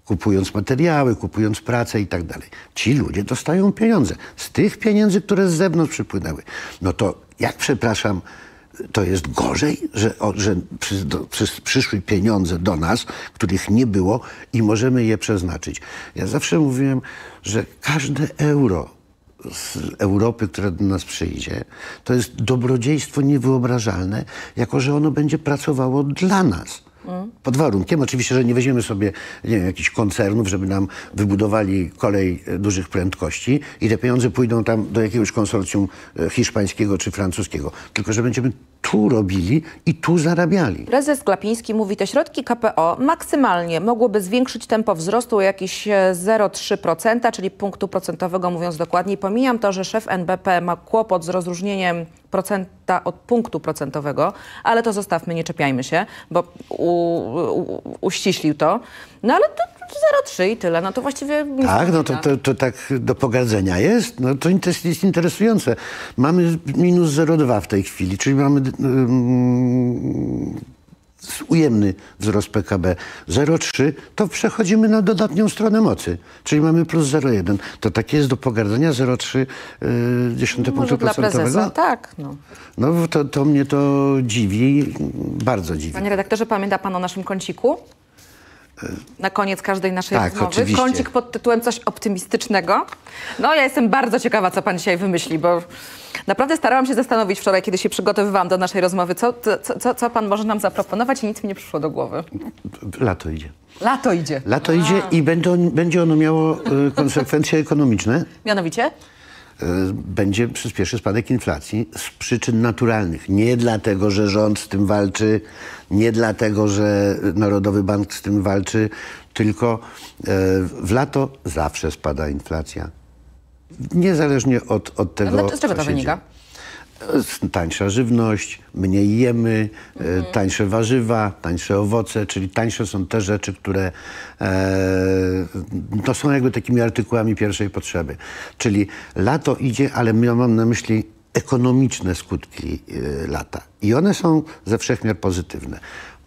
kupując materiały, kupując pracę i tak dalej. Ci ludzie dostają pieniądze. Z tych pieniędzy, które z zewnątrz przypłynęły. No to jak, przepraszam, to jest gorzej, że, że przy, do, przy, przyszły pieniądze do nas, których nie było i możemy je przeznaczyć. Ja zawsze mówiłem, że każde euro z Europy, które do nas przyjdzie, to jest dobrodziejstwo niewyobrażalne, jako że ono będzie pracowało dla nas. Pod warunkiem oczywiście, że nie weźmiemy sobie nie wiem, jakichś koncernów, żeby nam wybudowali kolej e, dużych prędkości i te pieniądze pójdą tam do jakiegoś konsorcjum e, hiszpańskiego czy francuskiego. Tylko, że będziemy tu robili i tu zarabiali. Prezes Glapiński mówi, te środki KPO maksymalnie mogłyby zwiększyć tempo wzrostu o jakieś e, 0,3%, czyli punktu procentowego mówiąc dokładniej. Pomijam to, że szef NBP ma kłopot z rozróżnieniem procenta od punktu procentowego, ale to zostawmy, nie czepiajmy się, bo u, u, uściślił to. No ale to 0,3 i tyle, no to właściwie... Tak, no to, to, to tak do pogardzenia jest. No to jest interesujące. Mamy minus 0,2 w tej chwili, czyli mamy um, ujemny wzrost PKB. 0,3 to przechodzimy na dodatnią stronę mocy, czyli mamy plus 0,1. To takie jest do pogardzenia 0,3 yy, dziesiąte Może punktu dla prezesa, procentowego? tak. No. No to, to mnie to dziwi, bardzo dziwi. Panie redaktorze, pamięta pan o naszym kąciku? Na koniec każdej naszej Tak, rozmowy oczywiście. kącik pod tytułem coś optymistycznego. No ja jestem bardzo ciekawa, co pan dzisiaj wymyśli, bo naprawdę starałam się zastanowić wczoraj, kiedy się przygotowywałam do naszej rozmowy, co, co, co, co pan może nam zaproponować i nic mi nie przyszło do głowy. Lato idzie. Lato idzie. Lato idzie i będą, będzie ono miało y, konsekwencje ekonomiczne. Mianowicie? Y, Będzie przyspieszy spadek inflacji z przyczyn naturalnych. Nie dlatego, że rząd z tym walczy, nie dlatego, że Narodowy Bank z tym walczy, tylko y, w lato zawsze spada inflacja. Niezależnie od, od tego. Ale z czego to wynika? dzieje. Tańsza żywność, mniej jemy, e, tańsze warzywa, tańsze owoce, czyli tańsze są te rzeczy, które e, to są jakby takimi artykułami pierwszej potrzeby. Czyli lato idzie, ale ja mam na myśli ekonomiczne skutki e, lata. I one są ze wszechmiar pozytywne.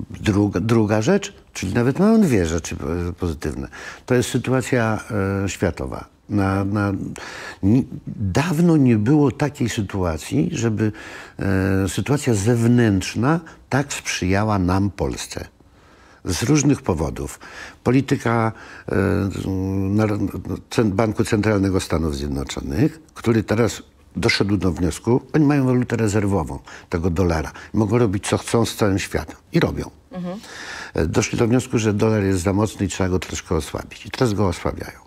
Druga, druga rzecz, czyli nawet mam dwie rzeczy e, pozytywne, to jest sytuacja e, światowa. Na, na, dawno nie było takiej sytuacji, żeby e, sytuacja zewnętrzna tak sprzyjała nam, Polsce. Z różnych powodów. Polityka e, Banku Centralnego Stanów Zjednoczonych, który teraz doszedł do wniosku, oni mają walutę rezerwową tego dolara. Mogą robić co chcą z całym światem. I robią. E, Doszli do wniosku, że dolar jest za mocny i trzeba go troszkę osłabić. I teraz go osłabiają.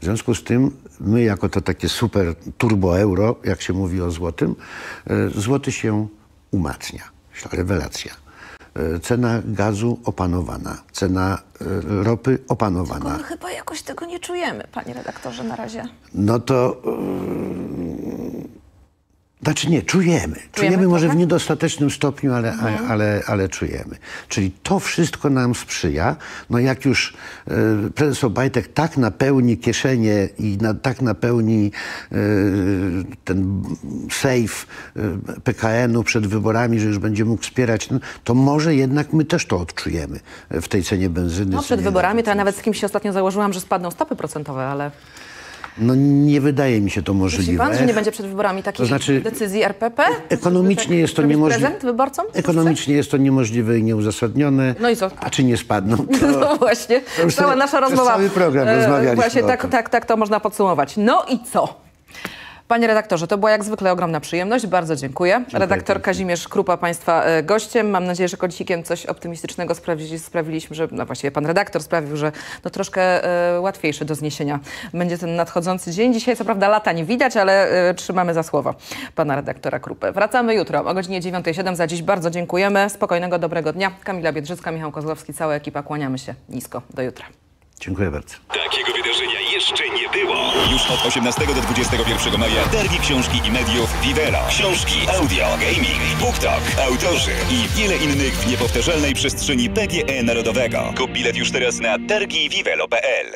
W związku z tym my jako to takie super turbo euro, jak się mówi o złotym, e, złoty się umacnia. Rewelacja. E, Cena gazu opanowana, cena ropy opanowana. My chyba jakoś tego nie czujemy, panie redaktorze, na razie. No to. Znaczy nie, czujemy. Czujemy, może trochę? w niedostatecznym stopniu, ale, ale, ale, ale czujemy. Czyli to wszystko nam sprzyja. No jak już yy, prezes Obajtek tak napełni kieszenie i na, tak napełni yy, ten safe yy, PKN-u przed wyborami, że już będzie mógł wspierać, no, to może jednak my też to odczujemy w tej cenie benzyny. No przed wyborami to ja nawet z kimś się ostatnio założyłam, że spadną stopy procentowe, ale No nie wydaje mi się to myśli możliwe. pan, że nie będzie przed wyborami takiej To znaczy, decyzji RPP? Ekonomicznie jest to niemożliwe. prezent wyborcom? Ekonomicznie jest to niemożliwe i nieuzasadnione. No i co? A czy nie spadną? To... [laughs] No właśnie, już cała nasza przez rozmowa. cały program e, rozmawialiśmy Właśnie tak, tak, tak to można podsumować. No i co? Panie redaktorze, to była jak zwykle ogromna przyjemność. Bardzo dziękuję. Redaktor Kazimierz Krupa Państwa e, gościem. Mam nadzieję, że kącikiem coś optymistycznego sprawi, sprawiliśmy, że no właściwie pan redaktor sprawił, że no troszkę e, łatwiejszy do zniesienia będzie ten nadchodzący dzień. Dzisiaj co prawda lata nie widać, ale e, trzymamy za słowo pana redaktora Krupę. Wracamy jutro o godzinie 9.07. Za dziś bardzo dziękujemy. Spokojnego, dobrego dnia. Kamila Biedrzycka, Michał Kozłowski, cała ekipa. Kłaniamy się nisko. Do jutra. Dziękuję bardzo. Takiego wydarzenia jeszcze nie było. Już od 18 do 21 maja targi książki i mediów Vivero. Książki, audio, gaming, BookTok, autorzy i wiele innych w niepowtarzalnej przestrzeni PGE Narodowego. Kup bilet już teraz na targiwivelo.pl.